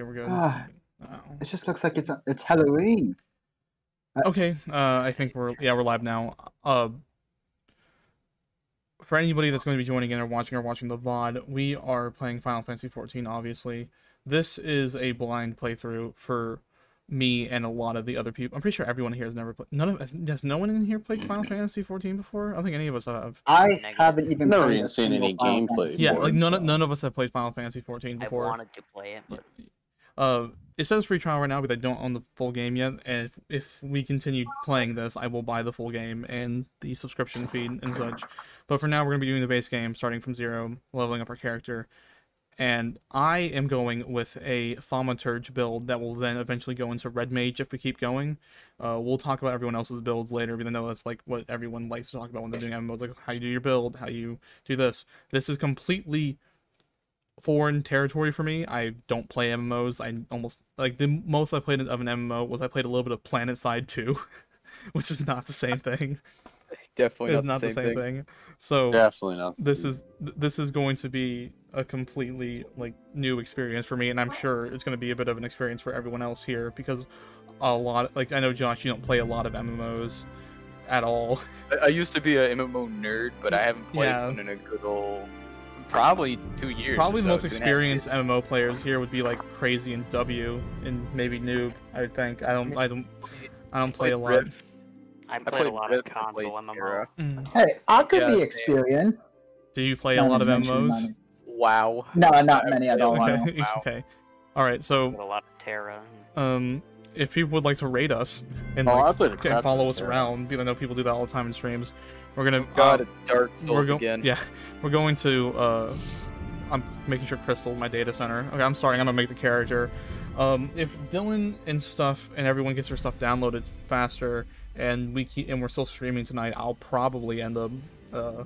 Okay, we're good. Ah. Oh. It just looks like it's it's Halloween. Okay, uh, I think we're yeah we're live now. Uh, for anybody that's going to be joining in or watching or watching the VOD, we are playing Final Fantasy XIV. Obviously, this is a blind playthrough for me and a lot of the other people. I'm pretty sure everyone here has never played. None of has, has no one in here played Final Fantasy XIV before. I don't think any of us have. I haven't even Never played even seen any gameplay. Yeah, Board, like none so- none of us have played Final Fantasy XIV I before. wanted to play it, but Uh, it says free trial right now, but I don't own the full game yet. And if, if we continue playing this, I will buy the full game and the subscription feed and such. But for now, we're gonna be doing the base game, starting from zero, leveling up our character. And I am going with a Thaumaturge build that will then eventually go into Red Mage if we keep going. Uh, we'll talk about everyone else's builds later, even though that's like what everyone likes to talk about when they're doing MMOs, like how you do your build, how you do this. This is completely foreign territory for me. I don't play MMOs. I almost like the most I played of an MMO was I played a little bit of PlanetSide 2, which is not the same thing. Definitely It's not, not the same thing. So Definitely not. this is this is going to be a completely like new experience for me, and I'm sure it's going to be a bit of an experience for everyone else here because a lot like I know Josh, you don't play a lot of MMOs at all. I, I used to be a MMO nerd, but I haven't played Yeah. one in a good old probably two years. Probably the so, most two and a half experienced years. MMO players here would be like Crazy and W and maybe Noob. I would think. I don't. I don't. I don't play a lot. Rift. I I played, played a lot of Rift, I played console MMO. TERA. Mm. Hey, I could Yeah, be experienced. Do you play a lot of MMOs? money. Wow. No, not many at all. a I lot. don't. Okay. Wow. okay. All right. Played So, a lot of TERA. um, if people would like to rate us and Oh, like and follow us around, because I know people do that all the time in streams, we're gonna God, uh, Dark we're Souls go- again. Yeah, we're going to. Uh, I'm making sure Crystal's my data center. Okay, I'm sorry. I'm gonna make the character. Um, if Dylan and stuff and everyone gets their stuff downloaded faster, and we keep and we're still streaming tonight, I'll probably end up. Uh,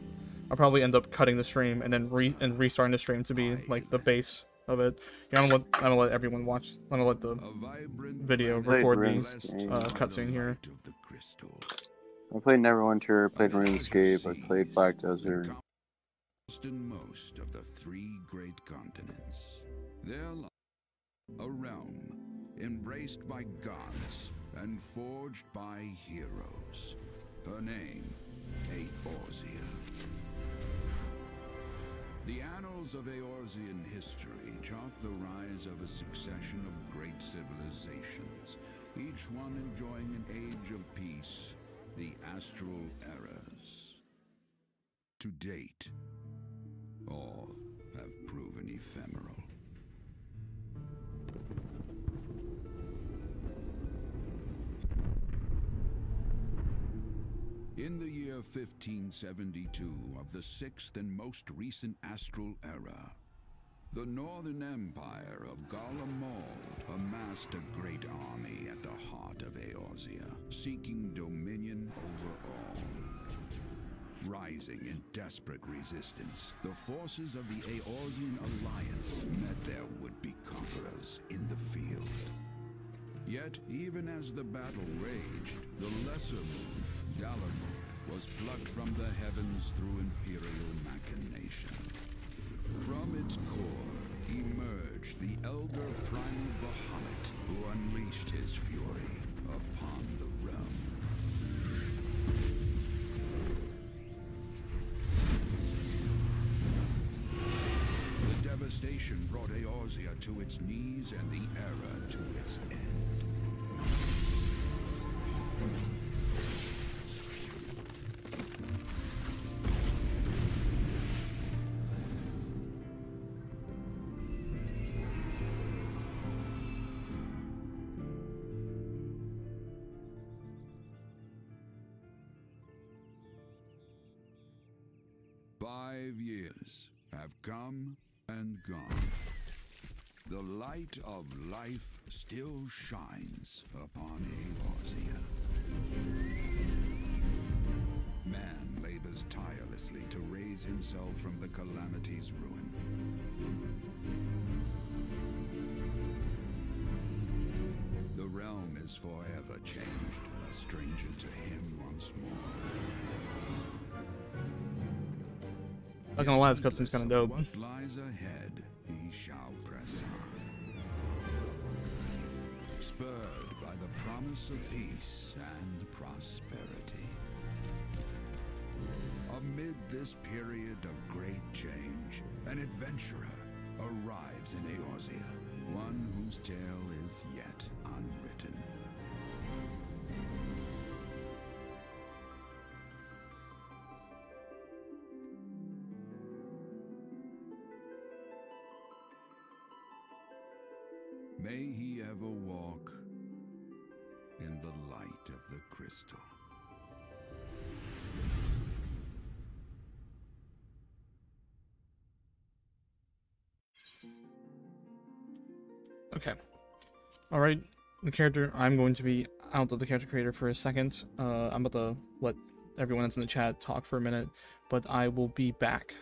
I'll probably end up cutting the stream and then re and restarting the stream to be like the base of it. Yeah, I'm gonna let, I'm gonna let everyone watch. I'm gonna let the video record the RuneScape. uh, cutscene here. I played Neverwinter, I played RuneScape, I played Black Desert. in most of the three great continents. There lies a realm embraced by gods and forged by heroes. Her name, Eorzea. The annals of Eorzean history chart the rise of a succession of great civilizations, each one enjoying an age of peace, the Astral Eras. To date, all have proven ephemeral. In the year 1572 of the sixth and most recent astral era, the Northern Empire of Garlemald amassed a great army at the heart of Eorzea, seeking dominion over all. Rising in desperate resistance, the forces of the Eorzean Alliance met their would-be conquerors in the field. Yet, even as the battle raged, the lesser moon, Dalamud, was plucked from the heavens through imperial machination. From its core emerged the elder primal Bahamut, who unleashed his fury upon the realm. The devastation brought Eorzea to its knees and the era to its end. Years have come and gone. The light of life still shines upon Eorzea. Man labors tirelessly to raise himself from the calamity's ruin. The realm is forever changed, a stranger to him once more. Not gonna lie, this cutscene's kind of dope. What lies ahead, he shall press on. spurred by the promise of peace and prosperity. Amid this period of great change, an adventurer arrives in Eorzea, one whose tale is yet unwritten. May he ever walk in the light of the crystal. Okay. All right. The character. I'm going to be out of the character creator for a second. Uh, I'm about to let everyone that's in the chat talk for a minute, but I will be back.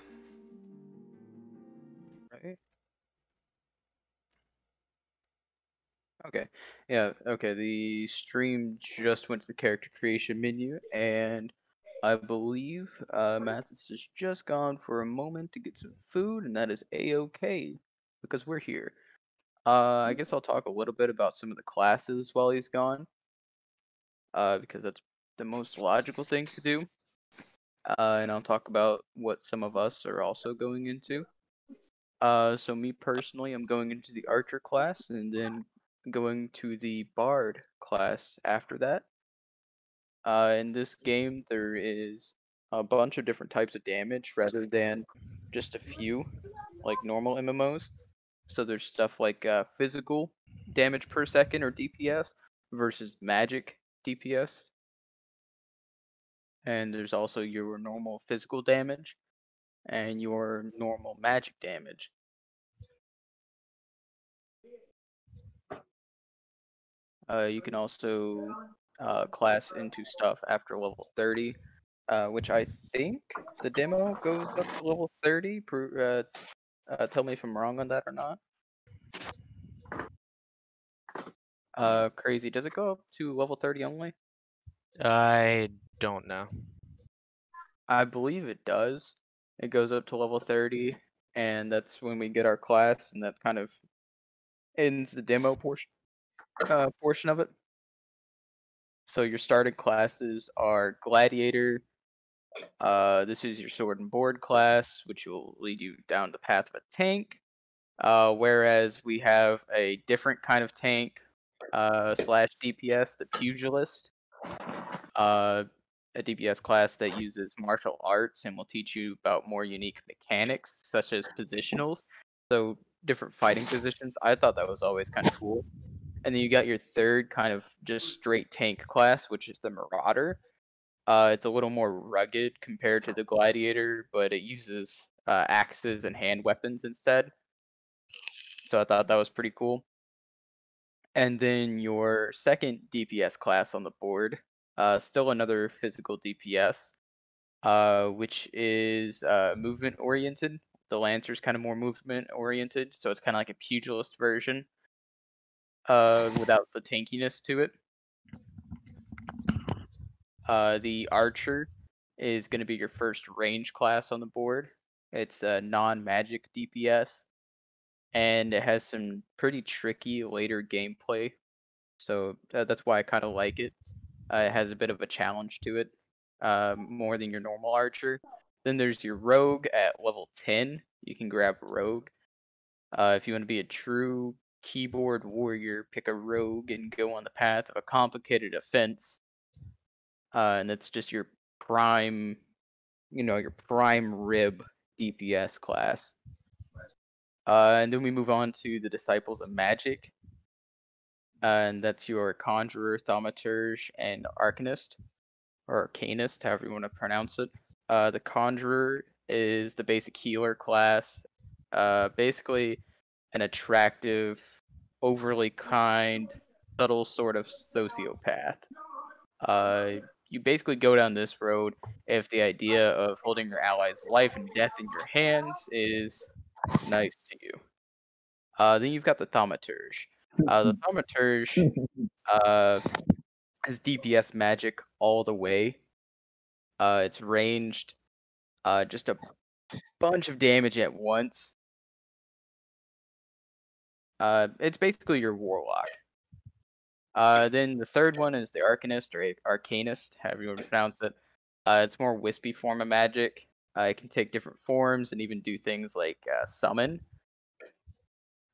Okay. Yeah, okay. The stream just went to the character creation menu and I believe uh Mathis has just gone for a moment to get some food and that is a-okay because we're here. Uh I guess I'll talk a little bit about some of the classes while he's gone. Uh because that's the most logical thing to do. Uh and I'll talk about what some of us are also going into. Uh, so me personally, I'm going into the archer class and then going to the bard class after that. Uh, in this game, there is a bunch of different types of damage rather than just a few, like normal MMOs. So there's stuff like uh, physical damage per second or DPS versus magic DPS. And there's also your normal physical damage and your normal magic damage. Uh, you can also uh, class into stuff after level 30, uh, which I think the demo goes up to level 30. Per, uh, uh, tell me if I'm wrong on that or not. Uh, crazy. Does it go up to level 30 only? I don't know. I believe it does. It goes up to level 30, and that's when we get our class, and that kind of ends the demo portion uh, portion of it. So your starting classes are Gladiator. Uh, this is your sword and board class, which will lead you down the path of a tank. Uh, whereas we have a different kind of tank uh, slash DPS, the Pugilist. Uh, a DPS class that uses martial arts and will teach you about more unique mechanics, such as positionals. So different fighting positions. I thought that was always kind of cool. And then you got your third kind of just straight tank class, which is the Marauder. Uh, it's a little more rugged compared to the Gladiator, but it uses uh, axes and hand weapons instead. So I thought that was pretty cool. And then your second DPS class on the board, uh, still another physical DPS, uh, which is uh, movement oriented. The Lancer's kind of more movement oriented, so it's kind of like a pugilist version uh, without the tankiness to it. Uh, the archer is going to be your first range class on the board. It's a non-magic DPS, and it has some pretty tricky later gameplay. So uh, that's why I kind of like it. Uh, it has a bit of a challenge to it, uh, more than your normal archer. Then there's your rogue at level 10. You can grab rogue. Uh, if you want to be a true keyboard warrior, pick a rogue and go on the path of a complicated offense. Uh, and that's just your prime, you know, your prime rib DPS class. Uh, and then we move on to the Disciples of Magic. Uh, and that's your Conjurer, Thaumaturge, and Arcanist, or Arcanist, however you want to pronounce it. Uh, the Conjurer is the basic healer class. Uh, basically, an attractive, overly kind, subtle sort of sociopath. Uh, you basically go down this road if the idea of holding your ally's life and death in your hands is nice to you. Uh, then you've got the Thaumaturge. Uh, the Thaumaturge uh, DPS magic all the way. Uh, it's ranged uh, just a bunch of damage at once. Uh, it's basically your warlock. Uh, then the third one is the Arcanist or Arcanist, however you want to pronounce it. Uh, it's more wispy form of magic. Uh, it can take different forms and even do things like uh, summon.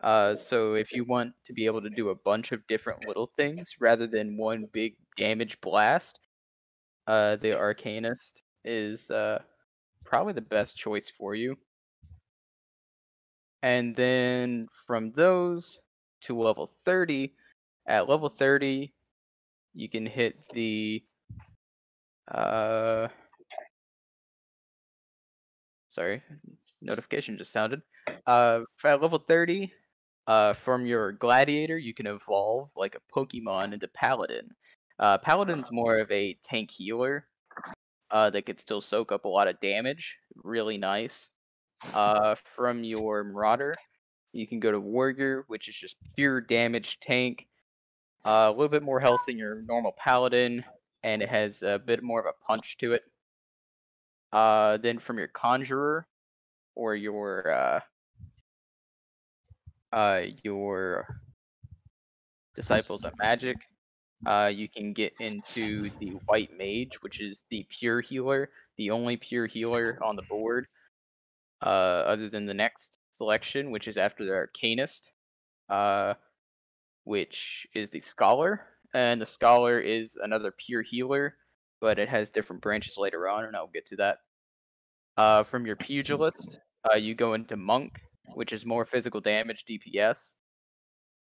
Uh, so if you want to be able to do a bunch of different little things rather than one big damage blast, uh, the Arcanist is uh, probably the best choice for you. And then from those to level 30, at level 30, you can hit the uh sorry, notification just sounded. Uh at level 30, uh from your gladiator, you can evolve like a Pokemon into Paladin. Uh Paladin's more of a tank healer uh that could still soak up a lot of damage. Really nice. Uh from your Marauder, you can go to Warrior, which is just pure damage tank. Uh, a little bit more health than your normal paladin, and it has a bit more of a punch to it. Uh, then from your conjurer or your uh, uh, your disciples of magic, uh, you can get into the white mage, which is the pure healer, the only pure healer on the board, uh, other than the next selection, which is after the arcanist. Uh, which is the Scholar, and the Scholar is another pure healer, but it has different branches later on, and I'll get to that. Uh, from your Pugilist, uh, you go into Monk, which is more physical damage DPS.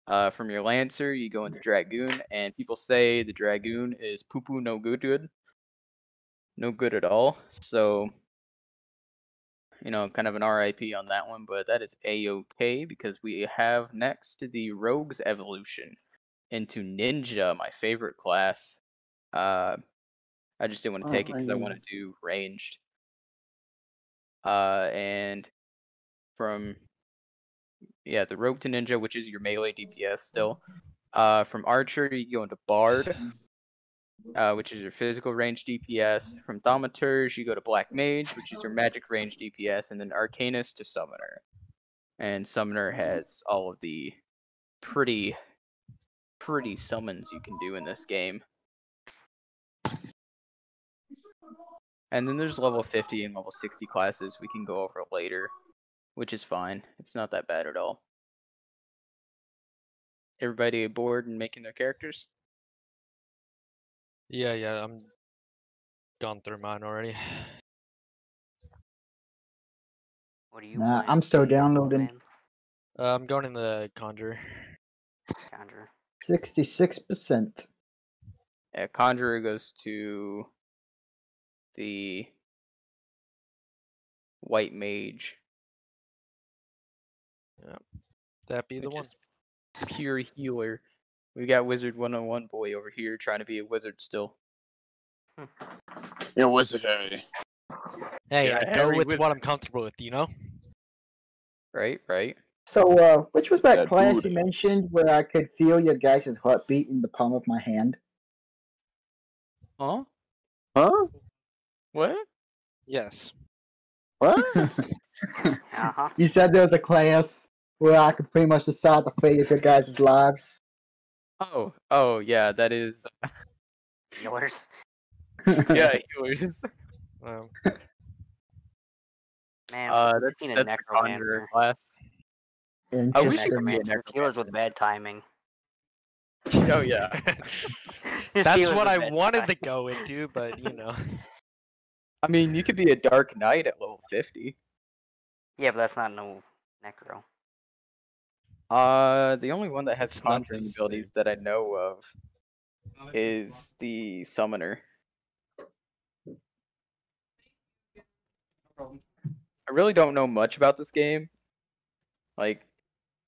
Uh, from your Lancer, you go into Dragoon, and people say the Dragoon is poo poo no good good. No good at all. So, you know, kind of an RIP on that one, but that is a okay because we have next the Rogue's evolution into Ninja, my favorite class. Uh, I just didn't want to Oh, take it because I I- want to do ranged. Uh, and from yeah, the Rogue to Ninja, which is your melee DPS still. Uh, from Archer, you go into Bard, uh, which is your physical range DPS. From Thaumaturge, you go to Black Mage, which is your magic range DPS, and then Arcanist to Summoner. And Summoner has all of the pretty, pretty summons you can do in this game. And then there's level 50 and level 60 classes we can go over later, which is fine. It's not that bad at all. Everybody aboard and making their characters? Yeah, yeah, I'm gone through mine already. What do you Nah. I'm still What are you downloading. Uh, I'm going in the Conjure. Conjure. Sixty-six percent. Yeah, Conjurer goes to the White Mage. Yeah, That be the which one. Pure healer. We got Wizard 101 boy over here trying to be a wizard still. You're wizard Harry. Hey, Yeah, I go Harry with with- what I'm comfortable with, you know? Right, right. So, uh, which was that Yeah, class dude. you mentioned where I could feel your guys' heartbeat in the palm of my hand? Huh? Huh? What? Yes. What? Uh-huh. You said there was a class where I could pretty much decide the fate of your guys' lives. Oh, oh yeah, that is Healers. yeah, healers. Um, Man, Uh, we've that's a that's the conjurer necromancer. class. Oh, we should Interesting. be a Healers with bad timing. Oh yeah. That's what I wanted timing. to go into, but you know. I mean, you could be a Dark Knight at level 50. Yeah, but that's not no necro. Uh, the only one that has It's conjuring abilities that I know of is the Summoner. I really don't know much about this game. Like,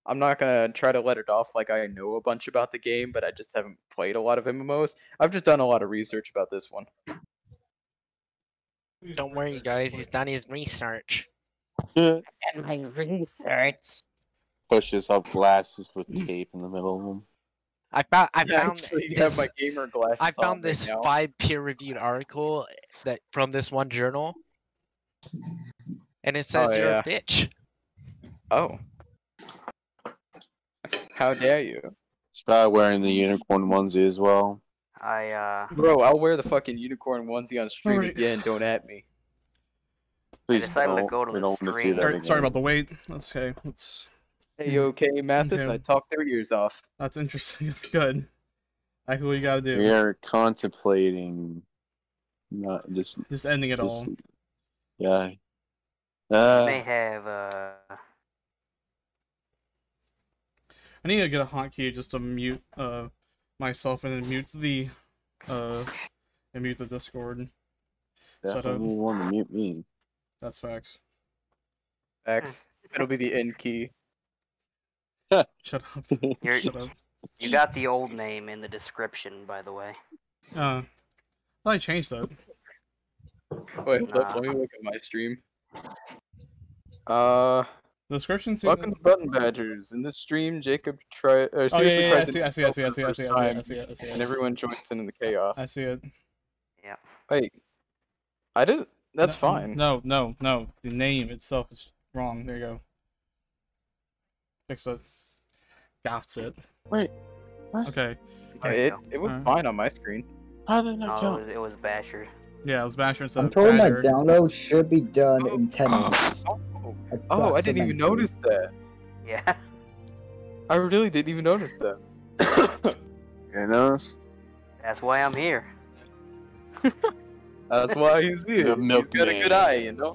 I'm not gonna try to let it off like I know a bunch about the game, but I just haven't played a lot of MMOs. I've just done a lot of research about this one. Don't worry, guys. He's done his research. And my research. Pushes up glasses with tape in the middle of them. I found. I Yeah, found actually this. have my gamer glasses. I found this now. five peer-reviewed article that from this one journal, and it says you're yeah. a bitch. Oh. How dare you? Spy wearing the unicorn onesie as well. I uh, Bro, I'll wear the fucking unicorn onesie on stream Alright. again. Don't at me. Please decided to don't. go to we the don't to see stream. that Alright, sorry about the wait. That's okay. Let's. Hey, you okay, Mathis? Yeah. I talked their ears off. That's interesting. That's good. Exactly what you gotta do. We are contemplating not just Just ending it just all. yeah. Uh, may have uh, I need to get a hotkey just to mute uh myself and then mute the uh and mute the Discord. Shut up. definitely want to mute me. That's facts. X. It'll be the end key. Shut up. You're- Shut up. you got the old name in the description, by the way. Uh, well, I changed that. Wait, Nah. let me look at my stream. Uh, The description. seems- welcome to Button Badgers. In this stream, Jacob try. Uh, Oh yeah, yeah, yeah, I see, I see, I see, I see, I see, I see, I see, I see, and everyone joins in in the chaos. I see it. Yeah. Wait, I didn't. That's No, fine. No, no, no. The name itself is wrong. There you go. Fix it. Got it. Wait, what? Okay. Oh, there it it was Alright. fine on my screen. How did I No, count? it was, it was Basher. Yeah, it was Basher instead I'm of told my download should be done in 10 minutes. Oh. oh, oh, I didn't even notice that. Yeah. I really didn't even notice that. You know, That's why I'm here. That's why he's here. The He's got a good eye, you know.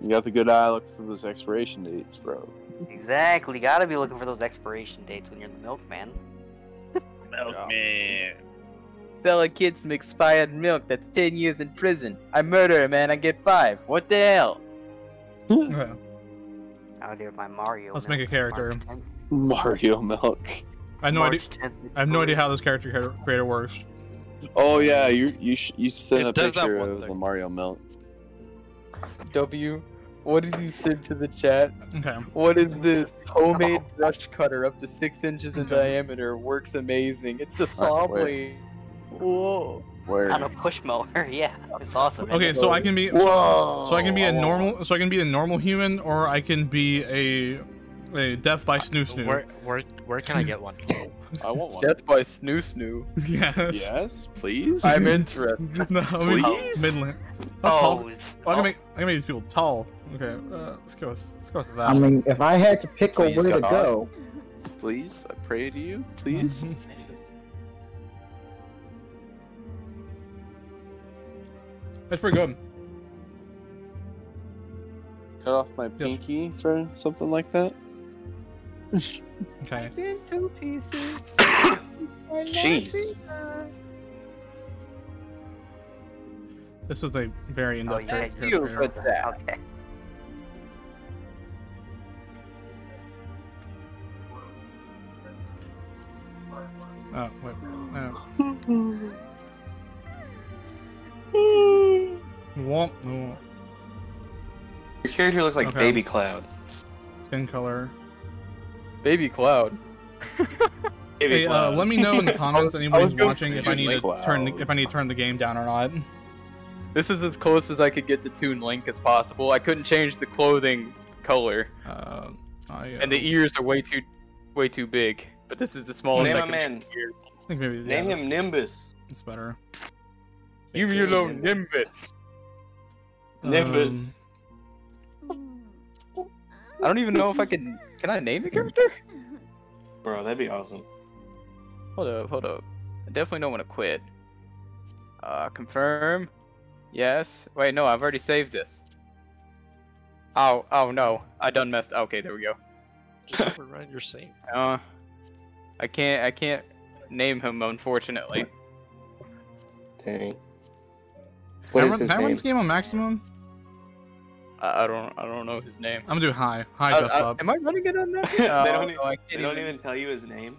you got the good eye looking for those expiration dates, bro. Exactly. Gotta be looking for those expiration dates when you're the milkman. Milkman. Selling kids some expired milk that's 10 years in prison. I murder a man, I get 5. What the hell? Okay. Out here by Mario. Let's milk. make a character. Mario Milk. I have no idea. March 10th, I have no idea how this character creator- creator works. Oh yeah, you you sh- you sent It a that picture of the. Mario Milk. W, what did you send to the chat? Okay. What is this? Homemade brush cutter up to 6 inches in Okay. diameter. Works amazing. It's a saw blade. Whoa. Where? On a push mower. yeah, it's awesome. Okay, so I can be. Whoa! So I can be a normal. So I can be a normal human, or I can be a a death by snoo snoo. Where where where can I get one? I want one. Death by Snoo Snoo. Yes. Yes, please. I'm interested. no, I mean, Please? Midland. That's tall. Oh, I oh, can make. I can make these people tall. Okay. Uh, let's go with. Let's go with that. I mean, if I had to pick a Please, where to go, Please, I pray to you, please. That's pretty good. Cut off my pinky for something like that. Okay. In two pieces. Jeez. This is a very Oh, in-depth yeah, character. you, creator. what's that? Okay. Oh wait. Oh. Womp. womp. Your character looks like Okay. Baby Cloud. Skin color. Baby Cloud. Baby Hey, uh, let me know in the comments anybody's watching if I need to Cloud. turn the, if I need to turn the game down or not. This is as close as I could get to Toon Link as possible. I couldn't change the clothing color, Uh, I, uh, and the ears are way too, way too big. But this is the smallest Name I a can man. make. I think maybe yeah, Name that's- him Nimbus. It's better. Leave me alone, Nimbus. Nimbus. I don't even know if I can. Can I name the character? Bro, that'd be awesome. Hold up, hold up. I definitely don't want to quit. Uh, confirm. Yes. Wait, no, I've already saved this. Oh, oh no, I done messed. Okay, there we go. Just override your save. Uh, I can't, I can't name him unfortunately. Dang. Can What I is his can I run name? this game on maximum? I, I don't, I don't know his name. I'm gonna do high. High I- just I- up. am I running it on that? Oh, they Oh, don't no, I They can't don't even- even tell you his name.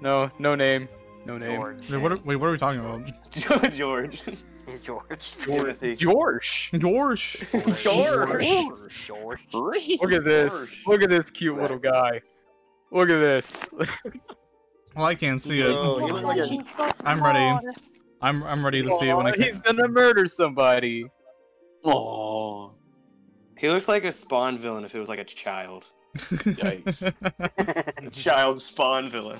No, no name, no name. George. Wait, what, are, wait, what are we talking about? George. Hey, George. Timothy. George. George. George. George. Look at this. George. Look at this cute little guy. Look at this. Well, I can't see it. Bro, you look like a I'm ready. I'm I'm ready to see it when I can. He's gonna murder somebody. Oh, He looks like a Spawn villain if it was like a child. Yikes. Child spawn villain.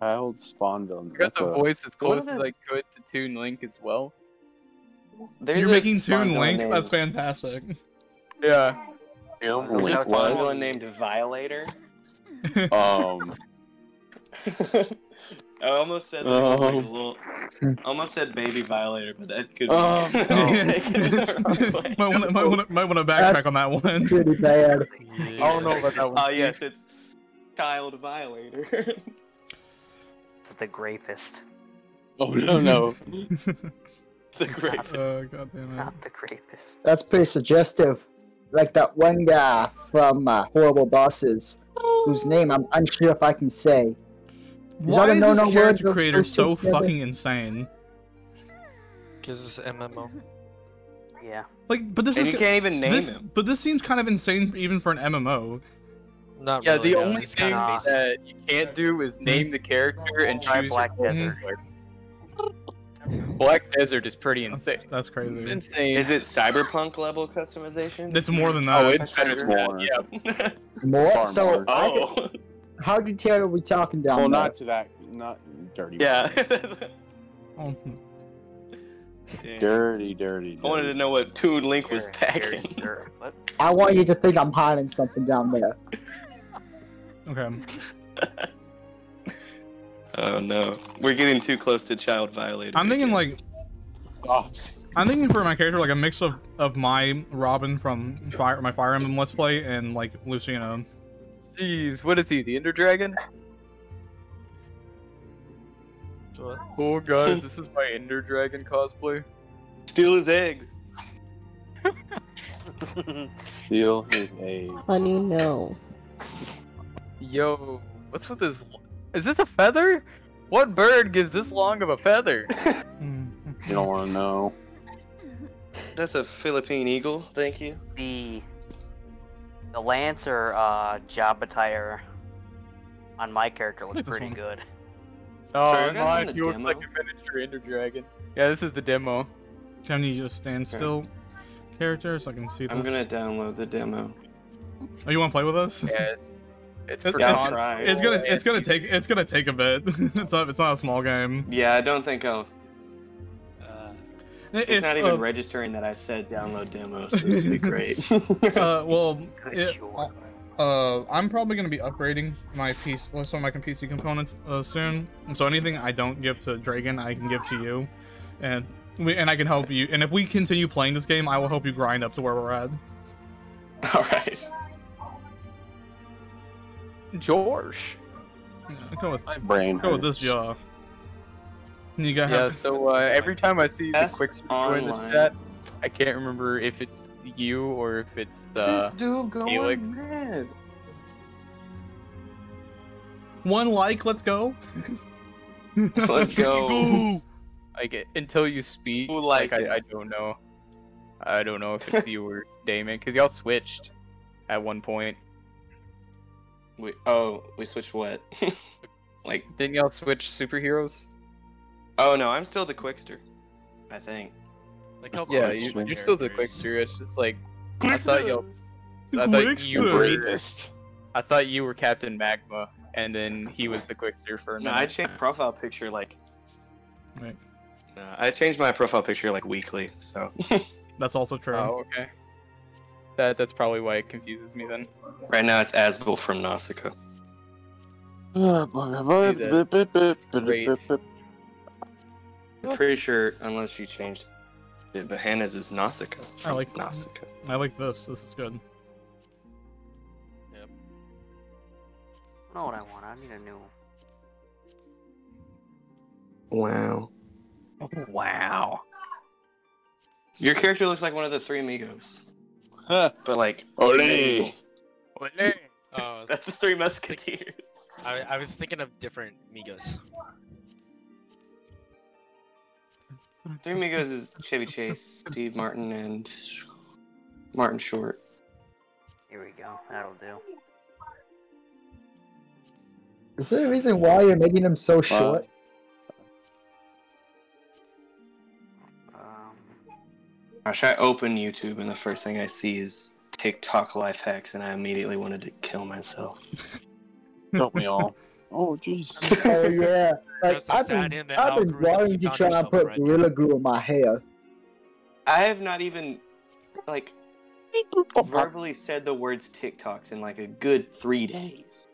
Child spawn villain. I got That's the a, voice as close as? I could to Toon Link as well. There's You're making spawn Toon Link? named- That's fantastic. Yeah. Ew, There's a wait, spawn villain named Violator. Um, I almost said like, like Um. little, almost said baby violator, but that could Um. be. might want to might want to might want to backtrack That's- on that one. Pretty bad. I don't know about that one. Oh yes, it's child violator. It's the grapist, oh no no. the great. Oh god damn it. not the grapist. That's pretty suggestive. Like that one guy from uh, Horrible Bosses, whose name I'm unsure if I can say. Is Why that a is this no-no character creator so together? fucking insane? Because it's MMO. Yeah. Like, but this And is you can't even name this, him. but this seems kind of insane even for an MMO. Not Yeah, really, the no, only thing kinda that you can't do is name the character and Try choose Black your Desert. Black Desert is pretty insane. that's crazy. Insane. Is it cyberpunk level customization? It's more than that. Oh, it's better It's than more. Yeah. More? Far so, more. I could- oh. how detailed are we talking down Well, there? not to that. Not dirty. yeah. Oh, Damn. Dirty, dirty. I wanted to know what Toon Link was Sure, packing. sure, sure. What? I want you to think I'm hiding something down there. okay. Oh no, we're getting too close to child violator. I'm thinking again. like Stops. I'm thinking for my character like a mix of of my Robin from Fire my Fire Emblem Let's Play and like Lucina. Jeez, what is he? The Ender Dragon? What? Oh guys, this is my Ender Dragon cosplay. steal his egg. Steal his egg. Honey, no. Yo, what's with this? Is this a feather? What bird gives this long of a feather? You don't want to know. That's a Philippine eagle. Thank you. the the Lancer uh, job attire on my character looks Look at this pretty one. good. Oh, Sorry, I got mine, in the he looks demo. like a miniature Ender Dragon. Yeah, this is the demo. Can you just stand still character so I can see this? I'm gonna download the demo. Oh, you want to play with us? Yeah, it's, it's It- for Yeah, it's, I'll console. try. it's gonna it's gonna take it's gonna take a bit. it's not it's not a small game. Yeah, I don't think I'll. Uh, it's If, not even uh, registering that I said download demos. so this would be great. uh, well, it- uh, I'm probably gonna be upgrading my piece, some of my PC components uh, soon. And so anything I don't give to Dragon, I can give to you, and we, and I can help you. And if we continue playing this game, I will help you grind up to where we're at. All right. George. Yeah, go with My brain. go with this hurts. jaw. And you got Yeah, so uh, every time I see the Test quick join the online. chat, I can't remember if it's you or if it's the. dude going Felix. mad. one like. Let's go. Let's go. Like it- until you speak, Who like liked? I, I don't know. I don't know if it's you or Damon, because y'all switched at one point. We, oh, we switched what? like, Didn't y'all switch superheroes? oh no, I'm still the Quickster. I think. Like how Yeah, you, you're still the. Quickster. It's just like I thought y'all. I thought you Quickster. were. Greatest. I thought you were Captain Magma, and then he was the Quickster for a minute. No. I changed profile picture like. Wait. Uh, I changed my profile picture like weekly, so. That's also true. Oh, okay. That that's probably why it confuses me then. right now it's Asbel from Nausicaa. Race. I'm pretty sure, unless you changed it, but Hannah's is Nausicaa. I like- Nausicaa. I like this. This is good. I know what I want. I need a new. Wow. Wow. Your character looks like one of the three amigos. Huh. But like, Ole. ole. Oh, that's the three musketeers. I, I was thinking of different Migos. Three amigos is Chevy Chase, Steve Martin, and Martin Short. Here we go. That'll do. Is there a reason why you're making them so short? Gosh, I open YouTube and the first thing I see is TikTok life hacks, and I immediately wanted to kill myself. Don't we all? Oh, jeez. Oh yeah, like That's a I've been, I've been algorithm wanting to try and put right Gorilla Glue in my hair. I have not even like verbally said the words TikToks in like a good three days.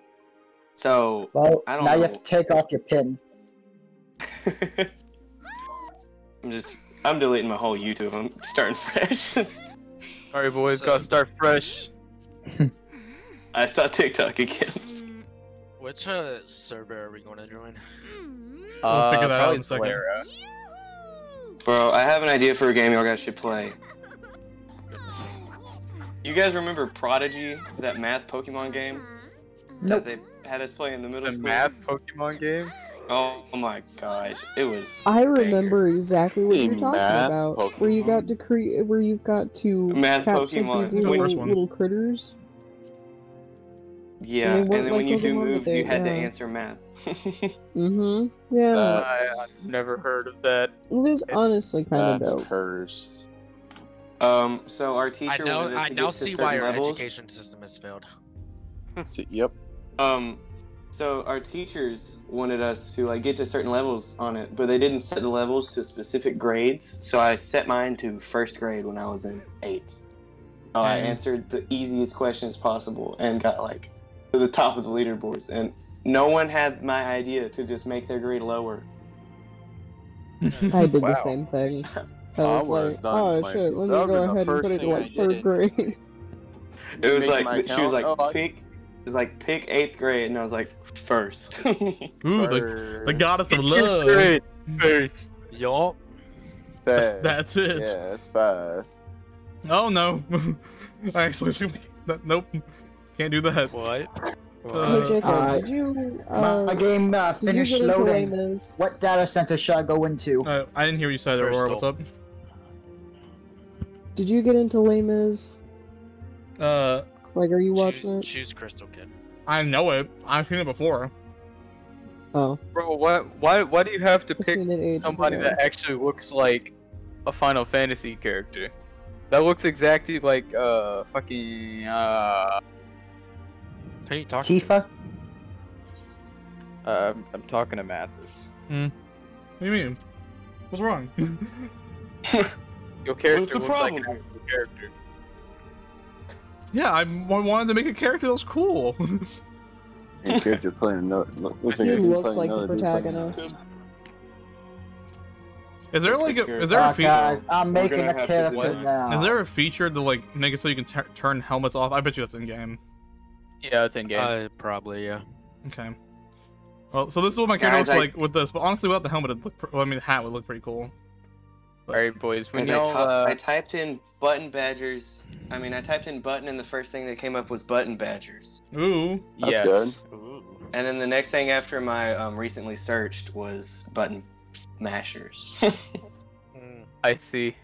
So Well, I don't now you have to take off your pin. I'm just I'm deleting my whole YouTube. I'm starting fresh. Alright, boys, So- gotta start fresh. I saw TikTok again. Which uh, server are we going to join? We'll Uh, figure that out in a second. Zalera. Bro, I have an idea for a game y'all guys should play. You guys remember Prodigy, that math Pokemon game Nope. that they had us play in the middle The school? math Pokemon game? Oh my gosh, it was. I banger. remember exactly what you're talking math about. Where you got to create, where you've got to Math catch like Pokemon. these little, first one. little critters. Yeah, they and weren't then like when you do Pokemon, but moves, you had to answer math. Mm-hmm. Yeah, Uh, I, I've never heard of that. it was it's- honestly kind of That's dope. cursed. um, so our I teacher know. wanted I to now see certain why our levels. education system has failed. See, yep. Um, so our teachers wanted us to like get to certain levels on it, but they didn't set the levels to specific grades. So I set mine to first grade when I was in eighth. So I answered the easiest questions possible and got like to the top of the leaderboards. And no one had my idea to just make their grade lower. I did Wow. the same thing. I I was would've like, oh my- shit, let me go ahead and put it in like third grade. It was Making like she was like Oh, I- pick. It was like pick eighth grade, and I was like first. Ooh, the, the goddess of love. Great. First. Yup. Fast. That's it. Yeah, it's fast. Oh no. I actually that, nope. Can't do that. What? Uh, Hey, Jacob, uh, did you uh, my game uh, finished get into Les loading. Mis? What data center should I go into? Uh, I didn't hear what you said, Aurora. What's up? Did you get into Les Mis? Uh, Like, are you Choose, watching it? choose Crystal Kid. I know it. I've seen it before. Oh, Bro, why, why, why do you have to I've pick seen it ages somebody ago. that actually looks like a Final Fantasy character? That looks exactly like uh fucking uh. Who are you talking to? Tifa? uh I'm, I'm talking to Mathis. Hmm. What do you mean? What's wrong? Your character What's the looks like an actual character. Yeah, I wanted to make a character that was cool. Your character playing another. Looks like he looks like the another dude playing- protagonist. is there like a, is there a feature? guys, I'm making a character now. Is there a feature to like make it so you can t- turn helmets off? I bet you that's in game. Yeah, it's in game. Uh, probably yeah. Okay. Well, so this is what my character Guys, looks I- like with this, but honestly, without the helmet, it'd look. Pr- well, I mean, the hat would look pretty cool. Alright, boys. When As I, y'all ty- uh, I typed in button badgers. I mean, I typed in button, and the first thing that came up was button badgers. Ooh. That's yes. good. Ooh. And then the next thing after my um, recently searched was button smashers. Mm. I see.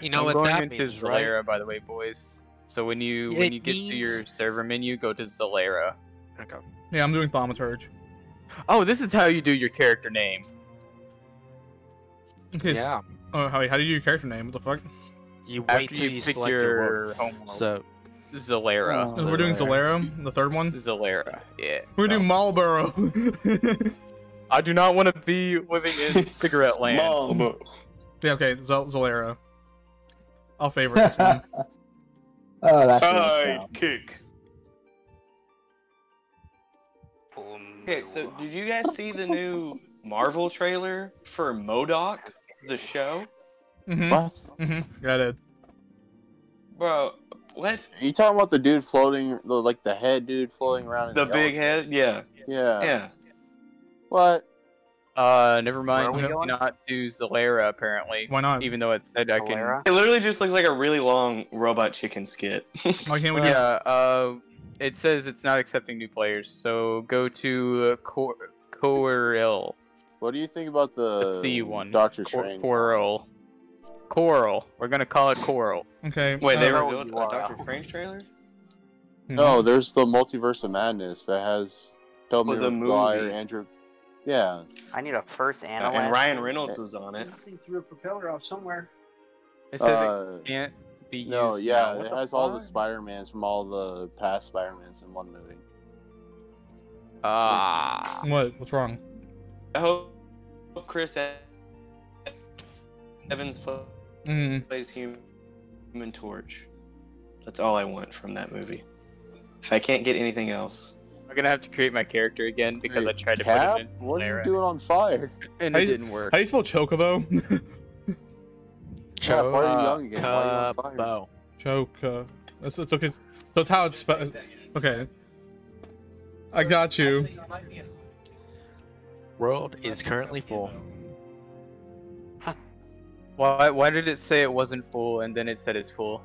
You know I'm what going that into means, right? Zalera, by the way, boys. So when you It when you get to your server menu, go to Zalera. Okay. Yeah, I'm doing Thaumaturge. Oh, this is how you do your character name. Okay. so- oh, how, how do you do your character name? What the fuck? You After wait till you you, pick your, your home world. So Zalera. Oh. We're doing Zalera. Zalera, the third one. Zalera. Yeah. We're No. doing Malboro. I do not want to be living in cigarette land. Mom. yeah, okay, Z- Zalera. I'll favorite this one. oh, that's really sad. Sidekick. Okay, so did you guys see the new Marvel trailer for MODOK, the show? Mm-hmm. What? Mm-hmm. Got it. Bro, what? Are you talking about the dude floating, the, like the head dude floating around? in The big head? Yeah. Yeah. Yeah. What? Uh, never mind. We we? Not to Zalera apparently. Why not? Even though it said I can. Zalera? It literally just looks like a really long robot chicken skit. Why can't we do? Yeah. Uh, it says it's not accepting new players. So go to Cor- Coeurl. What do you think about the The C one. Doctor Cor- Strange? Coral. Coral. We're gonna call it Coral. Okay. Wait, they uh, revealed a. Doctor Strange trailer? No, there's the Multiverse of Madness that has Tobey Maguire. Andrew. Yeah. I need a first and a and Ryan. Reynolds was on it. This thing threw a propeller off somewhere. It says Uh, it can't be used. No, yeah, now. It the has all the? Spider-Mans from all the past Spider-Mans in one movie. Ah. What? What's wrong? I hope Chris Evans pl- Mm. plays Human Torch. That's all I want from that movie. If I can't get anything else, I'm gonna have to create my character again because I tried to Cap, put him in what are you Lara, doing on fire? and How it you- didn't work. How do you spell chocobo? Cap, why are you yelling again? Why are you on fire? Bow. Choke. Uh, it's, it's okay. So it's how it's spelled. Okay. I got you. World is currently full. Why? Why did it say it wasn't full and then it said it's full?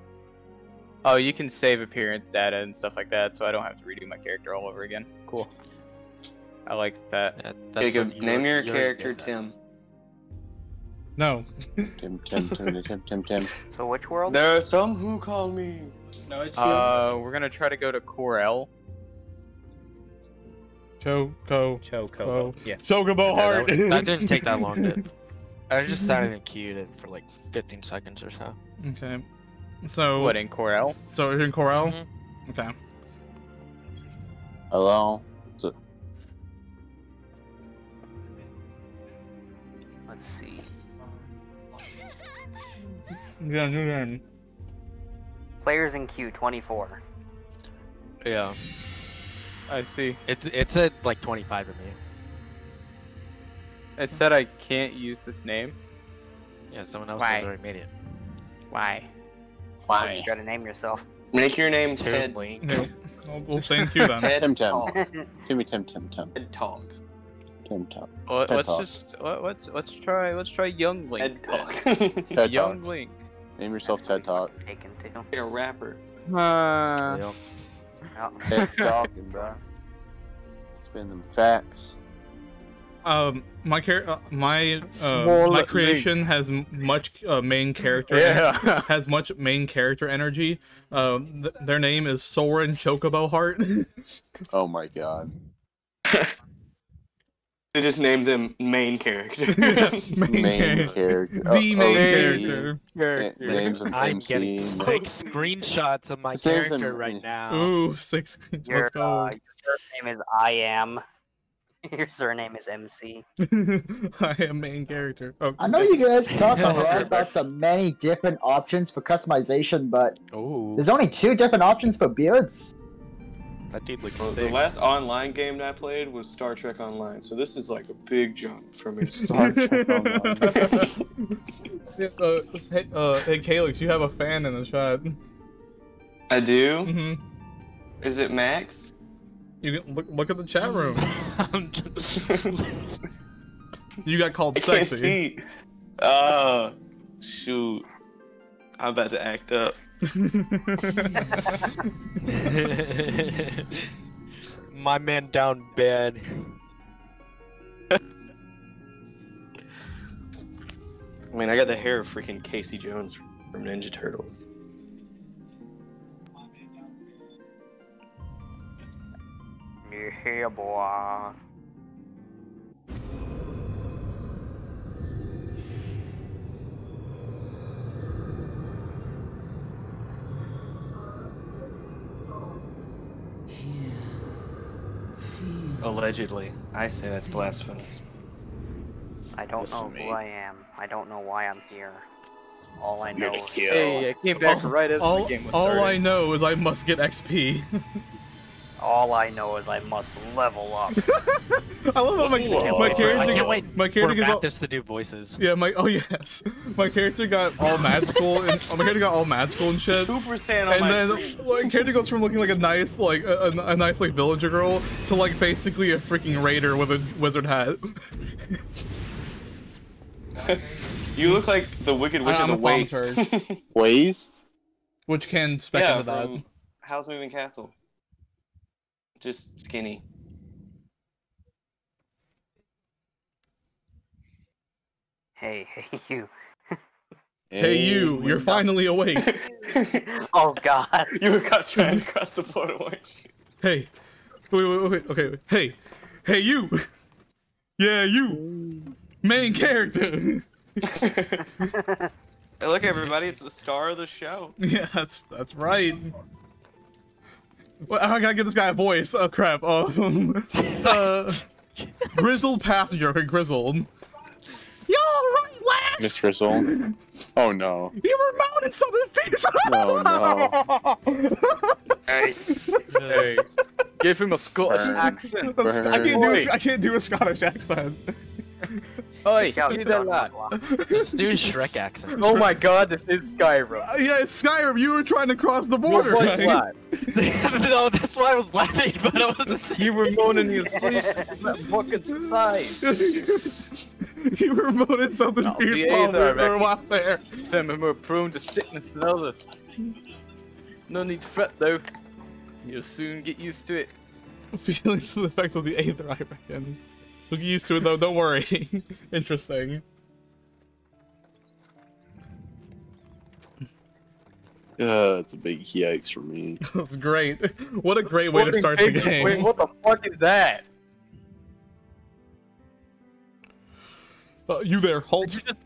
Oh, you can save appearance data and stuff like that, so I don't have to redo my character all over again. Cool. I like that. Yeah, Jacob, when name your character Tim. No. Tim, Tim, Tim, Tim, Tim, Tim. So which world? There are some who call me. No, it's Uh, we're gonna try to go to Core L. Choco. Yeah. Chocobo Yeah, heart. that, that didn't take that long. To, I just sat and queued it for like 15 seconds or so. Okay. So. What in Coeurl? So in Coeurl? Mhm. Okay. Hello. So- Let's see. Yeah, new name. Players in queue 24. Yeah. I see. It's it's at like 25 of me. It said I can't use this name. Yeah, someone else Why? has already made it. Why? Why? You try to name yourself. Make your name Two Ted. link. No. We'll, we'll stay in queue then. Ted Tim, Tim. Talk. Timmy, Tim, Tim, Tim, Ted Talk. Tim, Tim. Well, Ted let's Talk. just let- let's let's try let's try Young Link. Ted then. Talk. Ted Young Talk. Link. Name yourself Ted Talk. Taken too. You're a rapper. Uh, Yep. Ted talking, bro. Spin them facts. Um, my char- uh, my uh, my link. creation has much uh, main character. Yeah. has much main character energy. Um, th- their name is Soren Chocobo Heart. Oh my god. They just named them main character. main, Main character. character. The Oh, main OC. character. Na- Names of I'm MC. getting six screenshots of my His name's character in- right now. Ooh, six. Your, Let's go. uh, your first name is I am. Your surname is MC. I am main character. Oh, I know you guys talk a lot about the many different options for customization, but Ooh, there's only two different options for beards. That dude looks Well, the last online game that I played was Star Trek Online, so this is like a big jump for me. Star Trek Online. Yeah, uh, hey, uh, hey, Calix, you have a fan in the chat. I do. hmm Is it Max? You can look look at the chat room. You got called I sexy. see. Uh, shoot. I'm about to act up. My man down bad. I mean, I got the hair of freaking Casey Jones from Ninja Turtles. Yeah, boy. Allegedly. I say that's blasphemous. I don't Listen know who. I am. I don't know why I'm here. All I know is Hey, I came back All- right as all, the game was all I know is I must get XP. all I know is I must level up. I love how my, Whoa. my I character can't wait my for character gets all, Baptist to do voices. yeah my oh yes my character got all magical and oh, my character got all magical and shit. Super Saiyan And then screen. like character goes from looking like a nice like a, a, a nice like villager girl to like basically a freaking raider with a wizard hat. You look like the Wicked Witch of the a Waste. Waste? Which can spec yeah, into that. How's Moving Castle. Just skinny. hey, hey, you. Hey you, you're finally awake. Oh God. you were caught trying to cross the border, weren't you? Hey, wait, wait, wait, okay, wait. hey, hey you, yeah you, main character. Hey, look, everybody, it's the star of the show. Yeah, that's that's right. Well, I gotta give this guy a voice. Oh crap. Um, uh, grizzled passenger. Okay, grizzled. You all right, lads? Miss Grizzle. Oh no. You were mounted something fierce. Oh no. Hey, Hey, give him a Scottish Burn. accent. That's- I can't do. A, I can't do a Scottish accent. Oi, Shout you it that out lad. loud. Just do a Shrek accent. Oh my god, this is Skyrim. Uh, yeah, it's Skyrim. You were trying to cross the border. right, right? lad. no, that's why I was laughing, but I wasn't saying You were moaning in your sleep. That fucking side. you were moaning something No, fierce the while we Aether, were reckon. while there. Some are prone to sickness than others. No need to fret though. You'll soon get used to it. Feelings to the effects of the Aether, I reckon. Look used to it though, don't worry. Interesting. Uh, it's a big yikes for me. That's great. What a great way to start the game. Wait, what the fuck is that? Uh, you there, halt. You just,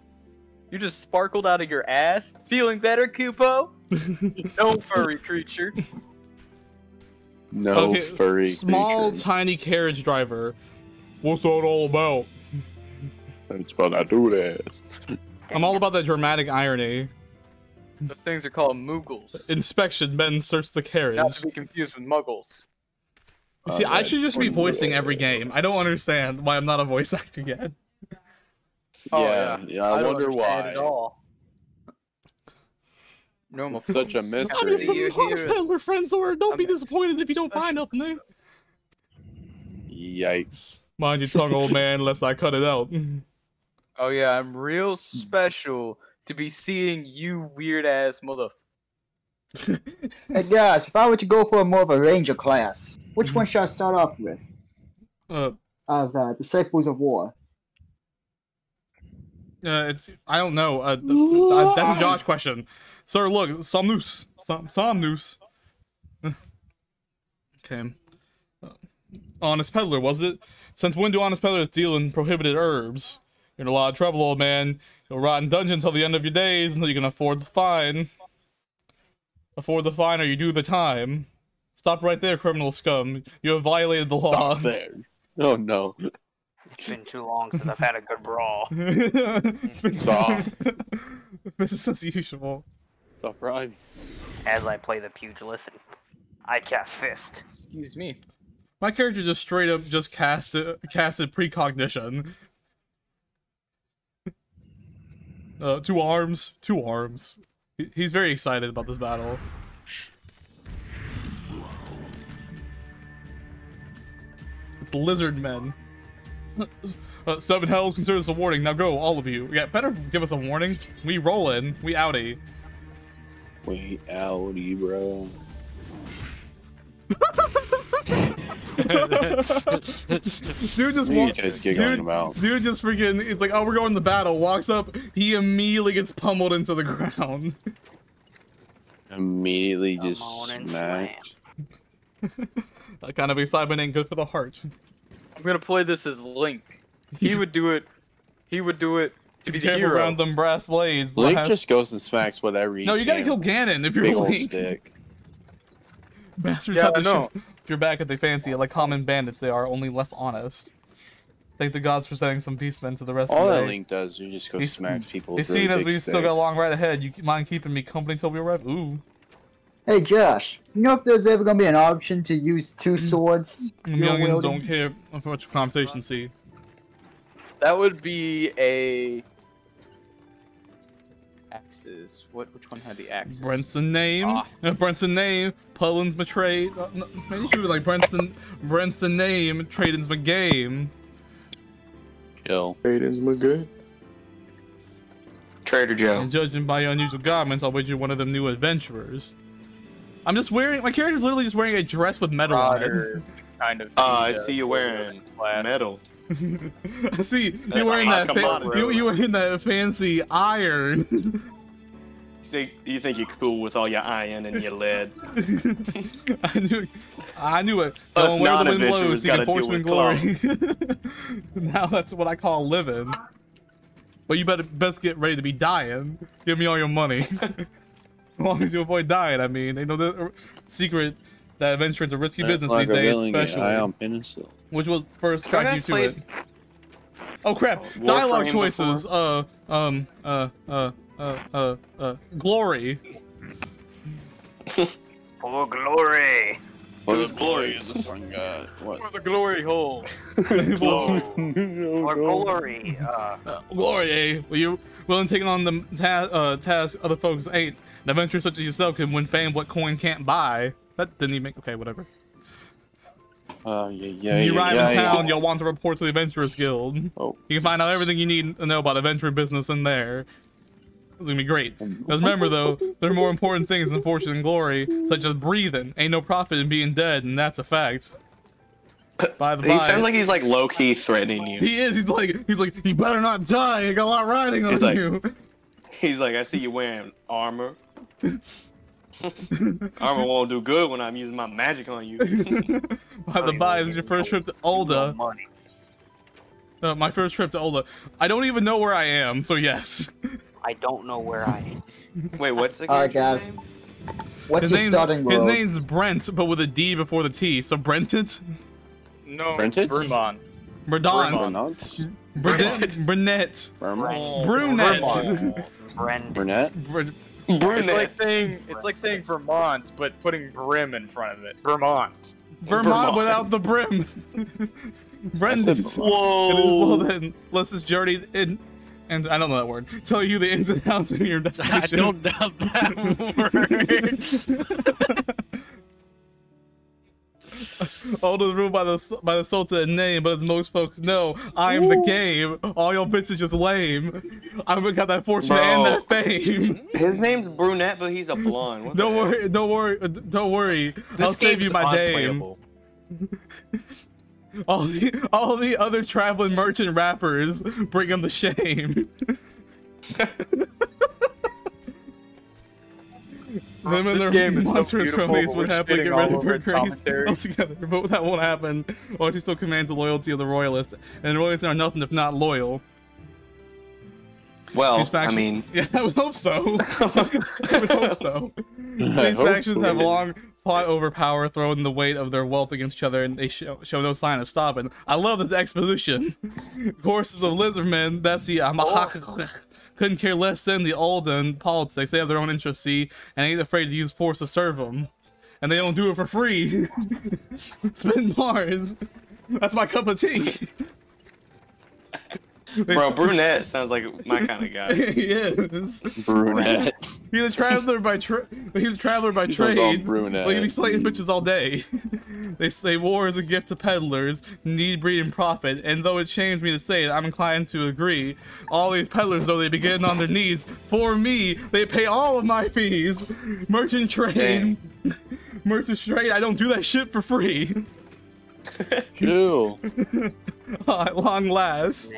you just sparkled out of your ass? Feeling better, Kupo? no furry creature. No Okay, furry Small, creature. tiny carriage driver. What's that all about? It's about I do this. I'm all about that dramatic irony. Those things are called Moogles. Inspection, men search the carriage. Not to be confused with Muggles. You See, uh, I Alright, should just be voicing every game. I don't understand why I'm not a voice actor yet. Oh, yeah, yeah, I, don't wonder why. At all. Normal. It's such a I'm mystery. just some Your horse heroes. peddler friends, or don't be I'm disappointed if you don't find nothing there. Yikes. Mind your tongue, old man, lest I cut it out. Oh yeah, I'm real special to be seeing you weird ass mother. Hey guys, if I were to go for more of a ranger class, which one should I start off with? Uh, Of uh, Disciples of War. uh, it's, I don't know. Uh, th- th- uh, that's a Josh question. Sir, look, Somnus. Som- Somnus. okay. Uh, honest peddler, was it? Since when do honest peddlers deal in prohibited herbs? You're in a lot of trouble, old man. You'll rot in dungeon till the end of your days until you can afford the fine. Afford the fine or you do the time. Stop right there, criminal scum. You have violated the law. Stop there. Oh no. It's been too long since I've had a good brawl. it's been so. Stop. business as usual. Stop right. As I play the pugilist, I cast fist. Excuse me. My character just straight up just casted casted precognition. Uh, two arms, two arms. He's very excited about this battle. It's lizard men. Uh, seven hells consider this a warning. Now go, all of you. Yeah, better give us a warning. We rollin'. We outie. Wait, Audi, bro. Dude just What are you walk- guys giggling dude, about? Dude just freaking, it's like, oh, we're going to battle. Walks up, he immediately gets pummeled into the ground. Immediately Come just on and smack. that kind of excitement ain't good for the heart. I'm gonna play this as Link. He would do it. He would do it to be Be the hero. around them brass blades. Link last- just goes and smacks whatever he No, you gotta kill Ganon if you're big ol' Link. stick. Bastards Yeah, have I to know. If you're back at they fancy like common bandits they are, only less honest. Thank the gods for sending some peacemen to the rest All of the that day. Link does, you just go He's- smacks people He's with really seeing as big we still got a sticks. long ride ahead. You mind keeping me company till we arrive? Ooh. Hey Josh, you know if there's ever gonna be an option to use two swords? Mm. you're Youngins wielding? don't care of much conversation, see. That would be a axes. What? Which one had the axes? Brenton name. Ah. Uh, Brenton name. Pullins betrayed. Uh, no, maybe you should be like Brenton. Brenton name. Traden's my game. Kill. Aiden's look good. Trader Joe. And judging by your unusual garments, I'll wager you're one of them new adventurers. I'm just wearing. My character's literally just wearing a dress with metal on it. kind of. Uh, I see you wearing class. metal. It. I see That's you wearing a that. Fa- commodity. you you wearing that fancy iron. See, you think you're cool with all your iron and your lead. I knew. It I knew it. Us Don't wear the wind non-adventurers blows, you can gotta fortune deal glory. now that's what I call living. But you better best get ready to be dying. Give me all your money. as long as you avoid dying, I mean. Ain't know the- secret that adventuring's a risky business like these days, especially. I am penicillin. Which was first Have you attracted you guys to played it. Oh crap! Warframe Dialogue before? choices. Uh, um, uh, uh, uh, uh, uh, glory. For glory. What is glory is the sun god? What? For the glory hole. For glory. Uh, Uh, glory, eh? Will you willing to take on the ta- uh, task other folks ain't? An adventurer such as yourself can win fame what coin can't buy. That didn't even make. Okay, whatever. Uh, yeah, yeah, you arrive yeah, in town, you'll want to report to the Adventurers Guild. Oh. You can find out everything you need to know about adventuring business in there. It's gonna be great. Because remember, though, there are more important things than fortune and glory, such as breathing. Ain't no profit in being dead, and that's a fact. By the He by, sounds like he's like low key threatening you. he is. He's like, he's like, you better not die. I got a lot riding on He's like- you. He's like, I see you wearing armor. armor won't do good when I'm using my magic on you. By the by, this is your first trip to Ul'dah. money. Uh, my first trip to Ul'dah. I don't even know where I am, so yes. I don't know where I am. Wait, what's the Alright, guys. name? What's His, your name, starting his name's Brent, but with a D before the T. So Brentit? No, Brented? Vermont. Bredant? Nuts? Bredant? Brunette? Vermont? Brunette? Brendan. Brunette? It's like saying it's like saying Vermont, but putting brim in front of it. Vermont. Vermont Vermont. without the brim. Brendan. said It is, well Whoa. then, let's just journey in, and I don't know that word. Tell you the ins and outs of your I don't know that word. Ul'dah is ruled by the by the Sultan name, but as most folks know, I am the game. All your bitches just lame. I've got that fortune and Bro. that fame. His name's Brunette, but he's a blonde. What Don't heck? worry, don't worry, uh, don't worry. This I'll save you my name. unplayable. All the all the other traveling merchant rappers bring him the shame. Them and This their game is so monstrous beautiful, cronies would we're happily get rid all of over your its grace altogether, but that won't happen. While she still commands the loyalty of the royalists, and the royalists are nothing if not loyal. Well, These I mean, yeah, I would hope so. I would hope so. These hope factions so. have long fought over power, throwing the weight of their wealth against each other, and they show, show no sign of stopping. I love this exposition. Courses of lizardmen, that's the uh, oh, Amalj'aa. Couldn't care less than the old and politics. They have their own interests, see, and ain't afraid to use force to serve them. And they don't do it for free. Spin Mars. That's my cup of tea. They bro, Brunette sounds like my kind of guy. he is. Brunette. He's a traveler by tra- he's a traveler by He's like oh, trade. brunette. But he be slaying bitches all day. they say war is a gift to peddlers, need breed and profit, and though it shames me to say it, I'm inclined to agree. All these peddlers, though they be getting on their knees, for me, they pay all of my fees. Merchant trade, merchant trade, I don't do that shit for free. Ew. At long last,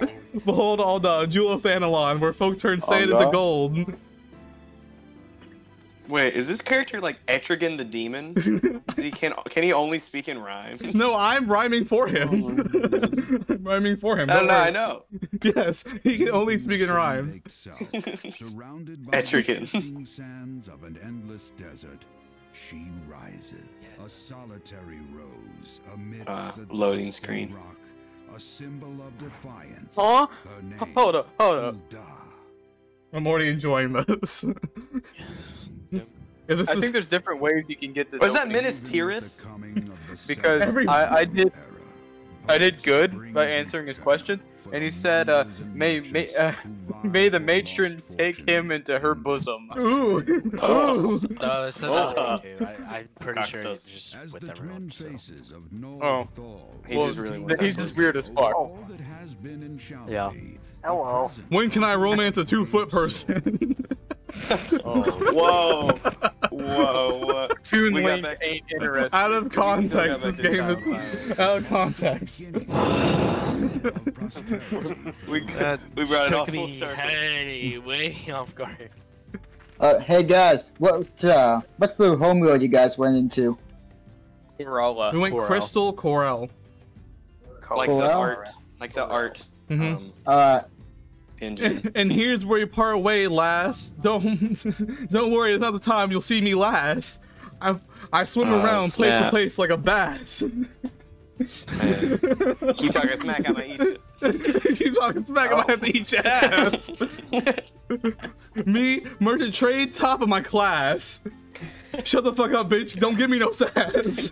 behold all the jewel of Thanalan, where folk turn oh, sand into gold. Wait, is this character like Etrigan the demon? Does he can can he only speak in rhymes? No, I'm rhyming for him. Oh, I'm rhyming for him. I don't know, I know. Yes, he can only speak in rhymes. Lake South, surrounded by the Etrigan. sands of an endless desert, she rises, a solitary rose amidst Uh, the loading screen. rock, a symbol of defiance. Huh? Her name, Hold up, hold up. Ul'dah. I'm already enjoying this. If this I is think there's different ways you can get this. Was that opening. Minas Tirith? the coming of the Because I- I did- I did good by answering his questions, for and he said, uh, may- may- uh, May the matron take him into her bosom. ooh, Oh. ooh. No, that's Oh. not too. I, I'm pretty sure he's just As with the everyone. twin So. faces of Oh. He Well, just really he's that just weird as fuck. all that has been in Yeah. Shalby, Hello. When can I romance a two foot person? Oh, whoa, whoa, what? Toon We Link ain't interested. out of context, back this game is out of context. Beginning of prosperity for We, the That we brought it took all full me circle. hey, way off guard. Uh, hey guys, what uh, what's the home homeworld you guys went into? Corolla. We went Corel. Crystal Corel. Like the art, like the art. Mhm. Um, Uh, engine. And here's where you part way, last. Don't don't worry, it's not the time you'll see me last. I I swim Oh, around place to place like a bass. Keep talking smack, I might eat you. Keep talking smack, I might have to eat your ass. me, merchant trade, top of my class. Shut the fuck up, bitch. Don't give me no sass.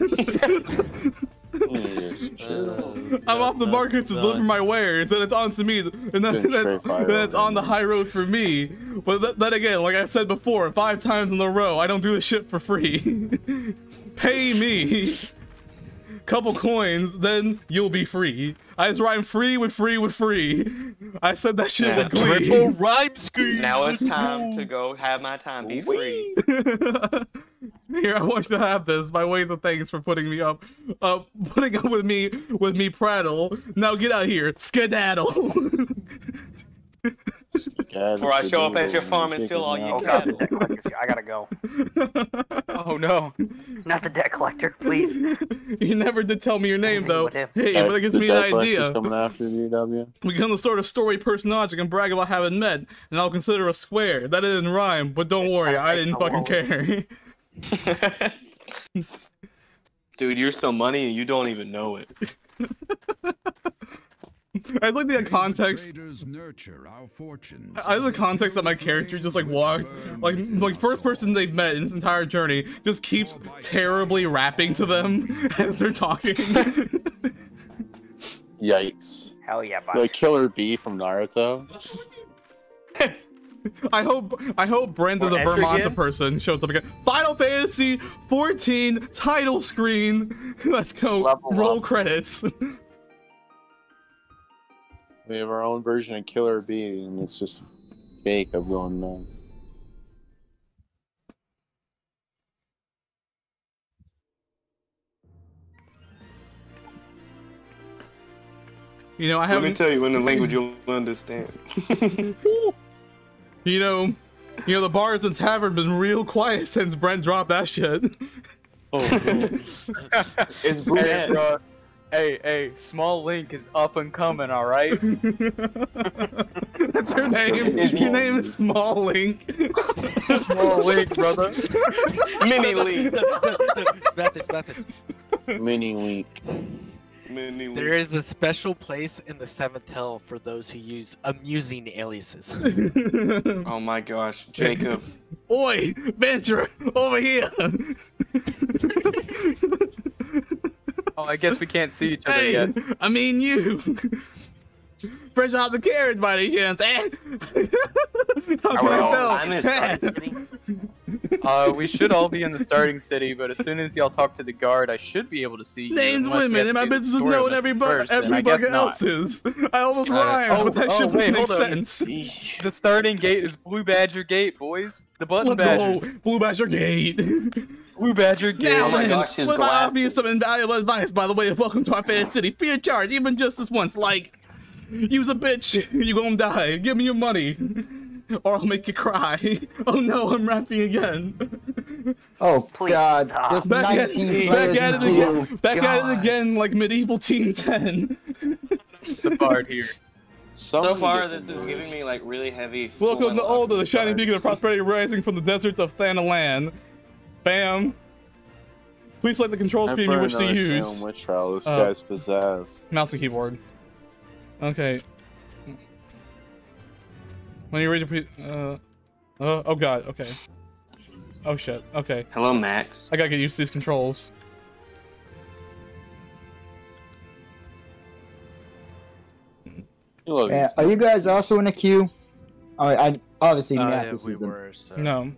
I'm off the market to deliver my wares, and it's on to me, and that's, Been that's, that's on the high road for me. But th- then again, like I've said before, five times in a row, I don't do this shit for free. Pay me. Couple coins, then you'll be free. I just rhyme free with free with free. I said that shit Yeah. with glee. Triple rhyme scheme. Now it's time to go have my time be free. Here, I want you to have this by ways of thanks for putting me up, uh, putting up with me, with me prattle. Now get out here, skedaddle. Before I show up at your farm and steal all your cattle. I gotta go. Oh no. Not the debt collector, please. you never did tell me your name though. Hey, but it gives me an idea. coming after you, W. Become the sort of story person I can brag about having met, and I'll consider a square. That didn't rhyme, but don't worry, I didn't fucking care. Dude, you're so money and you don't even know it. I like the context. Traders nurture our fortunes. I like the context that my character just like walked, like like first person they've met in this entire journey just keeps terribly rapping to them as they're talking. Yikes. Hell yeah, The bye. Killer Bee from Naruto. I hope I hope Brenda Or the enter Vermonta person shows up again. Final Fantasy 14 title screen. Let's go. Level Roll up. credits. We have our own version of Killer Bee, and it's just fake of going nuts. You know, I have. Let me tell you in the language you'll understand. You know, you know the bars and tavern been real quiet since Brent dropped that shit. Oh, it's Hey, brunette. bro. Hey, hey, Small Link is up and coming, alright? That's her name. Is Your name is Small Link. Small Link, brother. Mini league. Mathis, Mathis. Mini Link. Mini league. There is a special place in the seventh hell for those who use amusing aliases. Oh my gosh, Jacob. Oi, Venture, over here. Oh, I guess we can't see each other hey, yet. I mean you. Fresh out the carriage by any chance, eh? How can I tell? I'm in Starting City. Uh, we should all be in the starting city, but as soon as y'all talk to the guard, I should be able to see you. Names women, and my the business is story knowing with every, them bu- first, every I guess bucket not. else's. I almost Uh, rhymed, oh, but that oh, shit wait, wouldn't make hold sense. The starting gate is Blue Badger Gate, boys. The button Let's badgers. go, Blue Badger Gate. Blue Badger Gate. Now Oh my then, gosh, his what might be some invaluable advice, by the way. Welcome to our fair city. Free of charge, even just this once. Like, use a bitch, you gonna die. Give me your money, or I'll make you cry. Oh no, I'm rapping again. Oh Please god, stop. there's Back at, back at it blue. again. Back at it again, like medieval Team 10. the bard here. So far, this is giving me like really heavy. Welcome to full Ul'dah, the shining beacon of prosperity rising from the deserts of Thanalan. Bam. Please select the control screen you wish to use. Witch trial. This Uh, guy's possessed. Mouse and keyboard. Okay. When you ready to pre- uh, uh, oh god, okay. Oh shit, okay. Hello, Max. I gotta get used to these controls. Yeah, are you guys also in a queue? Oh, I obviously Uh, Matt. yeah, this we isn't. were. So. No.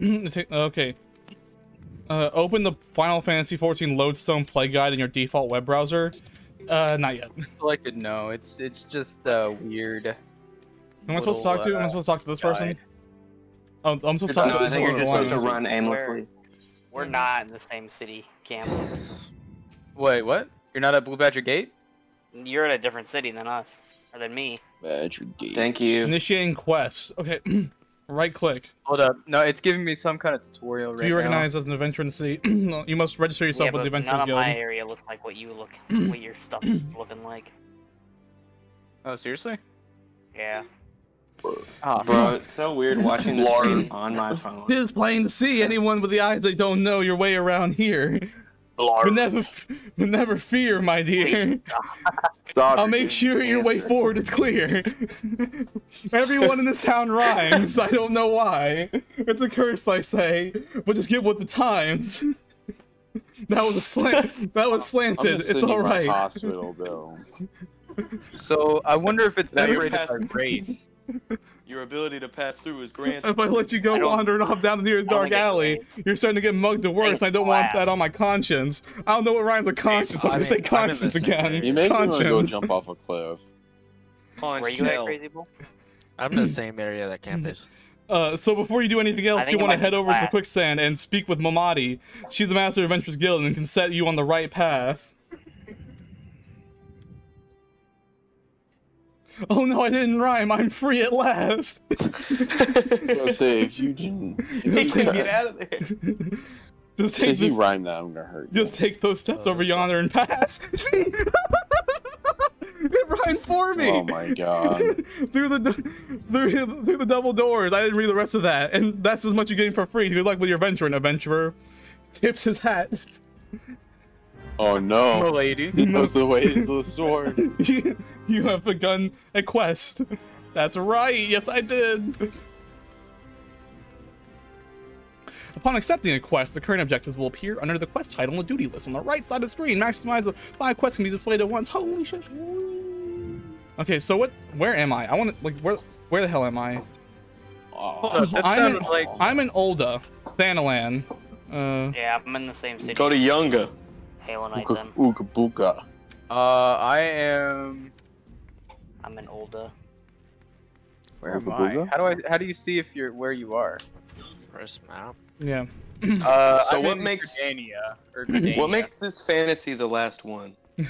It's a- okay. Uh, open the Final Fantasy XIV Lodestone Play Guide in your default web browser. Uh, not yet. Selected no. It's it's just uh, weird. Am I supposed to talk to? Am I supposed to talk to this person? Oh, I'm supposed to No, talk to I this think you're just supposed to run aimlessly. We're not in the same city, Cam. Wait, what? You're not at Blue Badger Gate? You're in a different city than us, or than me. Badger Gate. Thank you. Initiating quest. Okay. right click. Hold up. No, it's giving me some kind of tutorial To right be now. recognized as an adventurer in the city, you must register yourself yeah, with the but Adventurers none of Guild. my area looks like what you look, what your stuff is looking like. Oh, seriously? Yeah. Ah, Bro, it's so weird watching this on my phone. It is plain to see anyone with the eyes that don't know your way around here. But never, but never fear, my dear. I'll make sure your way forward is clear. Everyone in this town rhymes. I don't know why. It's a curse, I say, but just get with the times. That was a slant. That was I'm slanted. It's you all my right. Hospital bill. So I wonder if it's Now you're separated by race. Your ability to pass through is granted. If I let you go wandering off down the nearest dark alley, race. you're starting to get mugged to worse. I don't want that on my conscience. I don't know what rhymes with conscience. I'm I'm gonna say in- I'm in conscience again. You make me want to go jump off a cliff. On Where you at. Crazy Bull? I'm in the same area that Camp is. Uh, so before you do anything else, you want to head be over to the quicksand and speak with Momodi. She's the master of Adventures Guild and can set you on the right path. Oh no, I didn't rhyme. I'm free at last. Let's say if you didn't, Just Get out of there. just take if you this, rhyme that, I'm gonna hurt you. just take those steps over oh, yonder and pass. See, it rhymed for me. Oh my god. through the through, through the double doors. I didn't read the rest of that, and that's as much you're getting for free. Good luck with your venture, and adventurer tips his hat. Oh no. lady. He knows the way to the sword. you, you have begun a quest. That's right. Yes, I did. Upon accepting a quest, the current objectives will appear under the quest title on the duty list on the right side of the screen. Maximize the five quests can be displayed at once. Holy shit! Okay, so what? Where am I? I want to like where? Where the hell am I? Oh, I'm sounded in, like I'm in Ul'dah, Thanalan. Uh, Yeah, I'm in the same city. Go to Yunga. Halo Knight Ooga then. ooga booga. uh I am I'm in Ul'dah. where am Ooga I? How do I how do you see if you're where you are? First map. yeah. Uh So I'm what in makes- Gridania, or Gridania. What makes this fantasy the last one?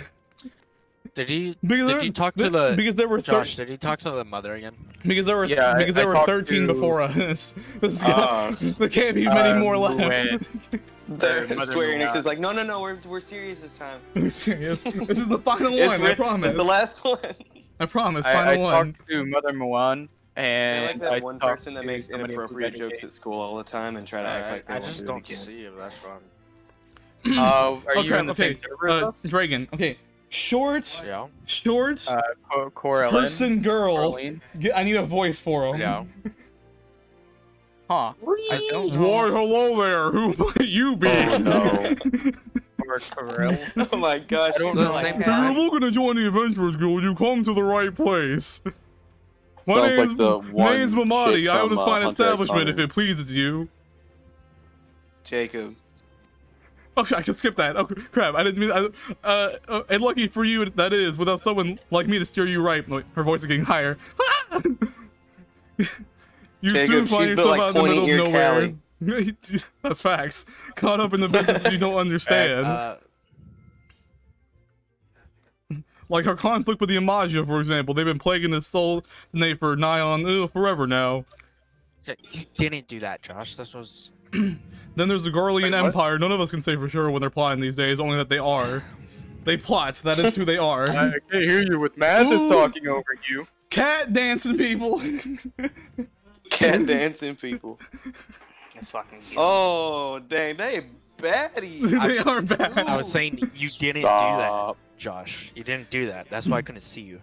Did he? Because did there- you talk there- to the because there were thir- Josh? Did you talk to the mother again? because there were Yeah, I- because there I were 13 to, before us. This is Ah. there can't be many uh, more Luann. left. The Square Enix Luan. is like, no, no, no, we're, we're serious this time. Serious. This is the final It's one. I promise. It's the last one. I promise. I, Final I one. talked to Mother Miounne I and like that I one person that makes inappropriate jokes at school all the time and try to act like they I won't just do it don't see if that's wrong. Uh, are Oh, you in the okay. same server Uh. Dragon. Okay. Short. Yeah. Short. Uh, Co- Coraline? person. Girl. Coraline? Get, I need a voice for him. Yeah. Huh. I don't know. Why, hello there. Who might you be? Oh no. Oh my gosh. I don't she's know. like If you're looking to join the Adventurers Guild, you come to the right place. My Sounds like name's, the one name's Momodi. I own this uh, fine Hunter establishment if it pleases you. Jacob. Okay, I can skip that. Oh crap! I didn't mean. I, uh, uh, and lucky for you, that is without someone like me to steer you right. Wait, her voice is getting higher. you Jacob, soon find she's built yourself like out in the middle of nowhere. That's facts. Caught up in the business you don't understand. Uh, like her conflict with the Imagia, for example. They've been plaguing his soul Nate for nigh on uh, forever now. you didn't do that, Josh. This was. Then there's the Garlean Empire. None of us can say for sure when they're plotting these days, only that they are. They plot. That is who they are. I can't hear you with Mathis Ooh. talking over you. Cat dancing people. Cat dancing people. It's fucking. Oh, dang, they baddie. they are bad. I was saying you didn't do that, Josh. You didn't do that. That's why I couldn't see you.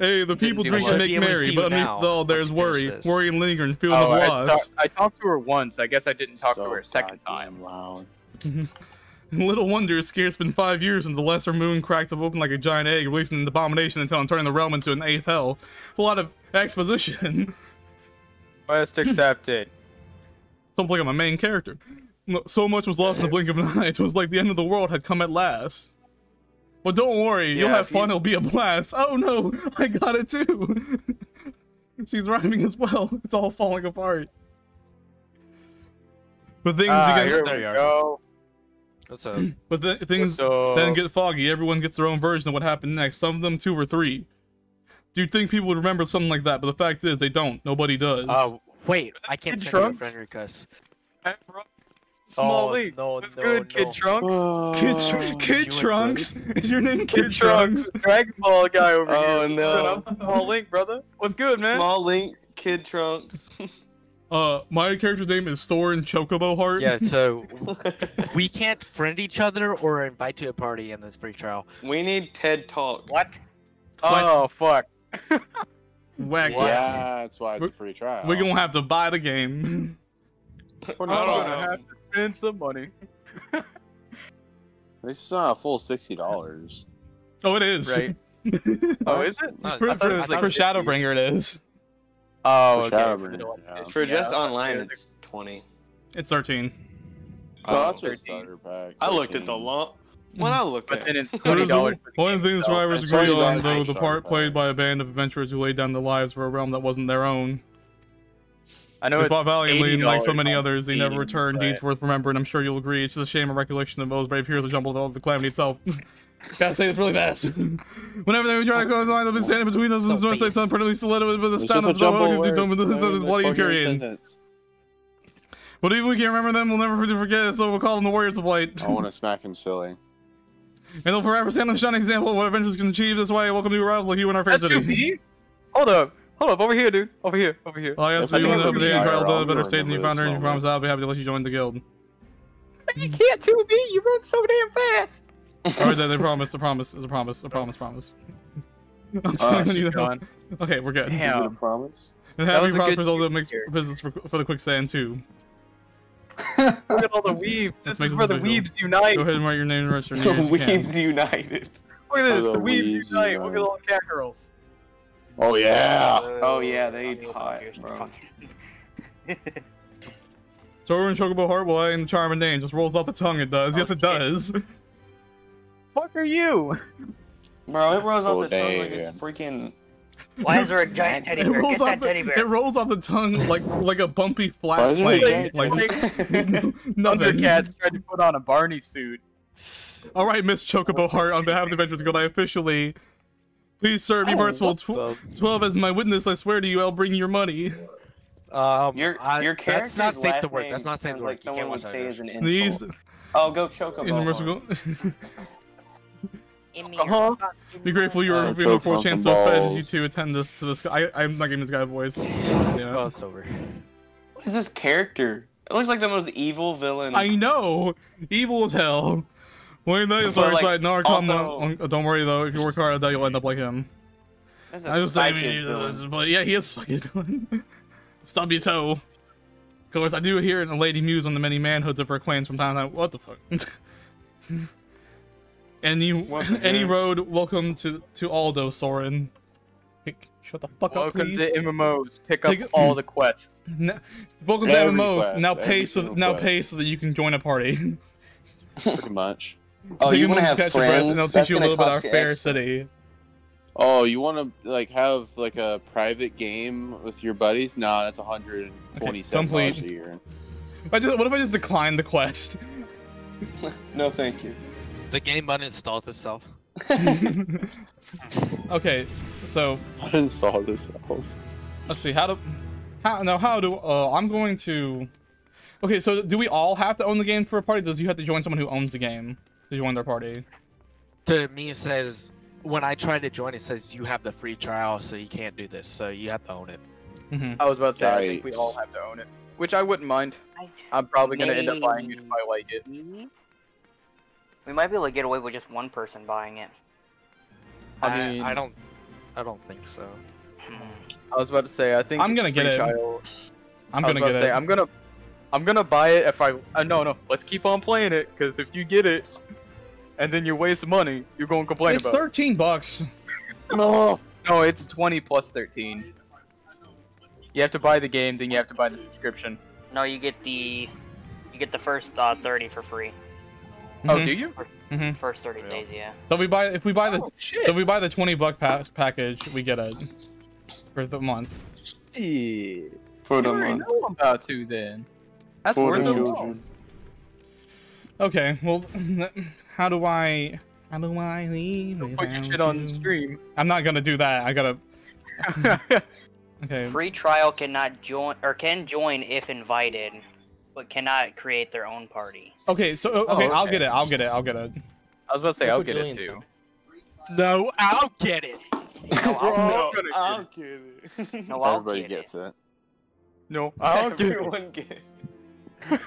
Hey, the people do drink what? and make merry, but you I mean, now, oh, there's worry, this. worry and linger and feeling Oh, of I, loss. talk- I talked to her once. I guess I didn't talk to her a second time. goddamn loud. Little wonder it's scarce been five years since the lesser moon cracked up open like a giant egg, releasing an abomination until I'm turning the realm into an eighth hell. A lot of exposition. Quest accepted. Something like I'm a main character. So much was lost in the blink of an eye. It was like the end of the world had come at last. But don't worry, you'll have if you- fun. It'll be a blast. Oh no, I got it too. She's rhyming as well. It's all falling apart. But things Ah, begin. here There we you go. That's a. But th- things So, then get foggy. Everyone gets their own version of what happened next. Some of them two or three. Do you think people would remember something like that? But the fact is, they don't. Nobody does. Uh, wait. I can't Kid send you a friend request. Small Oh, Link. no, What's no, good, no. Kid Trunks? Kid, Tr- Oh, Kid Trunks? Is your name Kid, Kid Trunks. Trunks? Dragon Ball guy over Oh, here. no. I'm Small Link, brother. What's good, man? Small Link, Kid Trunks. Uh, my character's name is Thorin Chocobo Heart. Yeah, so we can't friend each other or invite to a party in this free trial. we need TED Talk. What? Oh, fuck. Whack. Yeah, that's why it's a We're- free trial. We're gonna have to buy the game. For I'm no gonna cost. have to spend some money. This is not a full sixty dollars. Oh, it is. Right. Oh, is it? No, for I thought it like for Shadowbringer, it is. Oh, For okay. Shadowbringers, for yeah. For Yeah, just I online, it's 20. It's 13. Oh, Oh, that's 13. starter pack. I looked at the lump. When I looked But at then it's One twenty of the, dollars. one of the things survivors That's agree why on, though, like the part played by a band of adventurers who laid down their lives for a realm that wasn't their own. I know They it's fought valiantly, and like so many others, they never returned but- deeds worth remembering. I'm sure you'll agree. It's just a shame and recollection of those brave heroes that jumbled all the calamity itself. Gotta say this really fast. Whenever they would try to close the line, they've been standing between us and So the sights fast. unpermanently solidified with the It's stand of the jumble Hogan, words. done with Not the even a bloody coherent infuriating. But even if we can't remember them, we'll never forget, so we'll call them the Warriors of Light. I want to smack him silly. And they'll forever stand on the shining example of what adventures can achieve. That's why I welcome new arrivals like you in our fair That's city. 2B? Hold up. Hold up. Over here, dude. Over here. Over here. Oh, yes, If so I you think want to I'm have a day gonna trial to a better state than you found her, and you this promise I'll be happy to let you join the guild. You can't 2B. You run so damn fast. Alright, then, they promise, a promise, is a promise, a promise, promise. I'm Oh, trying to do that. Okay, we're good. Is it a promise? And That happy was a all that makes here. business for, for the quicksand too. Look at all the weebs. Let's This make is where the official. weebs unite. Go ahead and write your name and rest of your name as you can. Weebs United. Look at this. Oh, The the weebs weebs unite. unite. Look at all the cat girls. Oh yeah. Oh, oh yeah, they hot, bro. So we're in Chocobo Heart, well, and Charm and Dane just rolls off the tongue. It does. Yes, it does. Fuck are you? Bro, it rolls Oh, off the tongue like it's freaking. Why is there a giant teddy It bear? rolls Get that. The, teddy bear. it rolls off the tongue like like a bumpy flat is plane. giant Like just there's no, nothing. Thundercats tried to put on a Barney suit. All right, Miss Chocobo Heart, on behalf of the Adventures Guild, I officially. Please, sir, be Oh, merciful. Tw- the- 12 as my witness, I swear to you, I'll bring your money. Um, Your I- your that's character's not safe last to work. name That's not safe sounds to like work. You someone can't would watch say that. as an insult. These Oh, go Chocobo. in merciful. Uh-huh. Be grateful you were Uh, given a full chance on to some you to attend this to this. guy. I, I'm not giving this guy a voice. Oh, Yeah. it's over. What is this character? It looks like the most evil villain. I know, evil as hell. Wait, that is like, side. No, also- uh, Don't worry though. If you work hard at that, you'll end up like him. I saying, Kids villain. but yeah, he is fucking villain. Stub your toe. Of course, I do hear a lady muse on the many manhoods of her clans from time to time. What the fuck? any any road, welcome to to Ul'dah, Soren. Shut the fuck up, please. Welcome to MMOs. Pick up Take all the quests. N- welcome Every to MMOs. quest, now pay so now quest. pay so that you can join a party. Pretty much. Oh, you want to have catch your breath, friends? and they'll teach you a little bit our fair city. Oh, you want to like have like a private game with your buddies? Nah, that's 127 dollars complete. a year. I just, what if I just decline the quest? No, thank you. The game uninstalls itself. okay, so Uninstall this. Oh, let's see how to how now how do uh I'm going to okay so do we all have to own the game for a party? Does you have to join someone who owns the game to join their party? To me, it says when I try to join, it says you have the free trial, so you can't do this. So you have to own it. hmm I was about to say, I think we all have to own it. Which I wouldn't mind. I'm probably gonna end up buying it if I like it. We might be able to get away with just one person buying it. I mean- I don't, I don't think so. I was about to say, I think I'm gonna get free it. trial- I'm gonna get to it. say, I'm gonna, I'm gonna buy it if I. Uh, no, no. Let's keep on playing it, because if you get it, and then you waste money, you're gonna complain it's about. thirteen bucks. No, no, it's 20 plus 13. You have to buy the game, then you have to buy the subscription. No, you get the you get the first uh, 30 for free. Oh, Mhm. do you? Mhm. First 30 days, yeah. So if we buy if we buy the Oh, shit. so if we buy the twenty buck pass package, we get a for the month. Shit. For the already month. know I'm about to then. That's For worth the it. children. Okay, well, how do I how do I leave? Don't put your without shit on you? stream. I'm not gonna do that. I gotta. Okay. Free trial cannot join or can join if invited. but cannot create their own party. Okay, so o- Oh, okay, I'll get it. I'll get it. I'll get it. I was about to say That's I'll get Julian it too. No, I'll get it. No, I'll, No, I'll get it. no, I'll Everybody get gets it. No, I'll get it. Everyone get it.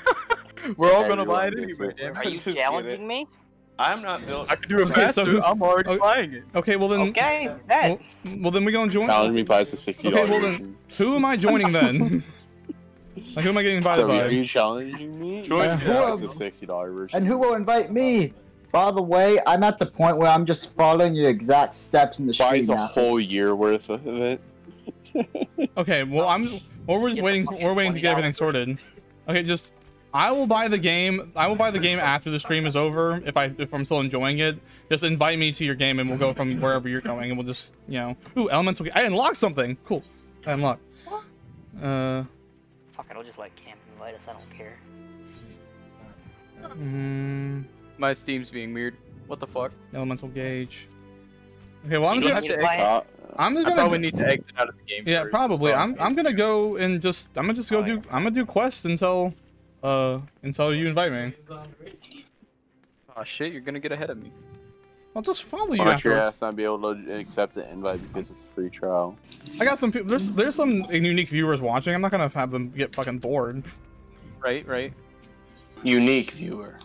We're all gonna buy it anyway. it. Are you Just get it. challenging me? I'm not built. I can do it Okay, faster. so- I'm already okay. buying it. Okay, well then. Okay, Well, well then we gonna join. Challenge me buys the sixty Okay, well then, who am I joining then? like, who am I getting invited are you challenging me? Join yeah, me. it's a sixty dollar version. And who will invite me? By the way, I'm at the point where I'm just following your exact steps in the stream buys a now. whole year worth of it? Okay, well I'm. Well, we're just waiting. We're waiting to get everything sorted. Okay, just. I will buy the game. I will buy the game after the stream is over. If I if I'm still enjoying it, just invite me to your game and we'll go from wherever you're going and we'll just you know. Ooh, elemental. I unlocked something. Cool. I unlocked. Uh. Fuck it, I'll just let Cam invite us. I don't care. Mm, My Steam's being weird. What the fuck? elemental gauge. Okay, well I'm You don't just. have Gonna, to. Uh, I'm just gonna. probably need to exit out of the game. Yeah, first. probably. Oh, I'm I'm gonna go and just I'm gonna just go Oh, do I'm gonna do quests until uh until you invite me. Oh shit, you're gonna get ahead of me. I'll just follow you Watch your afterwards. ass not be able to accept the invite because it's a free trial. I got some people. There's there's some unique viewers watching. I'm not gonna have them get fucking bored. Right, right. Unique viewer.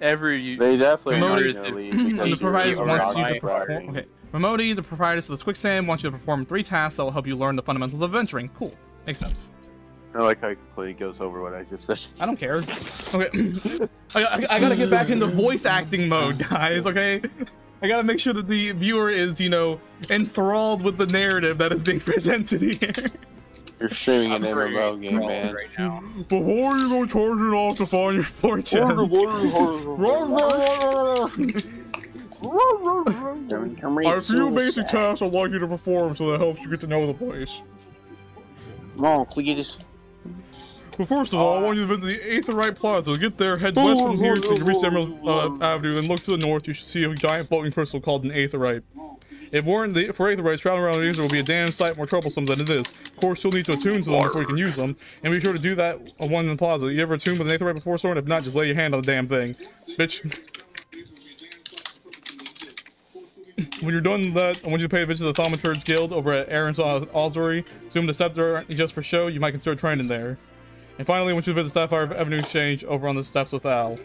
Every you. They definitely are gonna leave because the proprietor you're wants you already to perform. Okay, Momodi, the proprietor of this quicksand, wants you to perform three tasks that will help you learn the fundamentals of venturing. Cool, makes sense. I like how he completely goes over what I just said. I don't care. Okay, I, I, I gotta get back into voice acting mode, guys. Okay, I gotta make sure that the viewer is, you know, enthralled with the narrative that is being presented here. You're streaming an MMO game, man. Right now. Before you go charging off to find your fortune. A few basic tasks I'd like you to perform so that helps you get to know the place. Come can we But first of all, I want you to visit the eighth Aetheryte Plaza. Get there, head west from here till you reach Emerald uh, Avenue, and look to the north. You should see a giant floating crystal called an Eighth Aetheryte. If weren't the, for Aetherytes, traveling around the these will be a damn sight more troublesome than it is. Of course, you'll need to attune to them before you can use them, and be sure to do that on one in the plaza. You ever attuned with an Aetheryte before, Soren? If not, just lay your hand on the damn thing. Bitch. When you're done that, I want you to pay a visit to the Thaumaturge Guild over at Aaron's Ossuary. Assume the scepter just for show, you might consider training there. And finally, I want you to visit Sapphire Avenue Exchange over on the steps with Al.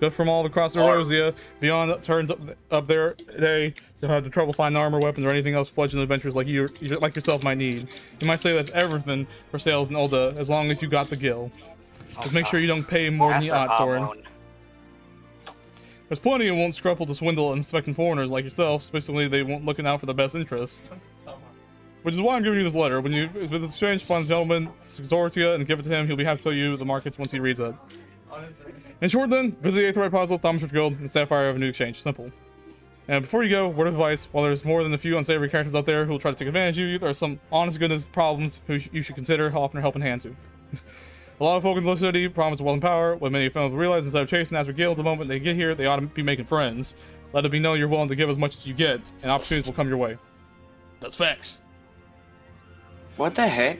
Go from all across the Eorzea, beyond turns up up there, they you'll have the trouble finding armor, weapons, or anything else fledgling adventures like you you- like yourself might need. You might say that's everything for sales in Ul'dah, as long as you got the gil. Just make sure you don't pay more than the Master odds, Soren. There's plenty who won't scruple to swindle inspecting foreigners like yourself, especially they won't looking out for the best interests. Which is why I'm giving you this letter. When you visit the exchange, find the gentleman, Exortia, and give it to him. He'll be happy to tell you the markets once he reads it. In short, then, visit the Aetheryte Puzzle, Thaumaturge Guild, and Sapphire Avenue Exchange. Simple. And before you go, word of advice: while there's more than a few unsavory characters out there who will try to take advantage of you, there are some honest goodness problems who you should consider a helping hand to. A lot of folk in the city promise wealth and power. What many fail to realize instead of chasing after guild the moment they get here, they ought to be making friends. Let it be known you're willing to give as much as you get, and opportunities will come your way. That's facts. What the heck?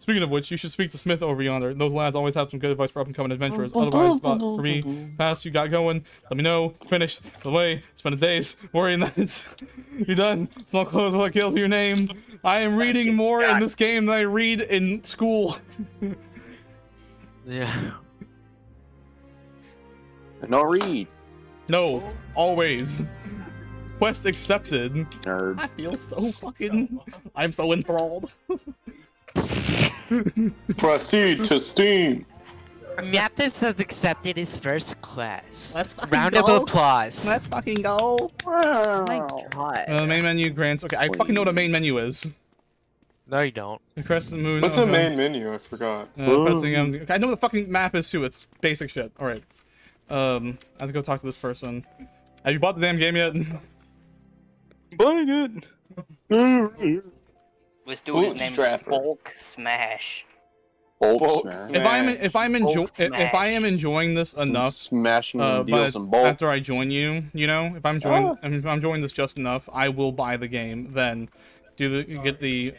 Speaking of which, you should speak to Smith over yonder. Those lads always have some good advice for up and coming adventurers. Oh, Otherwise, oh, about oh, for me, pass you got going. Let me know. Finish the way. Spend a days worrying that it's you're done. Small clothes will kill your name. I am reading more in this game than I read in school. Yeah. No read. No, always. Quest accepted. Nerd. I feel so fucking. I'm so enthralled. Proceed to Steam. Mathis has accepted his first class. Let's fucking Round go. of applause. Let's fucking go. Oh my god. Uh, main menu grants. Okay, I fucking know what a main menu is. No, you don't. The crescent moon. What's the okay. main menu? I forgot. Uh, pressing M. Okay, I know what the fucking map is too. It's basic shit. All right. Um, I have to go talk to this person. Have you bought the damn game yet? Buying it. This dude is named Bootstrapper. Bulk Smash. Bulk Bulk smash. if I'm if I'm enjoy Bulk if, if I am enjoying this Some enough, smashing uh, deals but in bulk. after I join you, you know, if I'm joining Oh. if I'm enjoying this just enough, I will buy the game. Then do the get the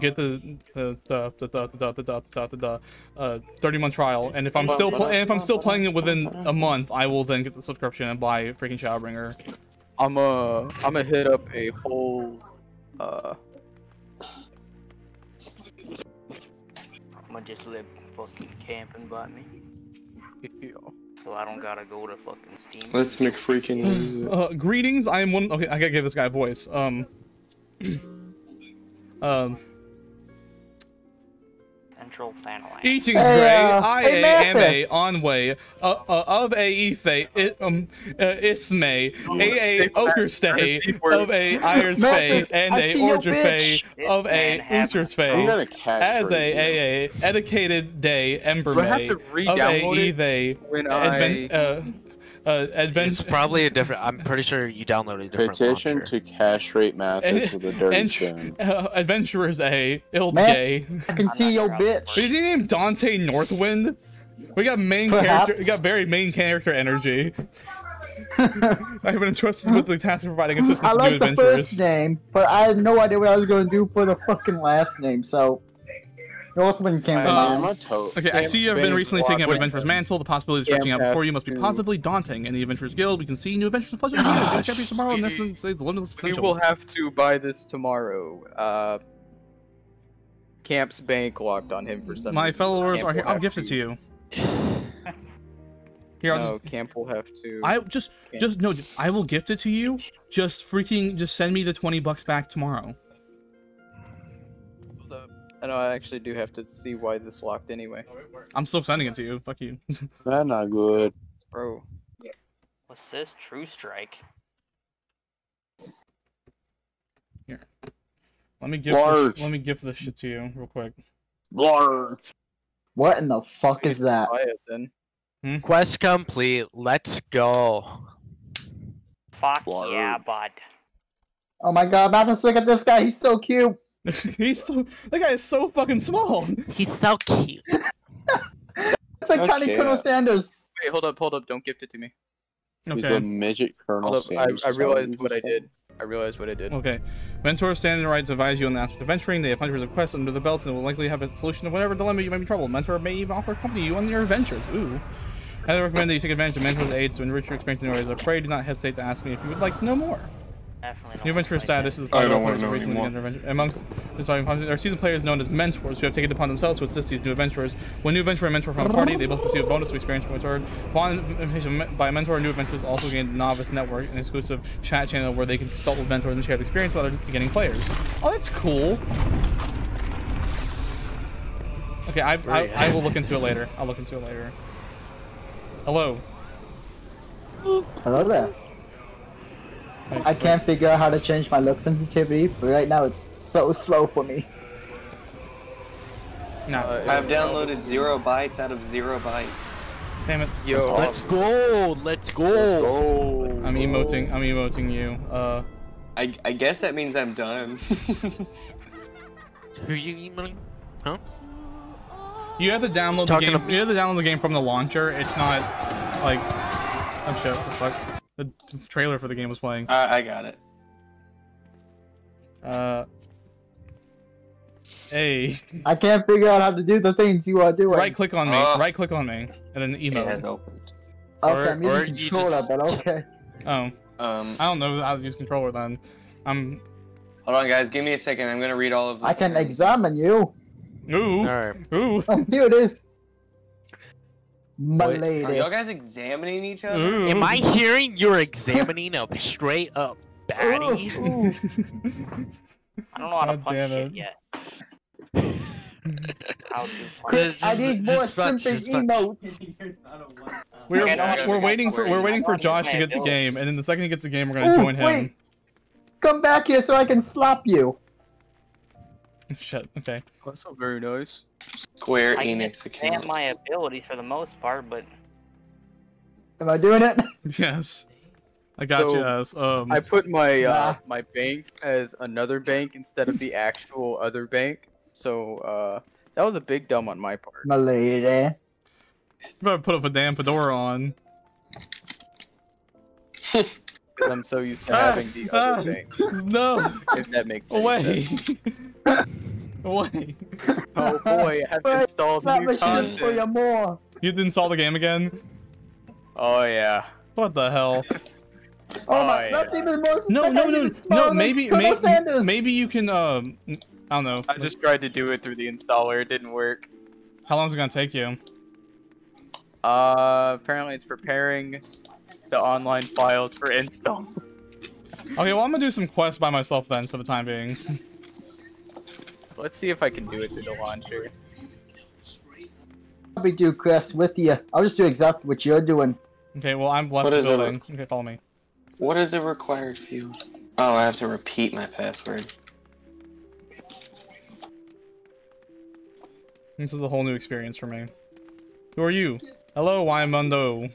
get the the the the the the the the, the, the, the uh 30 month trial, and if I'm still and if I'm still playing it within a month, I will then get the subscription and buy freaking Shadowbringer. I'm uh I'm gonna hit up a whole uh I'm gonna just let fucking camping by me, video. so I don't gotta go to fucking Steam. Let's McFreaking lose it. Uh, greetings. I am one. Okay, I gotta give this guy a voice. Um. um. Central Thanalan. Eatings Hey, gray. uh, I hey, a am a Memphis. on way. Uh, uh, of a ethe. I, um. Uh, isme. A a okerstay. Of a iresfay. And A see orgerfay. Of a man having usersfay. As a a a educated day ember Do have to Of a re-download ethe. when Advent. I Uh. Uh. It's probably a different. I'm pretty sure you downloaded a different petition launcher. to cash rate Mathis with a dirty Ent- spoon. uh, adventurers a ild Man. gay. I can see your bitch. Did you name Dante Northwind? We got main Perhaps. character. We got very main character energy. I've been entrusted with the task of providing assistance I to new like the adventurers. first name, but I had no idea what I was going to do for the fucking last name, so Northwind came to Uh, I'm mind. a toad. Okay, I see you have been recently taking up. Adventurer's Mantle. The possibility of stretching out before you must be positively daunting. In the Adventurers Guild, we can see new adventures of pleasure. Join champions tomorrow, and this is the limitless potential. we will have to buy this tomorrow. Uh Camp's bank locked on him for some My reason, so followers Camp are here. I'll have gift it to you. Here, I'll just Camp will have to I just just no, I will gift it to you. Just freaking just send me the 20 bucks back tomorrow. I know I actually do have to see why this locked anyway. Oh, I'm still sending it to you. Fuck you. That's not good. Bro. What's this? True Strike. Here. Let me give this, let me give this shit to you real quick. Blarg. What in the fuck is that? Buy it then. Hmm? Quest complete. Let's go. Fuck Blarg. yeah, bud. Oh my god, Mathis, look at this guy, he's so cute! He's so that guy is so fucking small. He's so cute. It's like Tiny Okay. Colonel Sanders. Wait, hold up, hold up, don't gift it to me. Okay. He's a midget Colonel Hold up, I, Sanders. I is realized what I did. I realized what I did. Okay. Mentors stand in the to advise you on the aspect of venturing. They have hundreds of quests under the belts and will likely have a solution to whatever dilemma you might be in trouble. Mentor may even offer company you on your adventures. Ooh. I recommend that you take advantage of Mentor's aids to enrich your experience in ways. I pray do not hesitate to ask me if you would like to know more. Definitely New look adventurer like status is I don't vital wanna for know recently anymore. Amongst this volume, there are seasoned players known as mentors who have taken it upon themselves to assist these new adventurers. When new adventurer and mentor from a party, they both receive a bonus of experience from mentor. Upon invitation by a mentor, new adventurers also gain the novice network, an exclusive chat channel where they can consult with mentors and share experience with other beginning players. Oh, that's cool. Okay, I, I, I will look into it later. I'll look into it later. Hello. Hello there. I can't figure out how to change my look sensitivity, but right now it's so slow for me. No. Uh, I've downloaded zero bytes out of zero bytes. Damn it. Yo, Let's go. Let's go. I'm emoting. I'm emoting you. Uh. I, I guess that means I'm done. Who you emoting? Huh? You have to download the game. You have to download the game from the launcher. It's not like oh shit. What the fuck? The trailer for the game was playing. I, I got it. Uh. Hey, I can't figure out how to do the things you are doing. right click on me. Uh. right click on me, and then It has emote. opened. Okay, or- I'm using controller, just- but okay. Oh, Um, I don't know how to use controller then. I'm. hold on, guys. Give me a second. I'm gonna read all of. I this. can examine you. Ooh. All right. Ooh. Oh, here it is. My Are y'all guys examining each other? Ooh. Am I hearing you're examining a straight up baddie? Ooh, I don't know how to God punch damn shit it. yet. I'll I need more just punch, simping emotes. We're, Okay, I gotta we're waiting for we're waiting for. Josh to get the game, and then the second he gets the game, we're gonna Ooh, join him. wait. Come back here so I can slap you. Shit. Okay. That's not very nice. Square I can Enix expand account. my abilities for the most part, but Am I doing it? Yes. I got So, you. As um. I put my uh, Nah. my bank as another bank instead of the actual other bank. So uh, that was a big dumb on my part. My lady. You better put up a damn fedora on. 'cause I'm so used to Ah, having the ah. other bank. No. If that makes any Away. sense. Wait. Oh boy, I have Wait, installed Slot new machine for you more. You didn't install the game again? Oh yeah. What the hell? Oh, my, yeah. that's even more. No, no, no, no. Maybe, maybe, Sanders. maybe you can. Um, I don't know. I just tried to do it through the installer. It didn't work. How long is it gonna take you? Uh, apparently it's preparing the online files for install. Okay, well I'm gonna do some quests by myself then for the time being. Let's see if I can do it through the launcher. I'll be do Chris with you. I'll just do exactly what you're doing. Okay, well I'm left What is it? building. Okay, follow me. What is a required field? Oh, I have to repeat my password. This is a whole new experience for me. Who are you? Hello, Wyamundo.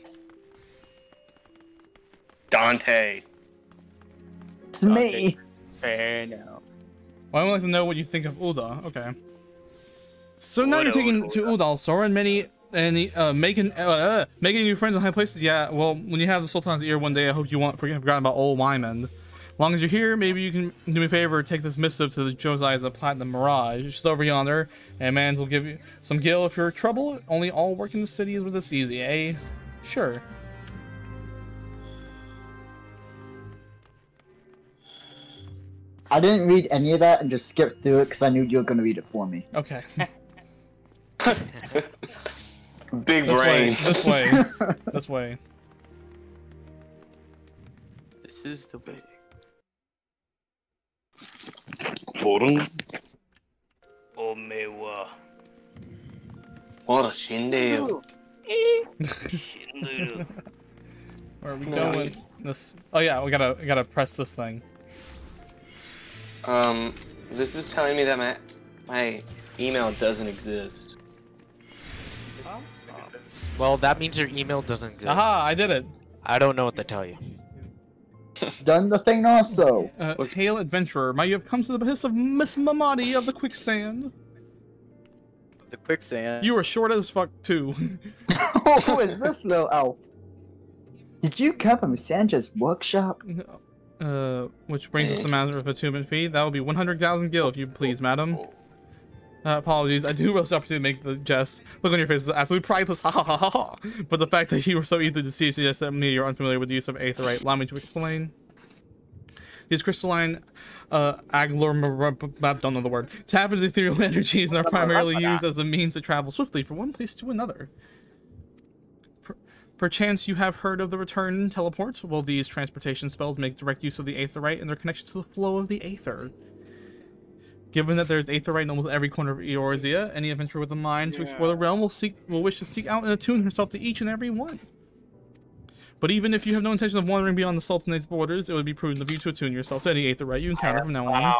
Dante. It's me. Fair now. Well, I would like to know what you think of Ul'dah. Okay. So now What you're taking Ul'dah? to Uldal, Sora, and many and uh, making uh, uh, making new friends in high places. Yeah. Well, when you have the Sultan's ear one day, I hope you won't forget forgotten about old Wymond. As long as you're here, maybe you can do me a favor, take this missive to the Josiah's A Platinum Mirage. It's over yonder, and Mans will give you some gil if you're in trouble. Only all work in the city is with this easy, eh? Sure. I didn't read any of that and just skipped through it because I knew you were going to read it for me. Okay. Big This brain. way. This way. This way. This is the way. Omewa. What a shindig. Where are we going? This. Oh yeah, we gotta we gotta press this thing. Um, this is telling me that my my email doesn't exist. Well, that means your email doesn't exist. Aha! I did it. I don't know what to tell you. Done the thing also. Uh, hail adventurer, might you have come to the behest of Miss Momodi of the quicksand? The quicksand. You were short as fuck too. Who is this little elf? Did you come from Sandra's workshop? Uh, which brings us to the matter of attunement fee. That will be 100,000 gil, if you please, madam. Uh, apologies, I do the opportunity to make the jest. Look on your face is absolutely priceless, ha ha ha ha ha. But the fact that you were so easily deceived suggests that me you're unfamiliar with the use of aetheryte. Allow me to explain. These crystalline, uh, agglomar- don't know the word, tap into ethereal energies and are primarily used as a means to travel swiftly from one place to another. Per- Perchance you have heard of the return teleport? Well, these transportation spells make direct use of the aetheryte and their connection to the flow of the aether. Given that there's aetheryte in almost every corner of Eorzea, any adventurer with a mind to explore the realm will seek will wish to seek out and attune herself to each and every one. But even if you have no intention of wandering beyond the Sultanate's borders, it would be prudent of you to attune yourself to any aetheryte you encounter from now on.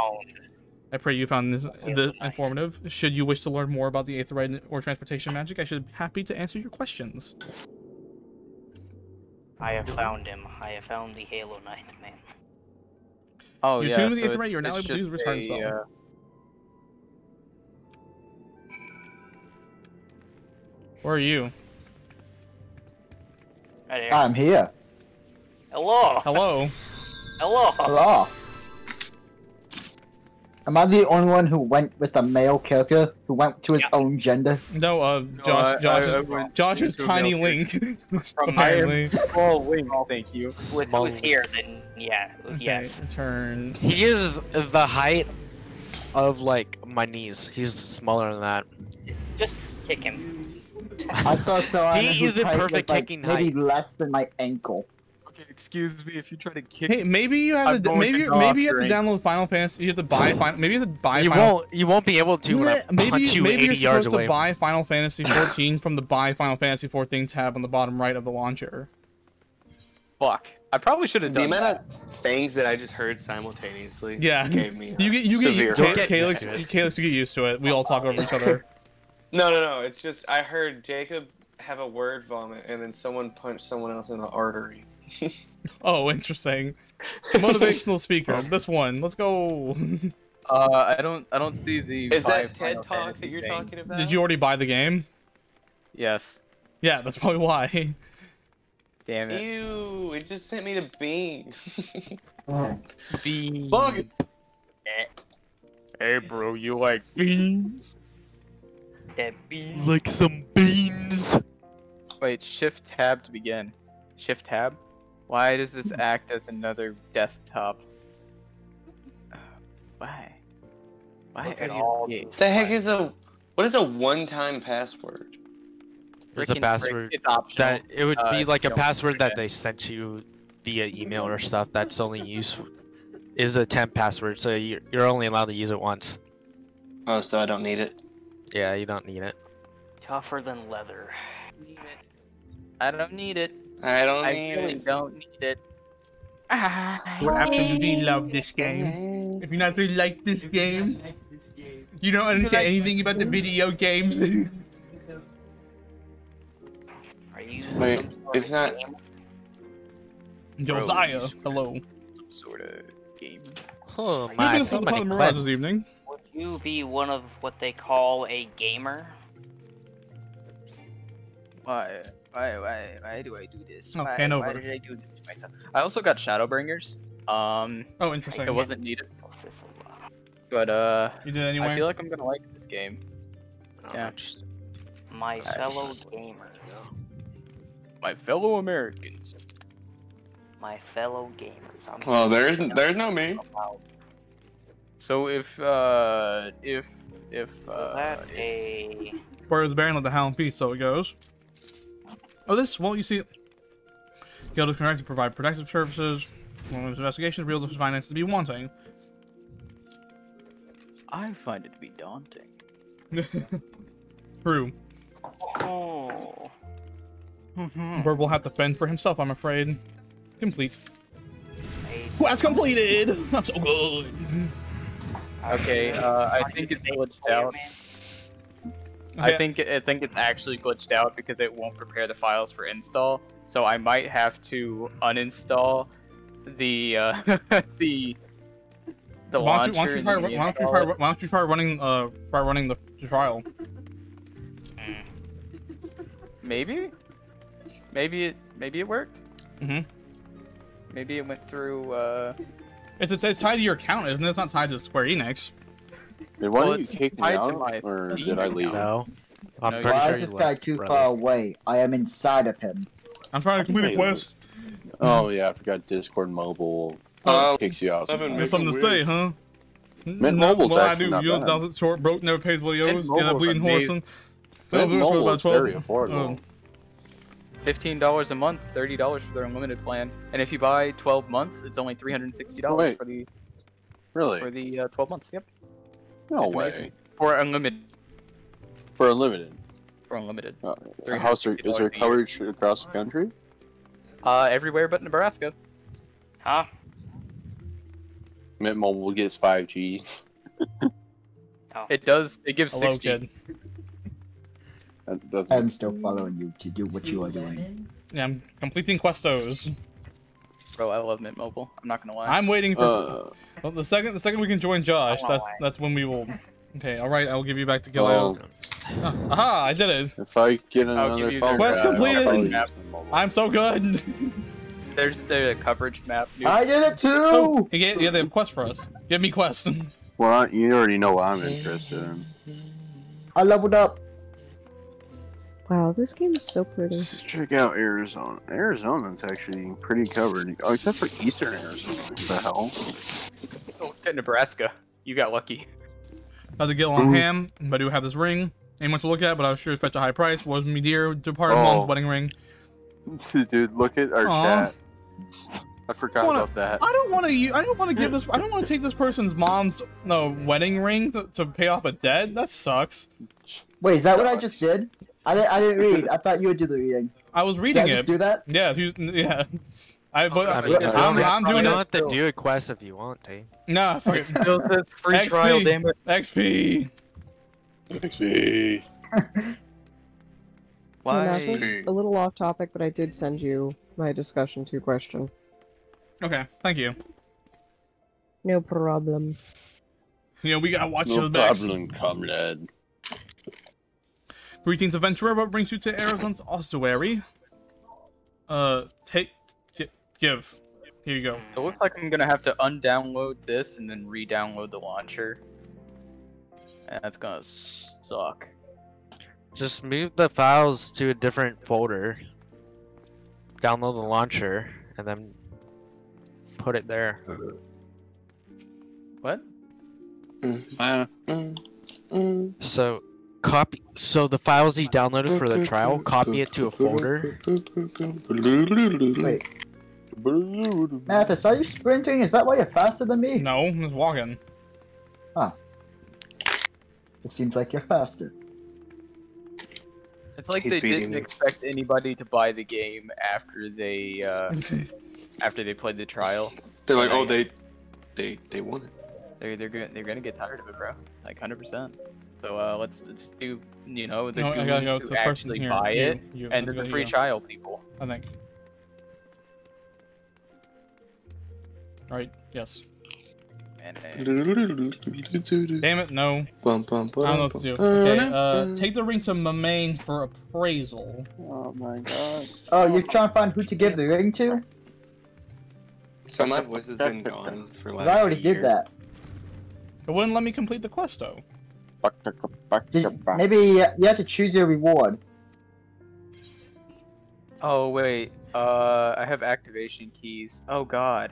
I pray you found this, this informative. Should you wish to learn more about the aetheryte or transportation magic, I should be happy to answer your questions. I have found him. I have found the Halo Knight man. Oh You yeah. tune with the so Aetheryte, you're now it's able to use just return a, spell. uh, Where are you? Right here. I'm here. Hello. Hello. Hello. Hello. Am I the only one who went with a male character who went to his own gender? No, uh, Josh. I- Josh, I- I is, went Josh is tiny Link. From I am small wing, thank you. With Small- who's here then? Yeah. Okay, Yes. Turn. He is the height of like my knees. He's smaller than that. Just kick him. I saw Solana He is in height was, perfect like, kicking maybe height. less than my ankle. Okay, excuse me if you try to kick. Hey, maybe you have I'm to. Maybe to maybe you have to download Final Fantasy. You have to buy Final. Maybe you have to buy. You Final, won't. You won't be able to when I Bleh, maybe punch you, maybe you're supposed away. to buy Final Fantasy 14 from the Buy Final Fantasy 14 tab on the bottom right of the launcher. Fuck. I probably should have done The done amount that. of things that I just heard simultaneously Yeah. gave me You get you severe get heart Ca- Calyx, disease. Calyx, you get used to it. We all talk over each other. No, no, no. It's just I heard Jacob have a word vomit, and then someone punched someone else in the artery. Oh, interesting. Motivational speaker. This one. Let's go. Uh, I don't. I don't see the. Is that TED Talk Fantasy that you're thing. talking about? Did you already buy the game? Yes. Yeah, that's probably why. Damn it. Ew! It just sent me to Bing. Be... Bug. Hey, bro, you like beans? That be Like some beans. Wait, shift tab to begin. Shift tab? Why does this act as another desktop? Why? Why Look are at you all gay? The heck is a what is a one-time password? It's a password It's optional. That it would Uh, be like a password that they sent you via email or stuff. That's only used is a temp password, so you're you're only allowed to use it once. Oh, so I don't need it. Yeah, you don't need it. tougher than leather. I don't need it. I don't I need really it. don't need it. We absolutely love this game. If you not to like this game, you don't understand anything about the video games. Are you? Wait, some sort it's not- gamer? Josiah, hello. Some sort of game. Oh You've my, been so to many the Mirage questions. this evening. Would you be one of what they call a gamer? Why? Why? Why? Why do I do this? Oh, why, hand why did I do this to myself? I also got Shadowbringers. Um, Oh, interesting. it wasn't needed, What's this about? but uh, You did I feel like I'm gonna like this game. Oh, Yeah. interesting. My fellow gamers. My fellow Americans. My fellow gamers. I'm Well, there's there's no me. about So if uh, if if uh, that a Where the Baron let the Hound feast, so it goes. Oh, this, well, you see, Guild is contracted to provide protective services. When there's investigations reveals the finance to be wanting. I find it to be daunting. True. oh, Bird will have to fend for himself, I'm afraid. Complete. a Quest completed! Not so good. Okay, uh, I think it's glitched out. I think I think it's actually glitched out because it won't prepare the files for install. So I might have to uninstall the uh, the the why don't, you, why, don't you try, why, don't you try, why don't you try running, uh, try running the, the trial? Maybe, maybe it maybe it worked. Mhm. Maybe it went through. Uh, It's, it's tied to your account, isn't it? It's not tied to Square Enix. Did one Well, of you it's kick me out, or did I leave? No, I'm No, pretty Why sure is you this guy left, too brother. far away? I am inside of him. I'm trying to complete a quest. Oh yeah, I forgot Discord mobile Oh, kicks you out. I've There's something to say, huh? Mint no, Mobile's well, I actually do. not You bad. does it short, broke, never pays videos. Mint Get that Mobile's bleeding horse. amazing. and- Mint Mobile about is very 12 affordable. Fifteen dollars a month, thirty dollars for their unlimited plan, and if you buy twelve months, it's only three hundred and sixty dollars Wait. for the Really? for the uh, twelve months. Yep, No way. amazing. for unlimited. For unlimited. For unlimited. Uh, how is there, is there $360 year. coverage across the country? Uh, everywhere but Nebraska. huh? Mint Mobile gets 5G. Oh, It does. It gives Hello, 60. kid. That doesn't. I'm still following you to do what you are doing. Yeah, I'm completing questos. Bro, I love Mint Mobile. I'm not gonna lie. I'm waiting for Uh, well, the second. The second we can join Josh, Oh, that's why? that's when we will. Okay, all right. I will give you back to well, Gileo. Ah, aha! I did it. if I get I'll give another phone the- Quest guy, completed! probably use Mint Mobile. I'm so good. There's the coverage map. New. I did it too! oh, you get, yeah, they have quest for us. Give me quest. Well, you already know what I'm interested in. I leveled up. Wow, this game is so pretty. Let's check out Arizona. Arizona's actually pretty covered. Oh, except for Eastern Arizona. What the hell? Oh, Nebraska. You got lucky. Had to get on ham, but I do have this ring. Ain't much to look at, but I was sure to fetch a high price. Was me dear departed Oh. mom's wedding ring. Dude, look at our Aw. chat. I forgot Wanna- about that. I don't want to. I don't want to give this. I don't want to take this person's mom's no wedding ring to, to pay off a debt. That sucks. Wait, is that what I just did? I didn't. I didn't read. I thought you would do the reading. I was Did reading I just it. do that? Yeah, if you, yeah. I but I I mean, mean, you it's I'm, still- I'm you doing don't it. have to do a quest if you want to. Nah, fuck it. Still says free XP. trial, damn it. XP. XP. Hey, now, Why? this a little off topic, but I did send you my discussion two question. Okay, thank you. No problem. Yeah, we gotta watch No those backs. problem, comrade. Greetings, adventurer. What brings you to Arrzaneth ossuary? Uh, take, give. Here you go. It looks like I'm gonna have to undownload this and then re-download the launcher. That's gonna suck. Just move the files to a different folder. Download the launcher and then put it there. What? Uh, So copy so the files you downloaded for the trial, copy it to a folder. Wait, Mathis, are you sprinting? Is that why you're faster than me? No, I'm just walking. It seems like you're faster. It's like He's they didn't me. expect anybody to buy the game after they uh, after they played the trial. They're like, oh, they, they, they won it. They're they're gonna they're gonna get tired of it, bro. Like hundred percent. So uh, let's, let's do you know the No, I goons go who the actually here. buy You- it, you- and then the free trial people. I think. Right. Yes. And, uh, Damn it! No. Bum, bum, I don't know what to do. Okay. Uh, take the ring to Mamain for appraisal. oh my god. Oh, you're trying to find who to give the ring to? So my voice has been gone for 'Cause like. I already a did that. It wouldn't let me complete the quest though. Did, maybe uh, you have to choose your reward. oh wait, uh, I have activation keys. Oh god.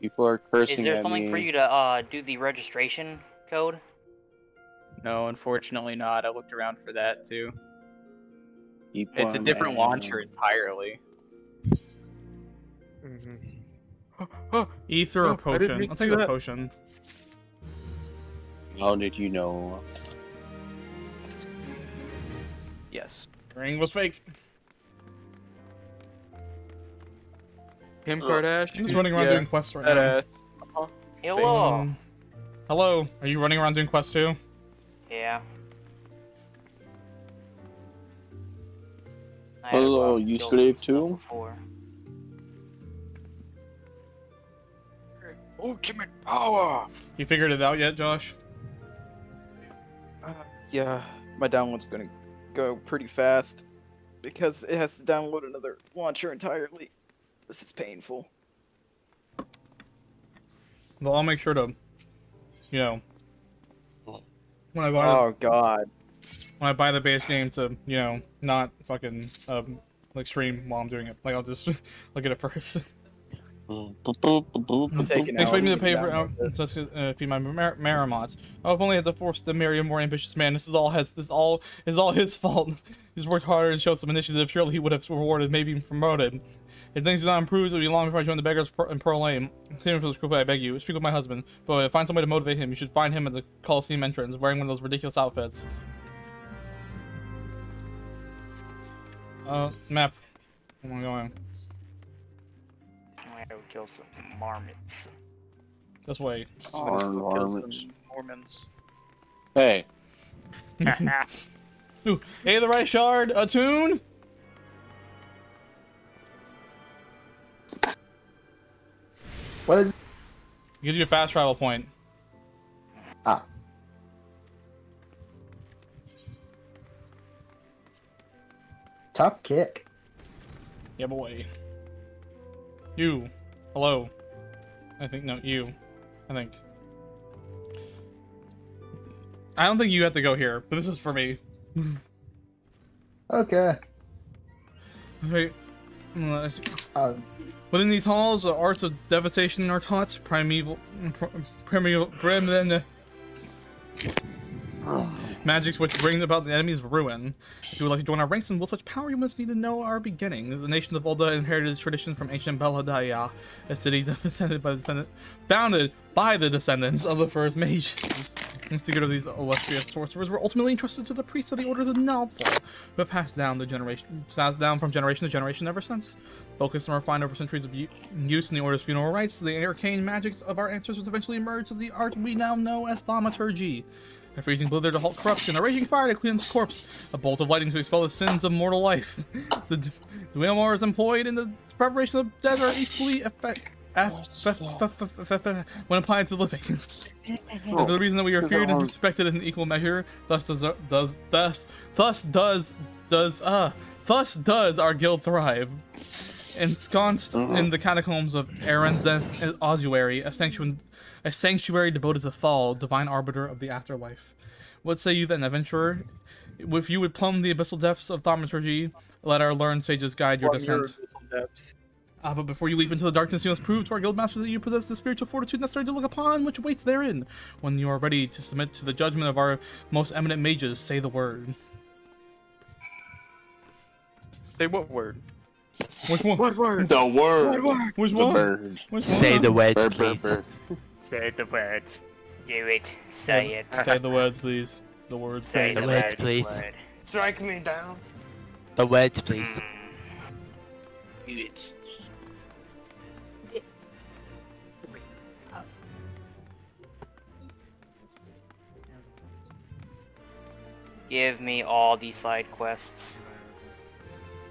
People are cursing. Is there at something me. for you to uh do the registration code? No, unfortunately not. I looked around for that too. People It's a different mad. launcher entirely. Ether Oh, or I didn't potion? I'll take the that. potion. How did you know? Yes. Ring was fake. Kim I'm Kardashian. just running around Yeah, doing quests right that now. ass. Uh-huh. Hello. Um, hello. Are you running around doing quests too? Yeah. I Hello, uh, you killed slave too? Before. Ultimate power! You figured it out yet, Josh? Uh, yeah, my download's gonna go pretty fast because it has to download another launcher entirely. This is painful. Well, I'll make sure to, you know, when I buy Oh god. when I buy the base game to, you know, not fucking um like stream while I'm doing it. Like I'll just look at it first. It'll Expect me to to pay for uh, download just uh, feed my mar- Maramots. Oh, if only I had the force to marry a more ambitious man. This is all his. This all is all his fault. He's worked harder and showed some initiative. Surely he would have rewarded, maybe even promoted. If things do not improve, it will be long before I join the beggars pro- in Pearl Lane. Save him for this cruelty, I beg you. Speak with my husband. But find some way to motivate him. You should find him at the Coliseum entrance, wearing one of those ridiculous outfits. Uh, map. Where am I going? I'm gonna go kill some marmots. This way. Arm Kill some Mormons. Hey, Ooh, hey, the right shard, attune. What is? Gives you a fast travel point. Ah. Top kick. Yeah, boy. You. Hello. I think, no, you. I think. I don't think you have to go here, but this is for me. Okay. Okay. mm. Um, Within these halls, the arts of devastation are taught. Primeval. pr- Primeval. Magics which bring about the enemy's ruin. If you would like to join our ranks and will such power, you must need to know our beginning. The nation of Ul'dah inherited its tradition from ancient Belah'dia, a city by the descendant, founded by the descendants of the first mages. The secret of these illustrious sorcerers were ultimately entrusted to the priests of the Order of the Nald'thal, who have passed down the generation, passed down from generation to generation ever since. Focused and refined over centuries of use in the Order's funeral rites, the arcane magics of our ancestors eventually emerged as the art we now know as thaumaturgy. A freezing blizzard to halt corruption, a raging fire to cleanse corpse, a bolt of lightning to expel the sins of mortal life. the d- Dwemer is employed in the preparation of death are equally effect. when applied to living. For the reason that we are feared and respected in equal measure, thus does does thus thus does does uh thus does our guild thrive. Ensconced in the catacombs of Arrzaneth Ossuary, a sanctuary, a sanctuary devoted to Thal, divine arbiter of the afterlife. What say you then, adventurer? If you would plumb the abyssal depths of thaumaturgy, let our learned sages guide your Plumb your descent. abyssal. Ah, but before you leap into the darkness, you must prove to our guildmaster that you possess the spiritual fortitude necessary to look upon which waits therein. When you are ready to submit to the judgment of our most eminent mages, say the word. Say what word? Which one? What word? The word. Which The one? bird. Which Say the words, Bird, bird, please. bird. Say the words. Do it. Say it. Say the words, please. The words. Say the the words, words, please. word. Strike me down. The words, please. Hmm. Do It. Give me all the side quests.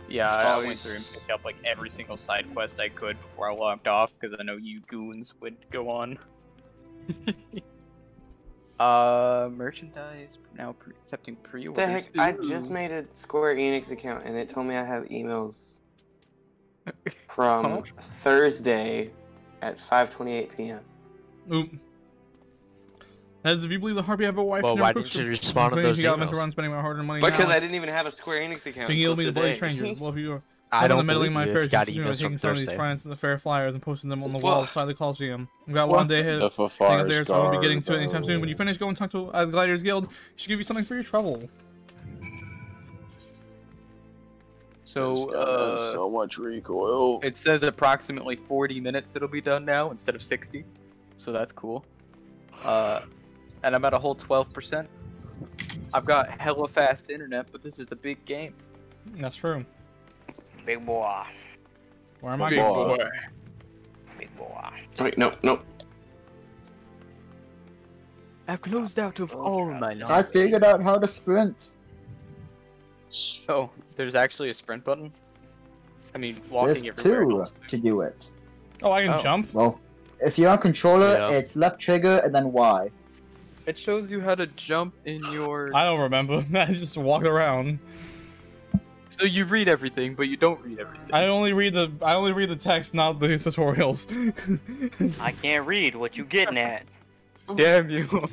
Yeah, I I went through and picked up like every single side quest I could before I logged off because I know you goons would go on. Uh, merchandise now pre- accepting pre-orders. the heck? I just made a Square Enix account and it told me I have emails from Huh? Thursday at 5:28 p.m. Oop. As if you believe the harpy have a wife, Well, never why cooks didn't you respond to those you got meant to emails? spending my hard-earned money Because now. I didn't even have a Square Enix account. Thinking you'll until be the bloody today. stranger. Well, if you are I don't meddling believe my you. affairs, If you you know, taking from some of these Thursday. friends the fair flyers and posting them on the Whoa. wall outside the Coliseum. We got Whoa. one day ahead. The Hang up there, so I won't be getting to it anytime soon. When you finish, go and talk to uh, Gliders Guild. She should give you something for your trouble. So, uh, so much recoil. it says approximately 40 minutes it'll be done now instead of 60. So that's cool. Uh, and I'm at a whole 12%. I've got hella fast internet, but this is a big game. That's true. Big boy. Where am I Big going? boy. Big boy. Wait, no, no. I've closed out of oh, all my I figured out how to sprint. Oh, there's actually a sprint button. I mean, walking There's everywhere. two helps. to do it. Oh, I can Oh. jump. Well, if you're on controller, Yeah. it's left trigger and then Y. It shows you how to jump in your. I don't remember. I just walked around. So you read everything, but you don't read everything. I only read the I only read the text, not the tutorials. I can't read what you getting at. Damn you! Out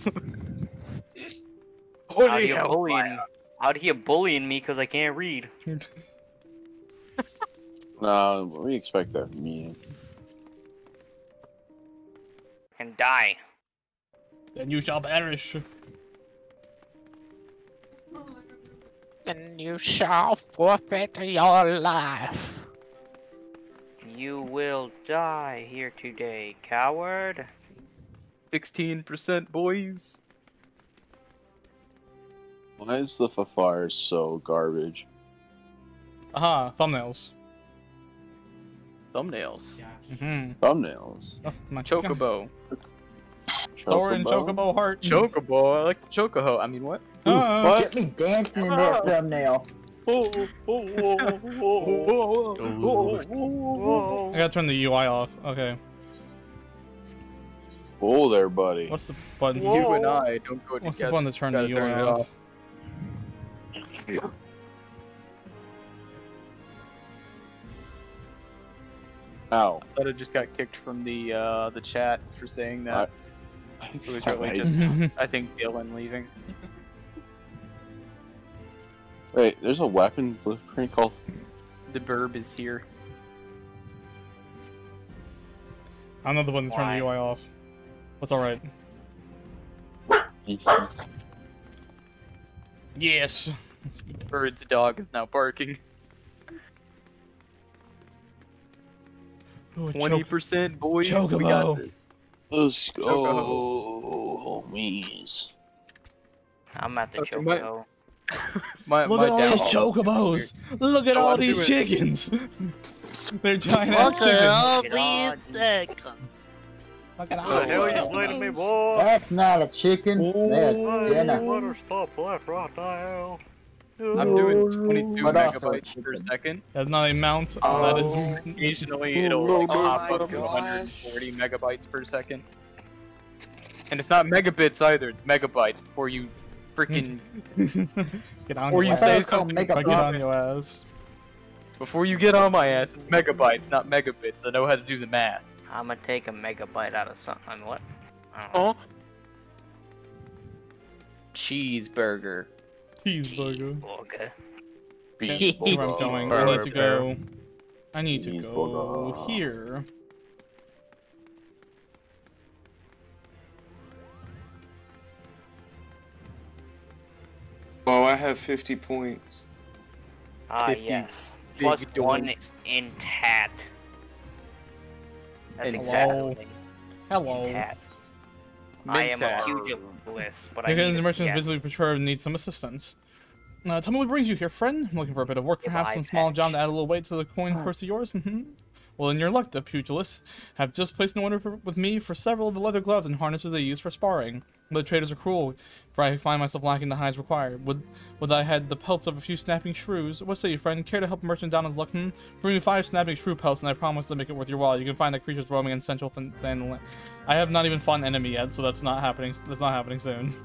Holy here bullying, out here bullying me because I can't read. No, we expect that from you. And die. then you shall perish. Oh, Then you shall forfeit your life. You will die here today, coward. 16% boys. Why is the Fafar so garbage? Aha, thumbnails. Thumbnails. Mm-hmm. Thumbnails. Oh, my Chocobo. Thor and Chocobo? Chocobo heart. Chocobo. I like the chocoho. I mean, what? Ah, What? Get me dancing in that thumbnail. I gotta turn the UI off. Okay. Oh there, buddy. What's the button? You and I don't go together. What's the button to turn the UI turn off? off. Ow. I thought I just got kicked from the uh, the chat for saying that. It was really I- just, I think, Dylan leaving. Wait, there's a weapon blueprint called. The burb is here. I'm not the one to turn the UI off. That's alright. Yes. Bird's dog is now barking. 20% boys. We Chocobo. got this. Let's go, Chocobo. homies. I'm at the Okay, choco. My- My, Look my at all these chocobos! Look at Oh, all I'm these doing- chickens! They're giant ass chickens. Look at all What the hell these you playing to me, chocobos. boy? That's not a chicken. That's dinner. Better stop that right now. I'm doing 22 But megabytes per second. That's not a mount. Oh. That is. Occasionally, oh it'll like, Oh pop my up to 140 megabytes per second. And it's not megabits either; it's megabytes. Before you freaking Get on Or your you I thought it say something mega Get on your ass. Before you get on my ass, it's megabytes, not megabits. I know how to do the math. I'm gonna take a megabyte out of something. What? I don't know. Oh. Cheeseburger. Cheeseburger. Cheeseburger. Okay, that's where I'm going. I need to go. I need to go here. Oh, I have 50 points. Ah, 50 yes. big Plus one doinks. in tat. That's And exactly. Hello. Tat. I am a Mentat. pugilist, but I Because need the a- merchant yes. visibly perturbed needs some assistance. Uh, tell me what brings you here, friend. I'm looking for a bit of work, perhaps eye some small job to add a little weight to the coin purse of yours. hmm Well, in your luck, the pugilists have just placed an order for, with me for several of the leather gloves and harnesses they use for sparring. The traders are cruel, for I find myself lacking the hides required. Would would I had the pelts of a few snapping shrews? What say you, friend? Care to help merchant down his luck? Hmm? Bring me five snapping shrew pelts, and I promise to make it worth your while. You can find the creatures roaming in central than. than I have not even fought an enemy yet, so that's not happening. That's not happening soon.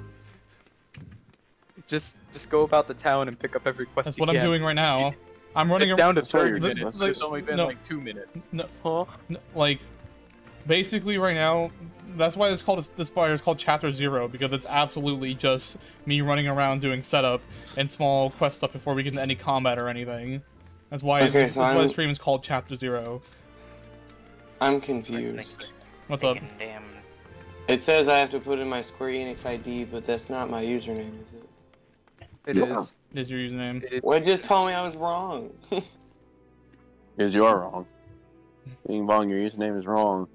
Just just go about the town and pick up every quest That's you what I'm can. doing right now. I'm running It's around. down to Sorry, 30 the- minutes. the- it's only been no. like two minutes. No, Huh? no, like, basically right now, that's why it's called this part is called Chapter Zero because it's absolutely just me running around doing setup and small quest stuff before we get into any combat or anything. That's why Okay, this, so that's why the I'm- stream is called Chapter Zero. I'm confused. What's up? Damn. It says I have to put in my Square Enix ID, but that's not my username, is it? It Yeah. is. Is your username? It is. Well, just told me I was wrong. Because you are wrong. Being wrong, your username is wrong.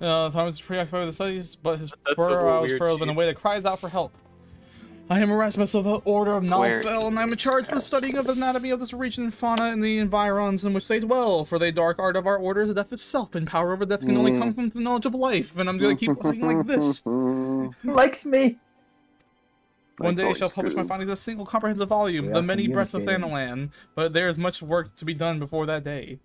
Uh, Thomas is preoccupied with the studies, but his That's a little is furrowed in a way that cries out for help. I am Erasmus of the Order of Where- Nald'thal, and I am charged with the studying of the anatomy of this region, fauna, and the environs in which they dwell. For the dark art of our order is death itself, and power over death can only come from the knowledge of life. And I'm gonna keep going like this. Who likes me? One That's day I shall publish my findings in a single comprehensive volume, We The Many Breaths of. Thanalan. But there is much work to be done before that day.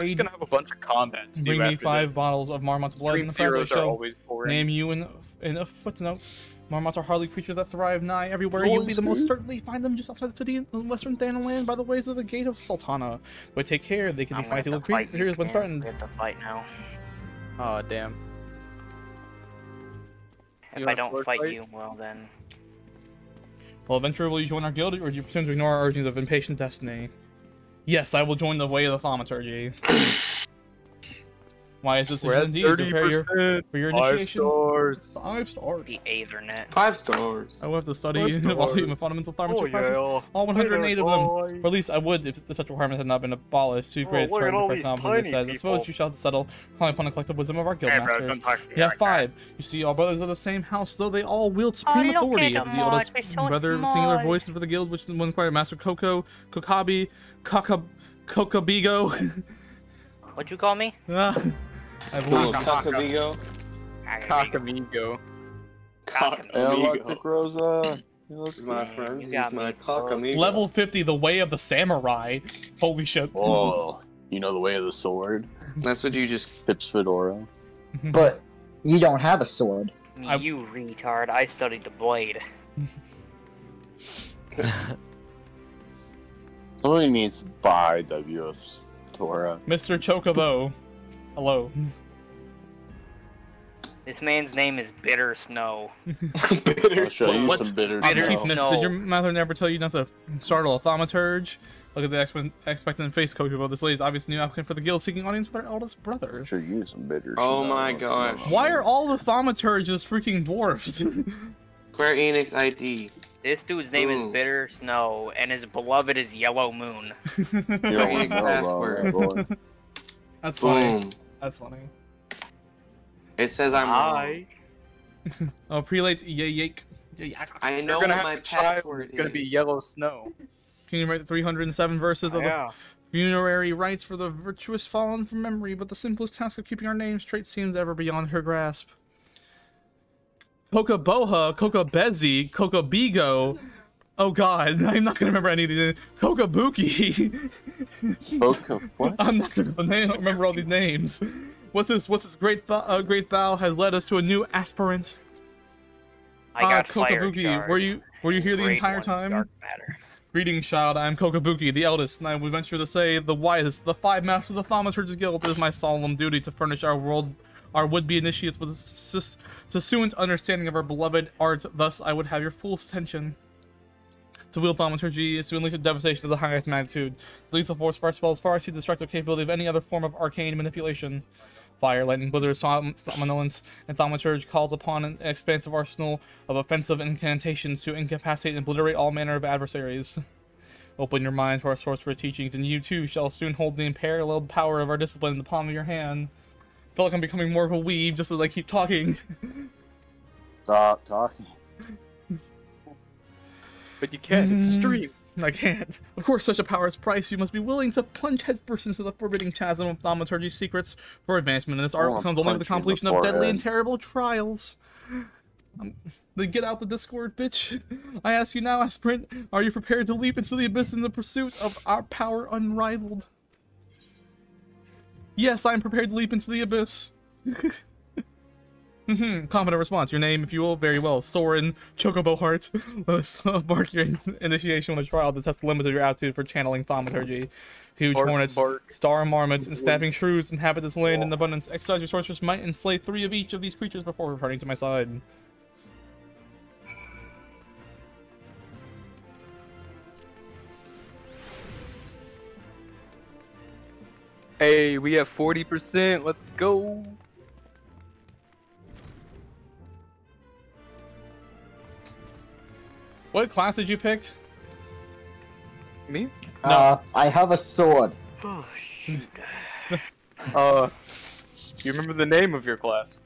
We're just gonna have a bunch of combat to do Bring me after five this. bottles of Marmot's blood, Dream and the friends I zeros are always boring. name you in, in a footnote. Marmots are hardly creatures that thrive nigh everywhere. You'll be the most certainly find them just outside the city in western Thanalan by the ways of the Gate of Sultana. But take care, they can I'm be gonna fighting little fight creatures when threatened. We have to fight now. Oh damn. If You I don't fight fight? you, well then. Well, eventually will you join our guild, or do you presume to ignore our urgings of impatient destiny? Yes, I will join the way of the thaumaturgy. Why is this We're at indeed? thirty Prepare your, for your Five initiation. stars. Five stars. The Aethernet. Five stars. I will have to study Five the volume of fundamental Oh, thaumaturgy classes. All 108 of them. Or at least I would if the such requirements had not been abolished. Too oh, great look at turn all to these fight tiny said. I suppose you shall settle, calling upon the collective wisdom of our guild Hey, bro, masters. don't talk to me You have like that. five. You see, all brothers of the same house, though they all wield supreme look authority. at As the them, oldest so brother, of singular smart. voice for the guild, which one required Master Coco, Kokabi, Kaka, Kokabigo. What'd you call me? Ah. I Little believe. Cockamigo. Cockamigo. Electric Rosa. He's my friend. You He's my cockamigo. Level 50, the way of the samurai. Holy shit. Oh, you know the way of the sword. That's what you just. Pips Fedora. But you don't have a sword. I- You retard. I studied the blade. Somebody needs to buy WS Torah. Mr. Chocobo. Hello. This man's name is Bitter Snow. bitter I'll show you What's some bitter bitter Chief snow. Ness, No. did your mother never tell you not to startle a thaumaturge? Look at the expe- expectant face Kokubo. This lady's obvious new applicant for the guild seeking audience with her eldest brother. I'll show you some bitter Oh snow. my gosh. Why are all the thaumaturges freaking dwarfs? Square Enix ID. This dude's name Ooh. is Bitter Snow, and his beloved is Yellow Moon. You don't want to know about Password. boy. That's funny. Boom. That's funny. It says I'm wrong. Oh, prelate yay yake. Yay. I know gonna what my password It's gonna be yellow snow. Can you write the 307 verses of the Yeah. funerary rites for the virtuous fallen from memory, but the simplest task of keeping our names straight seems ever beyond her grasp. Coca Boha, Coca Bedzi, Coca Bigo. Oh god, I'm not gonna remember any of these. Coca Buki. Okay, what? I'm not gonna remember all these names. What's this? What's this great th- uh, great thou has led us to a new aspirant? I got fire Cocobuki, charged. were you were you here the entire one, time? Dark. Greetings, child. I am Cocobuki, the eldest, and I would venture to say the wisest. The five masters of the Thaumaturge's Guild. It is my solemn duty to furnish our world, our would-be initiates with a sus- succinct understanding of our beloved art. Thus, I would have your full attention. To wield thaumaturgy is to unleash a devastation of the highest magnitude. The lethal force of our spells far exceeds the destructive capability of any other form of arcane manipulation. Fire, lightning, blizzard, som- somnolence, and thaumaturge calls upon an expansive arsenal of offensive incantations to incapacitate and obliterate all manner of adversaries. Open your mind to our sorcerer teachings, and you too shall soon hold the unparalleled power of our discipline in the palm of your hand. I feel like I'm becoming more of a weeb just as I keep talking. Stop talking. But you can't. It's a stream. I can't. Of course, such a power is priced. You must be willing to plunge headfirst into the forbidding chasm of thaumaturgy's secrets for advancement. And this art wanna comes only with the punch you in the completion of deadly and terrible trials. Um, then get out the Discord, bitch. I ask you now, Aspirant, are you prepared to leap into the abyss in the pursuit of our power unrivaled? Yes, I am prepared to leap into the abyss. Mhm, Confident response. Your name, if you will, very well. Soren Chocobo Heart. Let us uh, mark your in- initiation with a trial to test the limits of your aptitude for channeling thaumaturgy. Huge Bark, hornets, bark. star marmots, and stabbing shrews inhabit this land in abundance. Exercise your sorceress might and slay three of each of these creatures before returning to my side. Hey, we have 40%. Let's go. What class did you pick? Me? Uh, I have a sword. Oh, shoot. Uh, you remember the name of your class?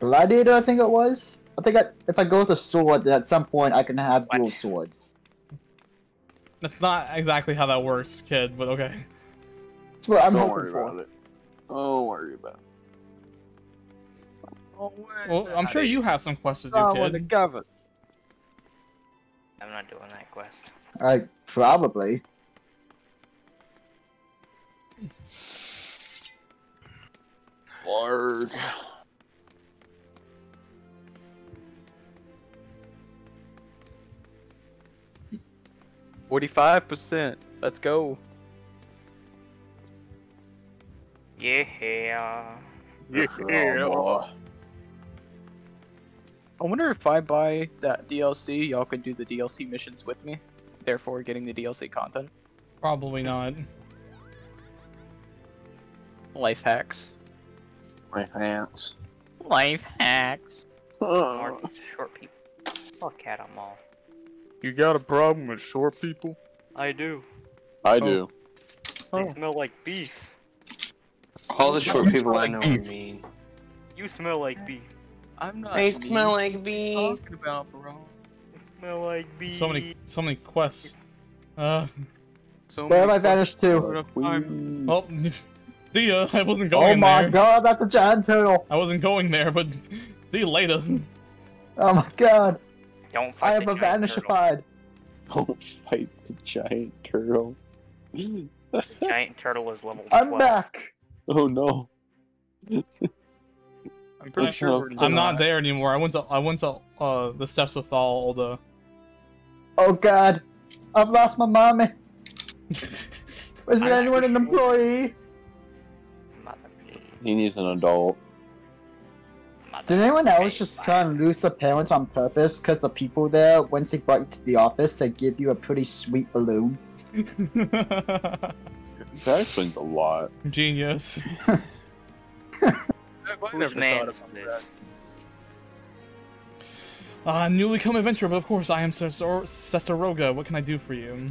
Gladiator, I think it was. I think I, if I go with a sword, then at some point I can have What? dual swords. That's not exactly how that works, kid, but okay. That's what I'm Don't hoping worry for. about it. Don't worry about it. Oh, Well, I'm sure you have some quests to do, kid. governs. I'm not doing that quest. I probably. Larg. Forty-five percent. Let's go. Yeah. Oh, I wonder if I buy that DLC, y'all could do the DLC missions with me, therefore getting the DLC content. Probably not. Life hacks. Life hacks. Life hacks. More short people. Fuck cat on all. You got a problem with short people? I do. I oh. do. Oh. They Oh. smell like beef. All the short people I know are mean. You smell like beef. I'm not. They mean. smell like beef. talking about, bro. You smell like beef. So many, so many quests. Uh, So Where have I vanished to? questions. See ya. I wasn't going. Oh my there. god, that's a giant turtle! I wasn't going there, but see you later. Oh my god, Don't I fight am the a giant turtle. Don't fight the giant turtle. Giant turtle is level 12. I'm back! oh no. I'm pretty It's sure not- we're I'm not there anymore. I went to, I went to uh the steps of Thal. Oh god, I've lost my mommy. Is there I'm anyone an sure. employee? Mother. He needs an adult. Mother, Did anyone else just try and lose their parents on purpose? Because the people there, once they brought you to the office, they give you a pretty sweet balloon. That explains a lot. Genius. I Whose never man thought is this? Uh, newly come adventurer, but of course I am Cesar- Cesaroga. What can I do for you?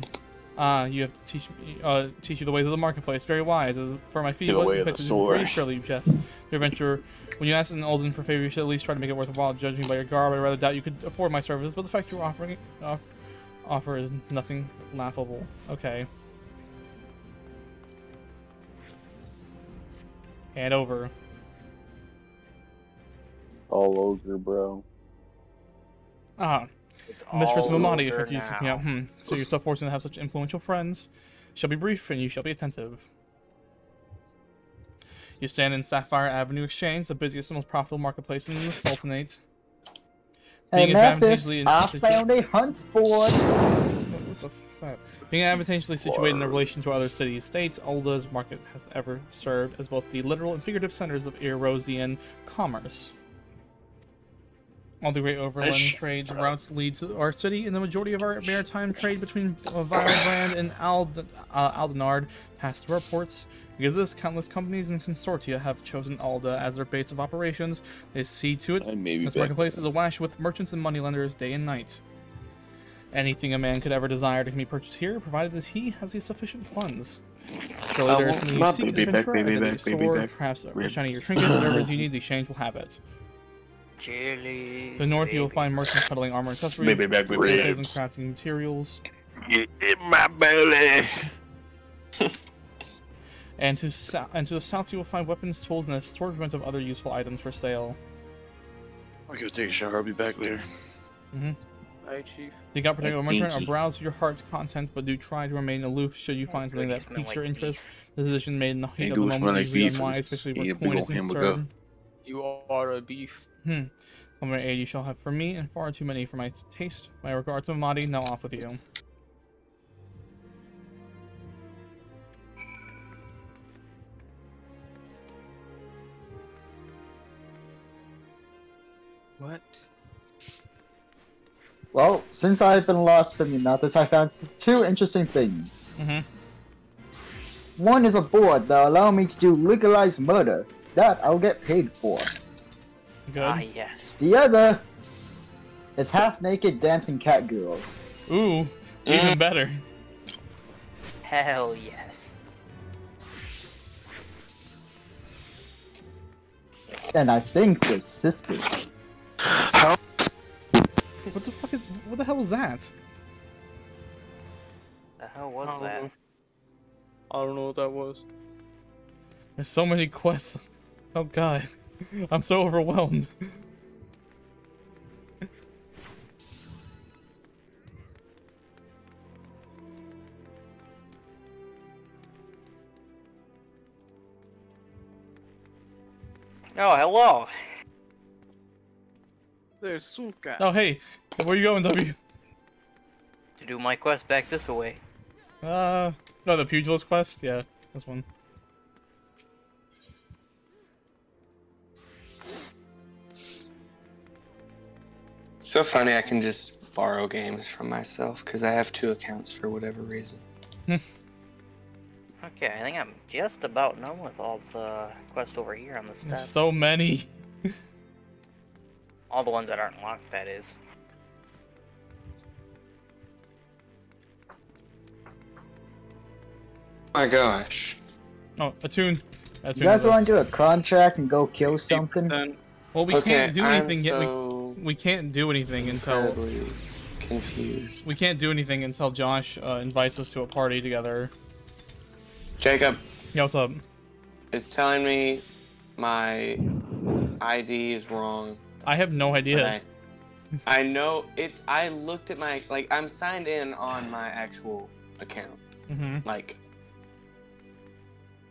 Uh, you have to teach me, uh, teach you the ways of the marketplace. Very wise. As For my fee, To the what way of the places sword. For you, surely, yes. Your adventurer. When you ask an Olden for favor, you should at least try to make it worthwhile. Judging by your garb, I rather doubt you could afford my services, but the fact you're offering off, offer is nothing laughable. Okay. Hand over. All ogre, bro. Ah, It's Mistress all Momodi, if over you're seeking now. out. Hmm. So you're so fortunate to have such influential friends. Shall be brief, and you shall be attentive. You stand in Sapphire Avenue Exchange, the busiest and most profitable marketplace in the Sultanate. Hey, Being Mathis, advantageously I found a hunt board. What the f is that? Being advantageously situated in relation to other cities states, Ul'dah's market has ever served as both the literal and figurative centers of Eorzean commerce. All the great overland Ish. trades routes lead to our city, and the majority of our maritime trade between uh, Vylbrand and Ald- uh, Aldenard pass through our ports. Because of this, countless companies and consortia have chosen Ul'dah as their base of operations. They see to it I this marketplace is awash with merchants and moneylenders day and night. Anything a man could ever desire can be purchased here, provided that he has the sufficient funds. Surely I there is want something my you seek in baby back, adventure, baby either a back, sword, back. perhaps a shiny your trinket, whatever you need, the exchange will have it. Chili. To the north, you will find merchants peddling armor and accessories, Baby back, baby tools back. and crafting materials, Get in my belly. and to sou- and to the south, you will find weapons, tools, and a assortment of other useful items for sale. I'll go take a shower. I'll be back later. Mm-hmm. Hi, Chief. You got protect That's merchant or dinky. Uh, browse your heart's content, but do try to remain aloof should you oh, find something that piques your beef. interest. The decision made in the Hey, heat of do the it smell moment like is usually beef and unwise, especially eat where a big coin is hamburger. concerned. You are a beef. Hmm. Some aid you shall have for me, and far too many for my taste. My regards to Amadi, now off with you. What? Well, since I've been lost from you, Mathis, I found two interesting things. Mm-hmm. One is a board that allow me to do legalized murder. That I'll get paid for. Good. Ah, yes. The other is half-naked dancing cat girls. Ooh, even better. Hell yes. And I think they're sisters. What the fuck is? What the hell was that? The hell was Oh. that? I don't know what that was. There's so many quests. Oh god, I'm so overwhelmed. Oh, hello. There's Suka. Oh hey, where you going, W? To do my quest back this way. Uh, no, the pugilist quest. Yeah, this one. So funny, I can just borrow games from myself because I have two accounts for whatever reason. Okay, I think I'm just about done with all the quests over here on the There's steps. so many. All the ones that aren't locked, that is. Oh my gosh. Oh, attune. attune You guys want to do a contract and go kill something? 60%. Well, we okay, can't do I'm anything yet. We, so we can't do anything until confused. we can't do anything until Josh uh, invites us to a party together. Jacob Yo, what's up? is telling me my ID is wrong. I have no idea. I, I know it's. I looked at my like. I'm signed in on my actual account, Mm-hmm. like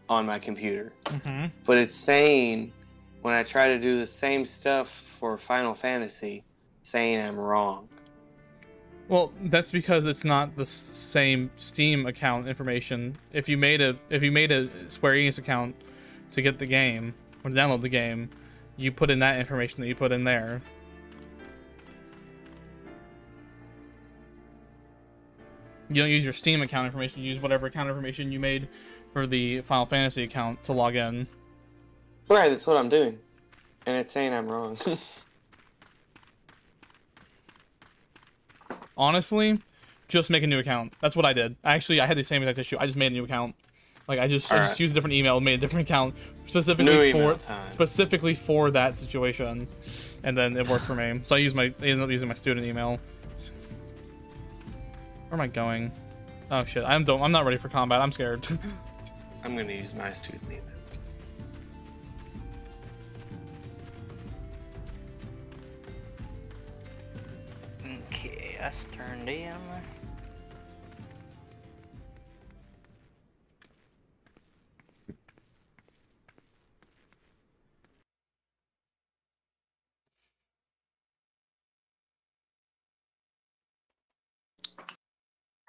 on my computer. Mm-hmm. but it's saying when I try to do the same stuff for Final Fantasy, saying I'm wrong. Well, that's because it's not the same Steam account information. If you made a if you made a Square Enix account to get the game or to download the game, you put in that information that you put in there. You don't use your Steam account information. You use whatever account information you made for the Final Fantasy account to log in. Right, that's what I'm doing, and it's saying I'm wrong. Honestly, just make a new account. That's what I did. Actually, I had the same exact issue. I just made a new account. Like I just, I just used a different email, made a different account specifically for time. specifically for that situation, and then it worked for me. So I used my, I ended up using my student email. Where am I going? Oh shit, I'm don't, I'm not ready for combat. I'm scared. I'm gonna use my student email. somebody there?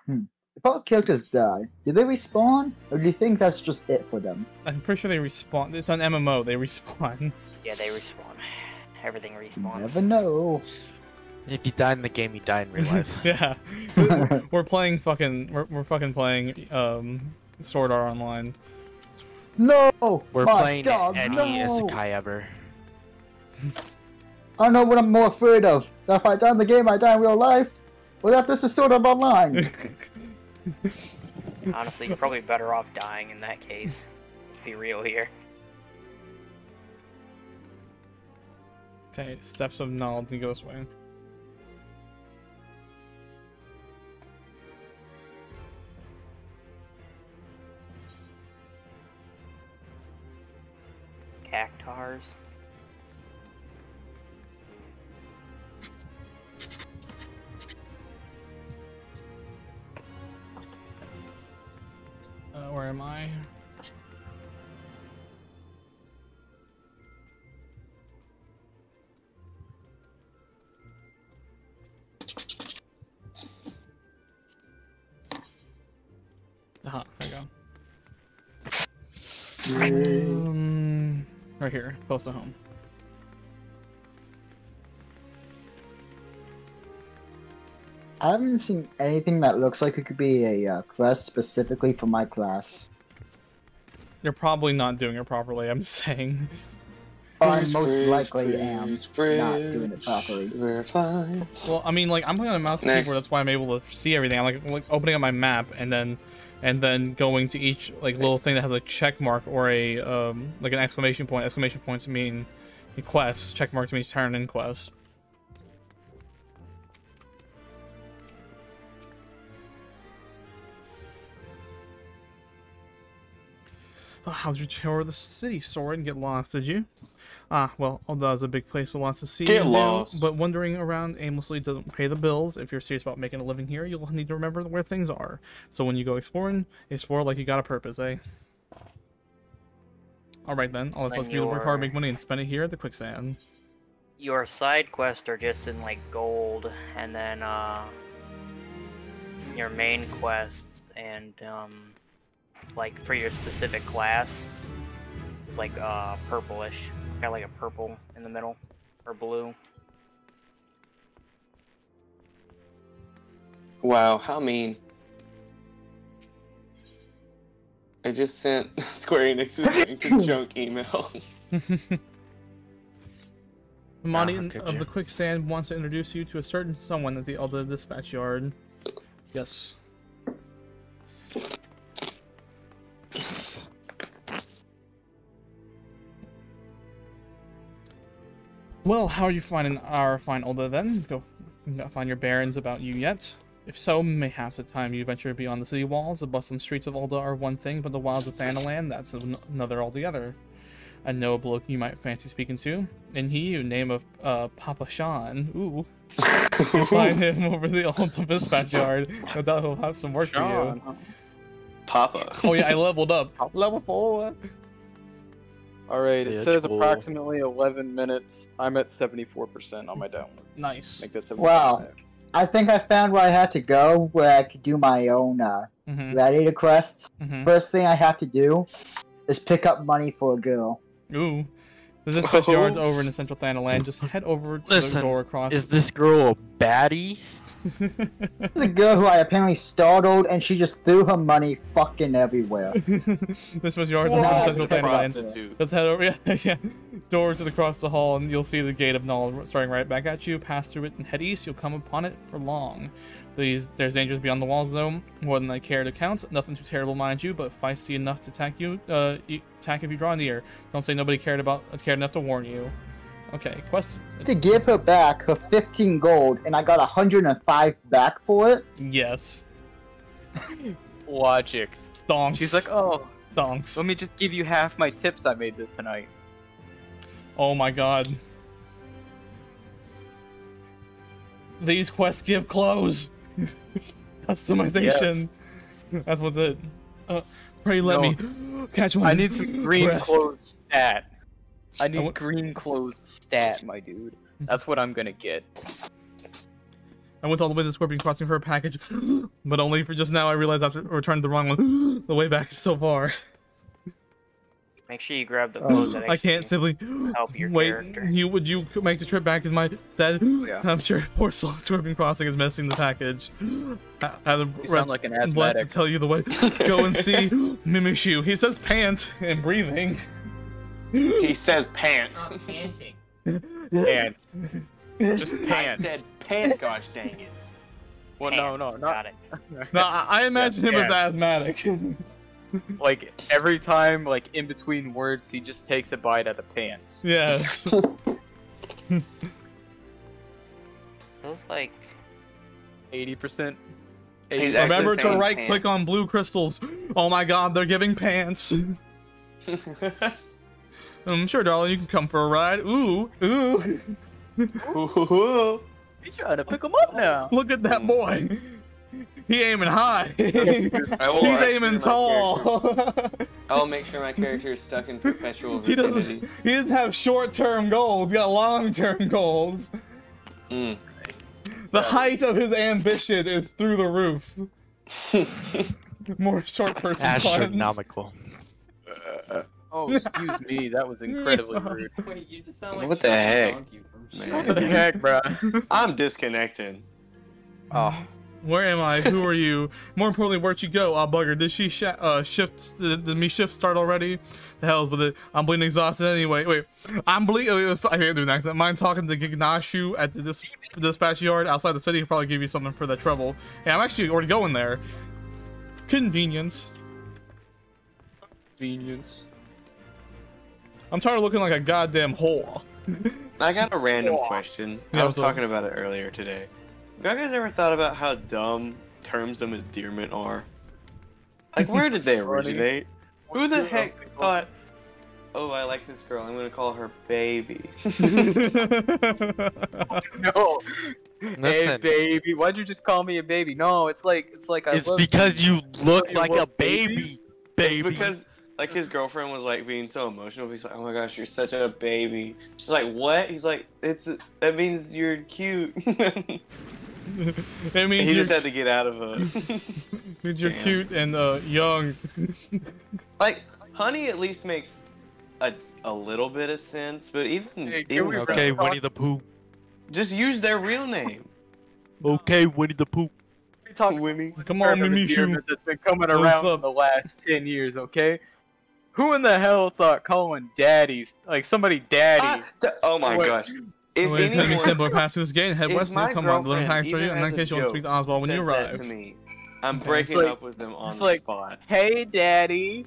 Hmm. If all characters die, do they respawn, or do you think that's just it for them? I'm pretty sure they respawn. It's on MMO. They respawn. Yeah, they respawn. Everything respawns. Never know. If you die in the game, you die in real life. yeah. we're playing fucking. We're, we're fucking playing um, Sword Art Online. No! We're My playing God, any no! isekai ever. I don't know what I'm more afraid of. That if I die in the game, I die in real life. Well, that this is Sword Art online. Honestly, you're probably better off dying in that case. Let's be real here. Okay, steps of knowledge. You go this Cactars. Uh, where am I? Aha, there you go. Um, right here, close to home. I haven't seen anything that looks like it could be a uh, quest specifically for my class. You're probably not doing it properly, I'm saying. But I most bridge, likely am bridge, not doing it properly. We're fine. Well, I mean, like I'm playing on a mouse and Next. keyboard. That's why I'm able to see everything. I'm like, like opening up my map and then, and then going to each like little thing that has a check mark or a um like an exclamation point. Exclamation points mean quests. Check marks means turn in quests. Oh, how's your tour the city, and Get lost, did you? Ah, well, Ul'dah is a big place with lots to see Get and do, lost. but wandering around aimlessly doesn't pay the bills. If you're serious about making a living here, you'll need to remember where things are. So when you go exploring, explore like you got a purpose, eh? Alright then, all that's When left for you to work hard, make money, and spend it here at the quicksand. Your side quests are just in like gold, and then uh, your main quests and um, like for your specific class is like uh purplish. Got like a purple in the middle or blue. Wow, how mean. I just sent Square Enix's link to junk email. The Monty how of the quicksand wants to introduce you to a certain someone at the Ul'dah dispatch yard. Yes. Well, how are you finding our fine Ul'dah then? Go find your bearings about you yet? If so, mayhaps the time you venture beyond the city walls, the bustling streets of Ul'dah are one thing, but the wilds of Thanalan, that's another altogether. I know a bloke you might fancy speaking to, and he, you name of uh, Papa Sean. Ooh, you'll find him over the Ul'dah dispatch yard. No doubt he'll have some work for you. Papa. Oh yeah, I leveled up. Level four. All right, it says cool. approximately 11 minutes. I'm at 74% on my download. Nice. Make that 75. Wow. I think I found where I had to go, where I could do my own uh, Mm-hmm. gladiator quests. Mm-hmm. First thing I have to do is pick up money for a girl. Ooh. The dispatch yard's over in the central Thanalan. Just head over to the door across. Is this girl a baddie? This is a girl who I apparently startled, and she just threw her money fucking everywhere. this was over in Wow. the central Thanalan. Prostitute. Let's head over. Yeah, yeah. Door to the across the hall, and you'll see the gate of Nald staring right back at you. Pass through it and head east. You'll come upon it for long. These there's dangers beyond the walls, though. More than I care to count. Nothing too terrible, mind you, but feisty enough to attack you. Uh, attack if you draw near. Don't say nobody cared about cared enough to warn you. Okay, quest. to give her back her 15 gold, and I got 105 back for it. Yes. Logic. Stonks. She's like, oh, stonks. let me just give you half my tips I made th- tonight. Oh my god. These quests give clothes. Customization. That's what's it. Uh, pray let No. me catch one. I need some green breath. clothes stat. I need wa- green clothes stat, my dude. That's what I'm gonna get. I went all the way to the Scorpion Crossing for a package, but only for just now I realized after I returned the wrong one. the way back is so far. Make sure you grab the code that I can't simply help your wait. character. You would you make the trip back in my stead? Yeah. I'm sure poor soul Scorpion Crossing is missing the package. I, I You sound like an glad to asthmatic. tell you the way. Go and see Mimishu. He says pants and breathing. He says pant. panting. Pant. Just I pant. said pant. Gosh dang it. Well, no, no, Got not it. No, I, I imagine him as asthmatic. like every time, like in between words, he just takes a bite at the pants. yes. Feels like Eighty percent. He's Remember to right-click on blue crystals. Oh my god, they're giving pants. I'm sure, darling, you can come for a ride. Ooh, ooh. Ooh. You trying to pick him up now? Look at that boy. He aiming high. He's aiming my tall. I'll make sure my character is stuck in perpetual he doesn't. He doesn't have short-term goals. He got long-term goals. Mm. The height of his ambition is through the roof. More short person puns. Astronomical. Oh, excuse me, that was incredibly rude. Wait, you just sound like What the heck? Donkey from Man. What the heck, bro? I'm disconnecting. Oh, Where am I? Who are you? More importantly, where'd you go? Ah, bugger. Did she sh- uh, shift? Did, did me shift start already? The hell's with it. I'm bleeding exhausted anyway. Wait, I'm bleeding. I can't do an accent. Mind talking to Gignashu at the dis- dispatch yard outside the city. He'll probably give you something for that trouble. Yeah, I'm actually already going there. Convenience. convenience. I'm tired of looking like a goddamn whore. I got a random question. Yeah, I was talking about it earlier today. Have you guys ever thought about how dumb terms of endearment are? Like, where did they originate? Who the heck thought, oh, I like this girl, I'm gonna call her baby? No. Hey, baby, why'd you just call me a baby? No, it's like it's like I It's love because you look like a baby, It's baby. because, like, his girlfriend was, like, being so emotional. He's like, oh my gosh, you're such a baby. She's like, what? He's like, it's that means you're cute. I mean, he just had to get out of it. means you're Damn. cute and uh, young. like, honey at least makes a, a little bit of sense, but even, Hey, can even we so, okay, Winnie the Pooh. just use their real name. Okay, Winnie the Pooh. We talk Winnie. Come on, term of Mimishu. endearment that's been coming around up? the last ten years. Okay, who in the hell thought calling daddies like somebody daddy? Ah, d- oh my Wait. gosh. If Wait, let me anyone simple pass through this gate and head west. my Come on, let him girlfriend, pack through you. In that case, you want to speak to Oswald when you arrive. to me, I'm Okay. breaking Like- up with them on the like- spot. Hey, daddy.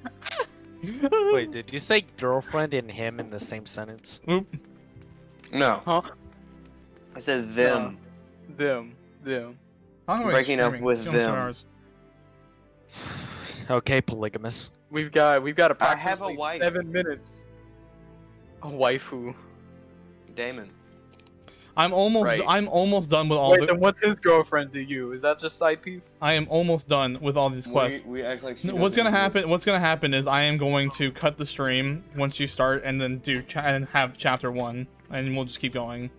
Wait, did you say girlfriend and him in the same sentence? Oop. No. Huh? I said them. Them. Them. How am Breaking up with Jump them. Stars. Okay, polygamous. We've got we've got I have a approximately wife. seven minutes. A waifu. Damon. I'm almost. Right. I'm almost done with all Wait, the. then what's his girlfriend to you? Is that just side piece? I am almost done with all these quests. We, we act like she What's gonna exist. happen? What's gonna happen is I am going to cut the stream once you start, and then do cha- and have chapter one, and we'll just keep going.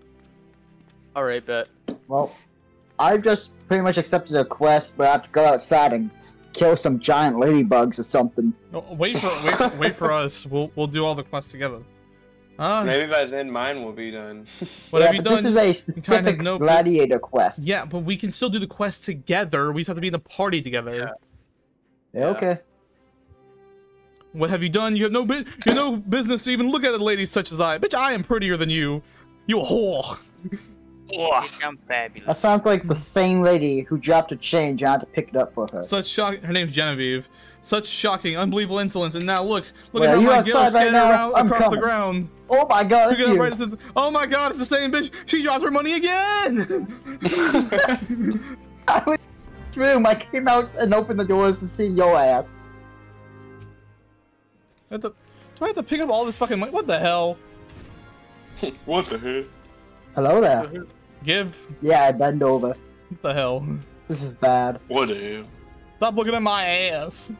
All right, bet. Well, I've just pretty much accepted a quest, but I have to go outside and kill some giant ladybugs or something. No, wait for wait, for- wait for us. We'll we'll do all the quests together. Maybe by then mine will be done. what yeah, have you but done? This is a kind of specific no- gladiator quest. Yeah, but we can still do the quest together. We just have to be in the party together. Yeah, okay. What have you done? You have no bu- you have no business to even look at a lady such as I. Bitch, I am prettier than you. You a whore. Bitch, I'm fabulous. That sounds like the same lady who dropped a change and I had to pick it up for her. Such shock. Her name's Genevieve. Such shocking, unbelievable insolence. And now look, look Well, at how you my outside gills right scattered around I'm across the ground. Oh my god, it's you. right. It says, oh my god, it's the same bitch. She dropped her money again. I was room. I came out and opened the doors to see your ass. I have to- do I have to pick up all this fucking money? What the hell? what the heck? Hello there. Give. Yeah, I bend over. What the hell? This is bad. What the hell? Stop looking at my ass.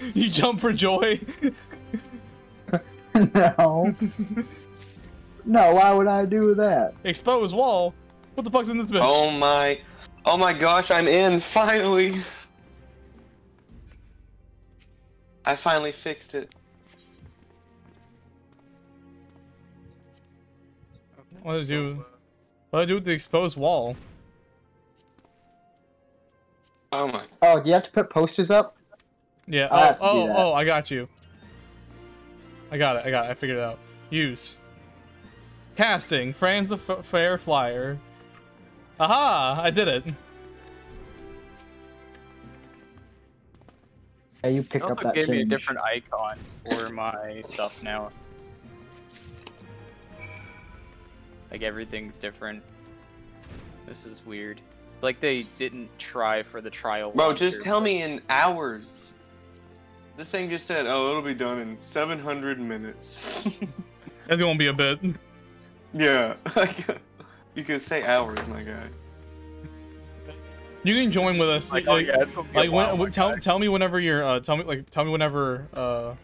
you jump for joy. no. No, why would I do that? Expose wall. What the fuck's in this bitch? Oh my, oh my gosh, I'm in finally. I finally fixed it. What did you? Uh, what did I do with the exposed wall? Oh my. Oh, do you have to put posters up? Yeah. I have Oh, oh, oh! I got you. I got it. I got it. I figured it out. Use. Casting. Franz the F Fair Flyer. Aha! I did it. Yeah, you It picked up also that gave me a different icon for my stuff now. Like everything's different. This is weird. Like they didn't try for the trial. Bro, launcher, just tell but- me in hours. This thing just said, oh, it'll be done in 700 minutes. It won't be a bit. yeah. you can say hours, my guy. You can join with us. Like, Like, oh yeah, it's gonna be a like while, when, my tell tell me whenever you're uh tell me like tell me whenever uh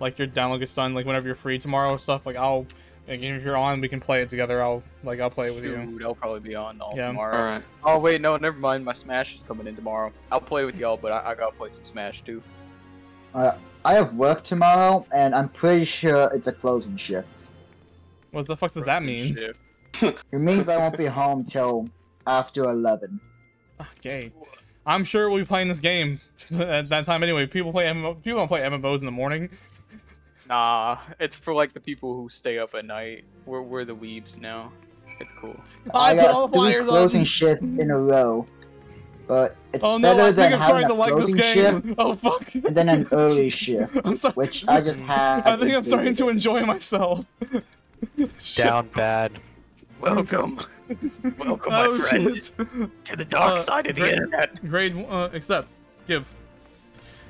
like your download gets done like whenever you're free tomorrow and stuff like I'll like, if you're on we can play it together I'll like I'll play it with you I'll probably be on all Yeah. tomorrow. Alright. Oh wait, no, never mind. My Smash is coming in tomorrow. I'll play with y'all, but I, I gotta play some Smash too. Uh, I have work tomorrow, and I'm pretty sure it's a closing shift. what the fuck does that mean shit. It means I won't be home till after 11. okay I'm sure we'll be playing this game at that time anyway people play MMO people don't play MMOs in the morning Nah, it's for like the people who stay up at night. We're we're the weebs now. It's cool. I, put got all the three flyers closing on shifts in a row, but it's oh no better I than think I'm having starting to a like this game shift oh fuck and then an early shift, I'm sorry. which I just had. I think I'm starting to enjoy myself Shit. Down bad. Welcome, welcome, Oh, my friend, shit. to the dark Uh, side of the great. internet. Grade, uh, accept. Give.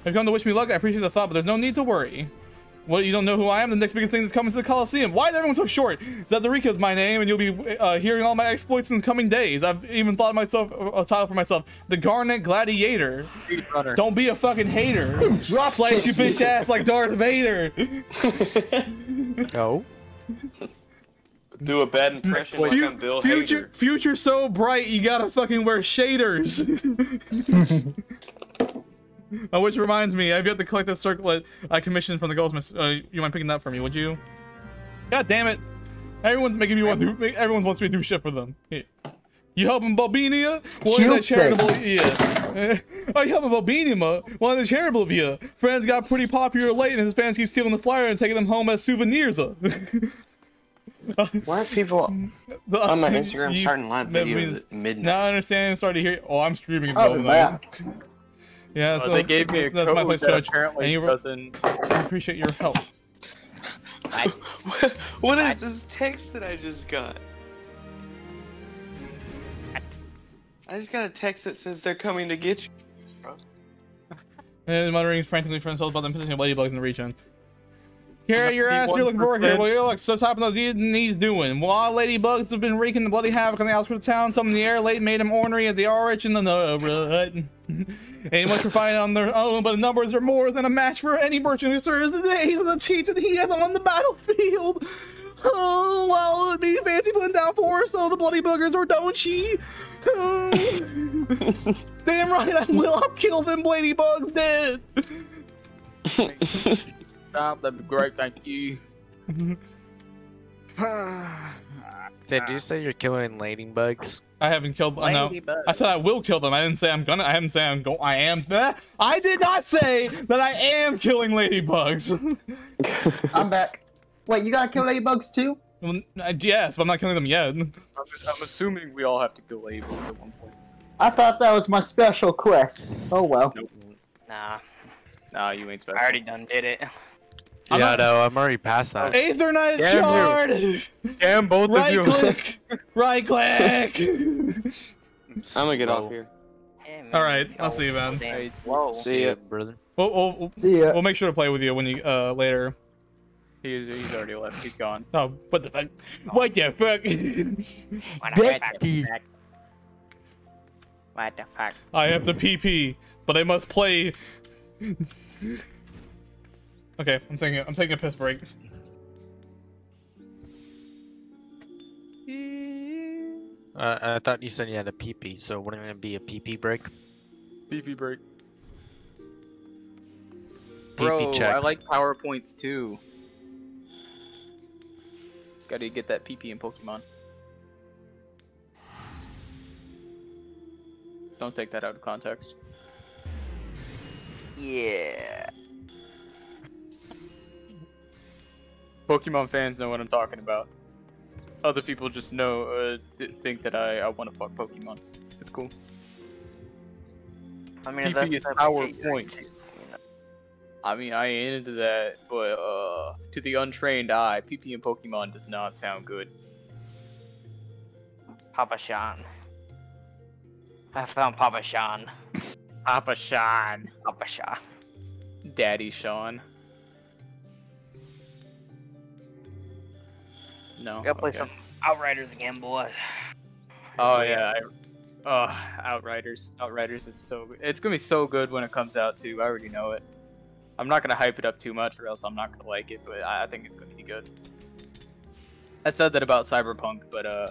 If you come to wish me luck, I appreciate the thought, but there's no need to worry. What, you don't know who I am? The next biggest thing that's coming to the Coliseum. Why is everyone so short? Zadorika's my name, and you'll be uh, hearing all my exploits in the coming days. I've even thought of myself a title for myself. The Garnet Gladiator. Don't be a fucking hater. Drop Slice kick you bitch ass like Darth Vader. No. Do a bad impression like I'm Bill future, Hader. future so bright, you gotta fucking wear shaders. oh, which reminds me, I've got to collect the circlet I commissioned from the goldsmith. Uh, you mind picking that for me, would you? God damn it! Everyone's making me want to. do- Everyone wants me to do shit for them. Here. You helping Bobinia? One of the Cupid. charitable, yeah. oh, you helping Bobinia? One of the charitable of you. Friends got pretty popular late, and his fans keep stealing the flyer and taking them home as souvenirs. uh. Why are people The- on my Instagram you- starting live that videos means- at midnight? Now I understand. Sorry to hear. Oh, I'm streaming in the Oh, middle yeah. Night. Yeah, Uh, so they gave me a that's code my place, that Judge. apparently And you doesn't. I appreciate your help. I... what is this text that I just got? I just got a text that says they're coming to get you. And muttering frantically for himself about them of ladybugs in the region. Here, your Be ass, you're looking for here. Well, you're like, so happened to he's doing. While ladybugs have been wreaking the bloody havoc on the outskirts of town, some in the air late made him ornery at the are rich in the neighborhood. Ain't much for fighting on their own, but the numbers are more than a match for any merchant who serves the days of the cheats that he has on the battlefield. Oh, well, it'd be fancy putting down for so the bloody boogers, or don't she? Oh. Damn right I will. I'll kill them ladybugs dead. Stop. That'd be great. Thank you. Did you say you're killing ladybugs? I haven't killed. Uh, no, I said I will kill them. I didn't say I'm gonna. I haven't said I'm go. I am. I did not say that I am killing ladybugs. I'm back. Wait, you gotta kill ladybugs too? Well, I- yes, but I'm not killing them yet. I'm, I'm assuming we all have to kill labels at one point. I thought that was my special quest. Oh well. Nah, Nah, you ain't special. I already done did it. I'm yeah, not- no, I'm already past that. Aethernet Damn shard. Damn, both of Right you. click. Right click. I'm gonna get off here. Yeah, All right, I'll see you, man. damn. Hey, Whoa. See ya. ya, brother. We'll, we'll, we'll, See ya. we'll make sure to play with you when you uh later. He's, he's already left. He's gone. Oh, what the fuck? What the fuck? What the fuck? What the fuck? I have to PP, but I must play. Okay, I'm taking a, I'm taking a piss break. Uh, I thought you said you had a PP, so wouldn't it be a PP break? PP break. PP Bro, check. I like PowerPoints too. Gotta get that PP in Pokemon. Don't take that out of context. Yeah. Pokemon fans know what I'm talking about. Other people just know, uh, th- think that I, I want to fuck Pokemon. It's cool. I mean, PP that's is the type of PowerPoint. into, you know. I mean, I ain't into that, but uh, to the untrained eye, PP and Pokemon does not sound good. Papa Sean. I found Papa Sean. Papa Sean, Papa Sean. Daddy Sean. No. Gotta play okay. some Outriders again, boy. Oh yeah. I, uh, Outriders. Outriders is so. It's gonna be so good when it comes out too. I already know it. I'm not gonna hype it up too much, or else I'm not gonna like it. But I, I think it's gonna be good. I said that about Cyberpunk, but uh,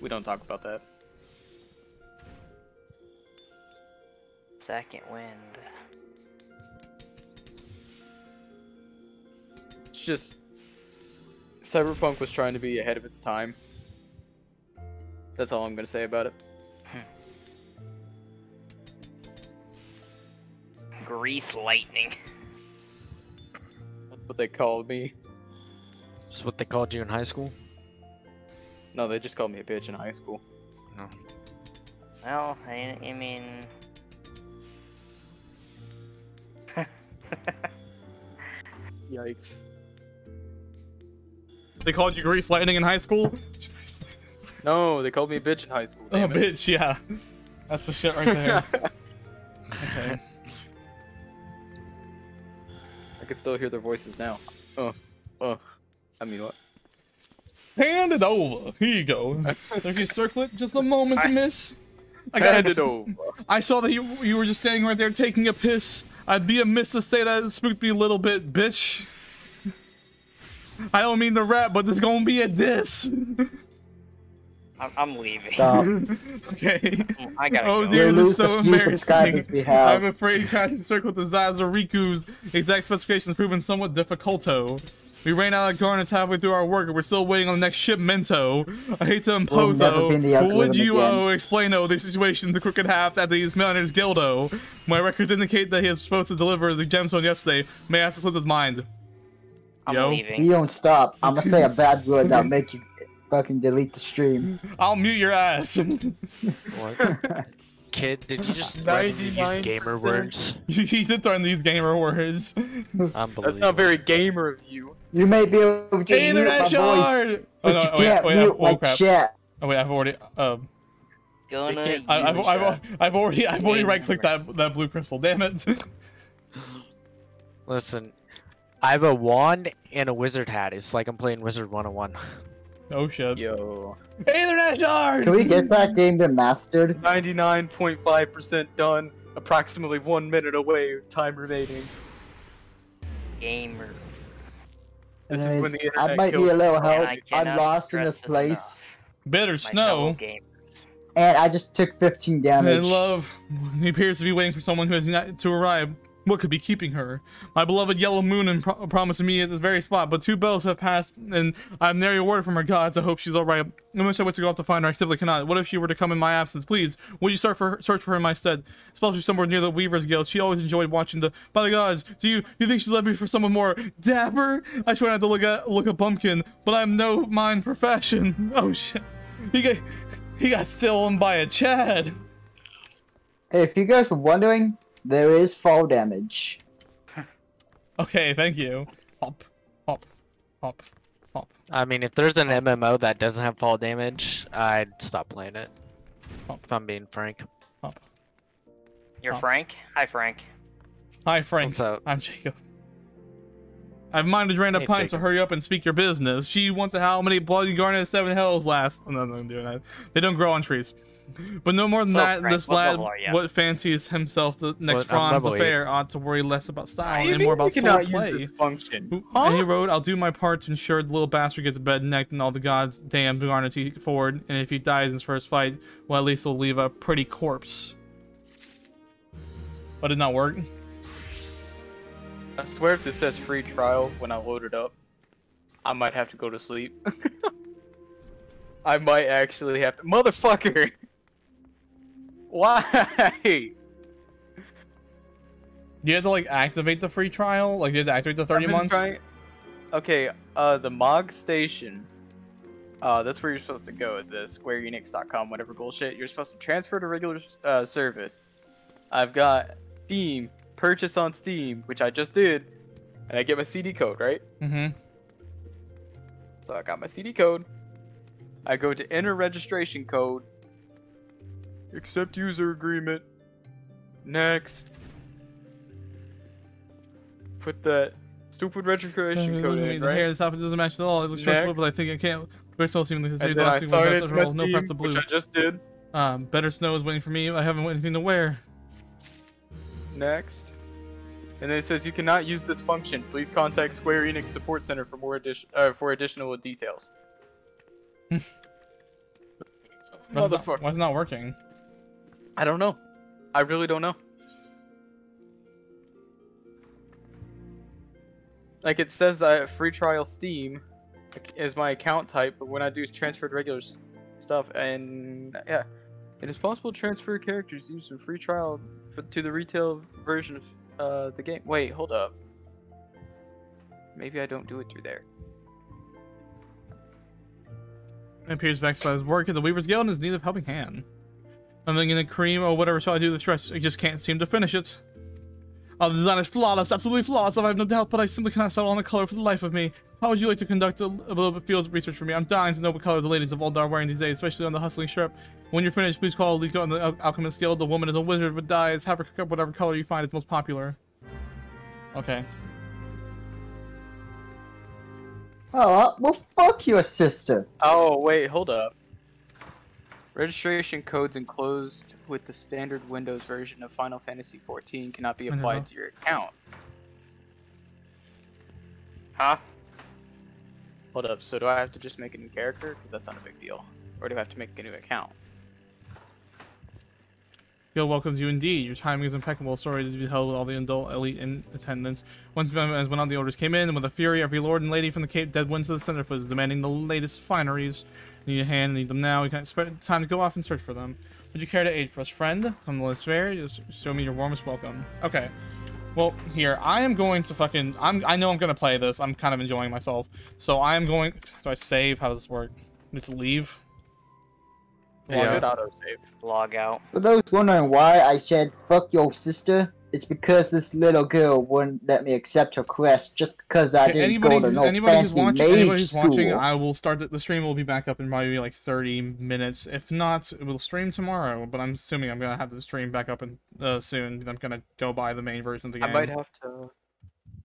we don't talk about that. Second wind. It's just Cyberpunk was trying to be ahead of its time. That's all I'm gonna say about it. Grease lightning. That's what they called me. That's what they called you in high school? No, they just called me a bitch in high school. No. Well, I, I mean. Yikes. They called you Grease Lightning in high school? No, they called me a bitch in high school. Oh, it. bitch, yeah. That's the shit right there. okay. I can still hear their voices now. Oh, oh. I mean, what? Hand it over. Here you go. There's your circlet. Just a moment to miss. I got Hand it over. I saw that you you were just standing right there taking a piss. I'd be amiss to say that it spooked me a little bit, bitch. I don't mean the rap, but there's gonna be a diss. I'm, I'm leaving. Stop. okay. I gotta Oh go. dear, this is so a embarrassing. I'm afraid crashing circle to Zazariku's exact specifications proven somewhat difficulto. We ran out of garnets halfway through our work and we're still waiting on the next shipmento. I hate to impose never oh, be but would you again. oh explain oh the situation the crooked Half at these Milliners Guildo? My records indicate that he was supposed to deliver the gemstone yesterday. May I have to slip his mind? I'm Yo. If leaving. you don't stop, I'm gonna say a bad word that'll make you fucking delete the stream. I'll mute your ass. What? Kid, did you just threaten to use gamer words? he did turn these gamer words. Unbelievable. That's not very gamer of you. You may be able to Hey there, mute my that voice, shard! but Oh no, you oh, wait, can't wait, mute oh, my crap. chat. Oh wait, I've already um Gonna can't- I, I've, use I've, that. I've already I've already Gamer. right clicked that that blue crystal. Damn it! Listen, I have a wand and a wizard hat. It's like I'm playing Wizard 101. oh shit! Yo. Hey there, that shard! Can we get that game remastered? 99.5% done. Approximately one minute away. Time remaining. Gamer. This is when the I might kills need a little help. I I'm lost in this this place, enough. Bitter My snow and I just took 15 damage. and love. He appears to be waiting for someone who has yet to arrive. What could be keeping her? My beloved yellow moon and pro- promised me at this very spot, but two bells have passed, and I've nary a word from her gods. I hope she's all right. I wish I were to go out to find her. I simply cannot. What if she were to come in my absence? Please, would you start for her, search for her in my stead, especially somewhere near the Weavers Guild? She always enjoyed watching the. By the gods, do you you think she left me for someone more dapper? I try not to look at look a bumpkin, but I'm no mind for fashion. Oh shit, he got he got stolen by a Chad. Hey, if you guys were wondering, there is fall damage. Okay, thank you. Hop, hop, hop, hop. I mean, if there's an MMO that doesn't have fall damage, I'd stop playing it. If I'm being frank. You're Oh. Frank? Hi, Frank. Hi, Frank. What's up? I'm Jacob. I've minded Randa Hey, Pine to Jacob. hurry up and speak your business. She wants to how many bloody garnet seven hells last. Oh, no, no, I'm doing that. They don't grow on trees. But no more than So, that, Frank, this what lad, level are what fancies himself the next What, I'm Franz the. Fair, ought to worry less about style and more about cannot sword use play. this function? Huh? And he wrote, I'll do my part to ensure the little bastard gets a bed necked and all the gods damn garnets he forward, and if he dies in his first fight, well, at least he'll leave a pretty corpse. But it did not work. I swear if this says free trial when I load it up, I might have to go to sleep. I might actually have to. Motherfucker! Why? You have to, like, activate the free trial? Like, you have to activate the 30 months? trying- Okay, uh, the Mog Station. Uh, that's where you're supposed to go. The SquareEnix.com, whatever bullshit. You're supposed to transfer to regular uh, service. I've got Steam, purchase on Steam, which I just did, and I get my CD code, right? Mm-hmm. So I got my CD code. I go to enter registration code. Accept user agreement. Next. Put that stupid registration code in, The right? hair, this outfit doesn't match at all. It looks stressful, but I think I can't. We're still seeing this new And then I dusting with best no prep Steam, blue. which I just did. Um, better snow is waiting for me. I haven't anything to wear. Next. And then it says you cannot use this function. Please contact Square Enix Support Center for more addition uh, for additional details. Why's it not- Motherfucker. Why is it not working? I don't know. I really don't know. Like it says that free trial Steam is my account type, but when I do transfer to regular stuff, and yeah, it is possible to transfer characters used in free trial to the retail version of uh, the game. Wait, hold up. Maybe I don't do it through there. It appears vexed by his work at the Weaver's Guild and is in need of helping hand. I'm thinking the cream or whatever shall I do this dress? I just can't seem to finish it. Oh, the design is flawless, absolutely flawless, I have no doubt, but I simply cannot settle on the color for the life of me. How would you like to conduct a, a little bit of field research for me? I'm dying to know what color the ladies of Ul'dah are wearing these days, especially on the Hustings Strip. When you're finished, please call Liko on the Al- Alchemist Guild. The woman is a wizard with dyes. Have her cook up whatever color you find is most popular. Okay. Oh, well, fuck your sister. Oh, wait, hold up. Registration codes enclosed with the standard Windows version of Final Fantasy XIV cannot be applied to your account. Huh? Hold up, so do I have to just make a new character? Because that's not a big deal. Or do I have to make a new account? Guild welcomes you indeed. Your timing is impeccable. Sorry to be held with all the adult elite in attendance. Once as went on, the orders came in, and with a fury, every lord and lady from the Cape Dead went to the center was demanding the latest fineries. Need a hand, need them now. We can't spend time to go off and search for them. Would you care to aid for us, friend? Come to this fair. Just show me your warmest welcome. Okay. Well, here I am going to fucking. I'm. I know I'm gonna play this. I'm kind of enjoying myself. So I am going. Do I save? How does this work? Just leave. Yeah. Yeah. Should. Log out. For those wondering why I said fuck your sister, it's because this little girl wouldn't let me accept her quest just because I Okay, didn't anybody, go to who's, no anybody who's fancy watching, mage anybody who's watching, school. I will start the, the stream. Will be back up in probably like 30 minutes. If not, it will stream tomorrow. But I'm assuming I'm gonna have the stream back up in, uh, soon. I'm gonna go buy the main version of the I game. might have to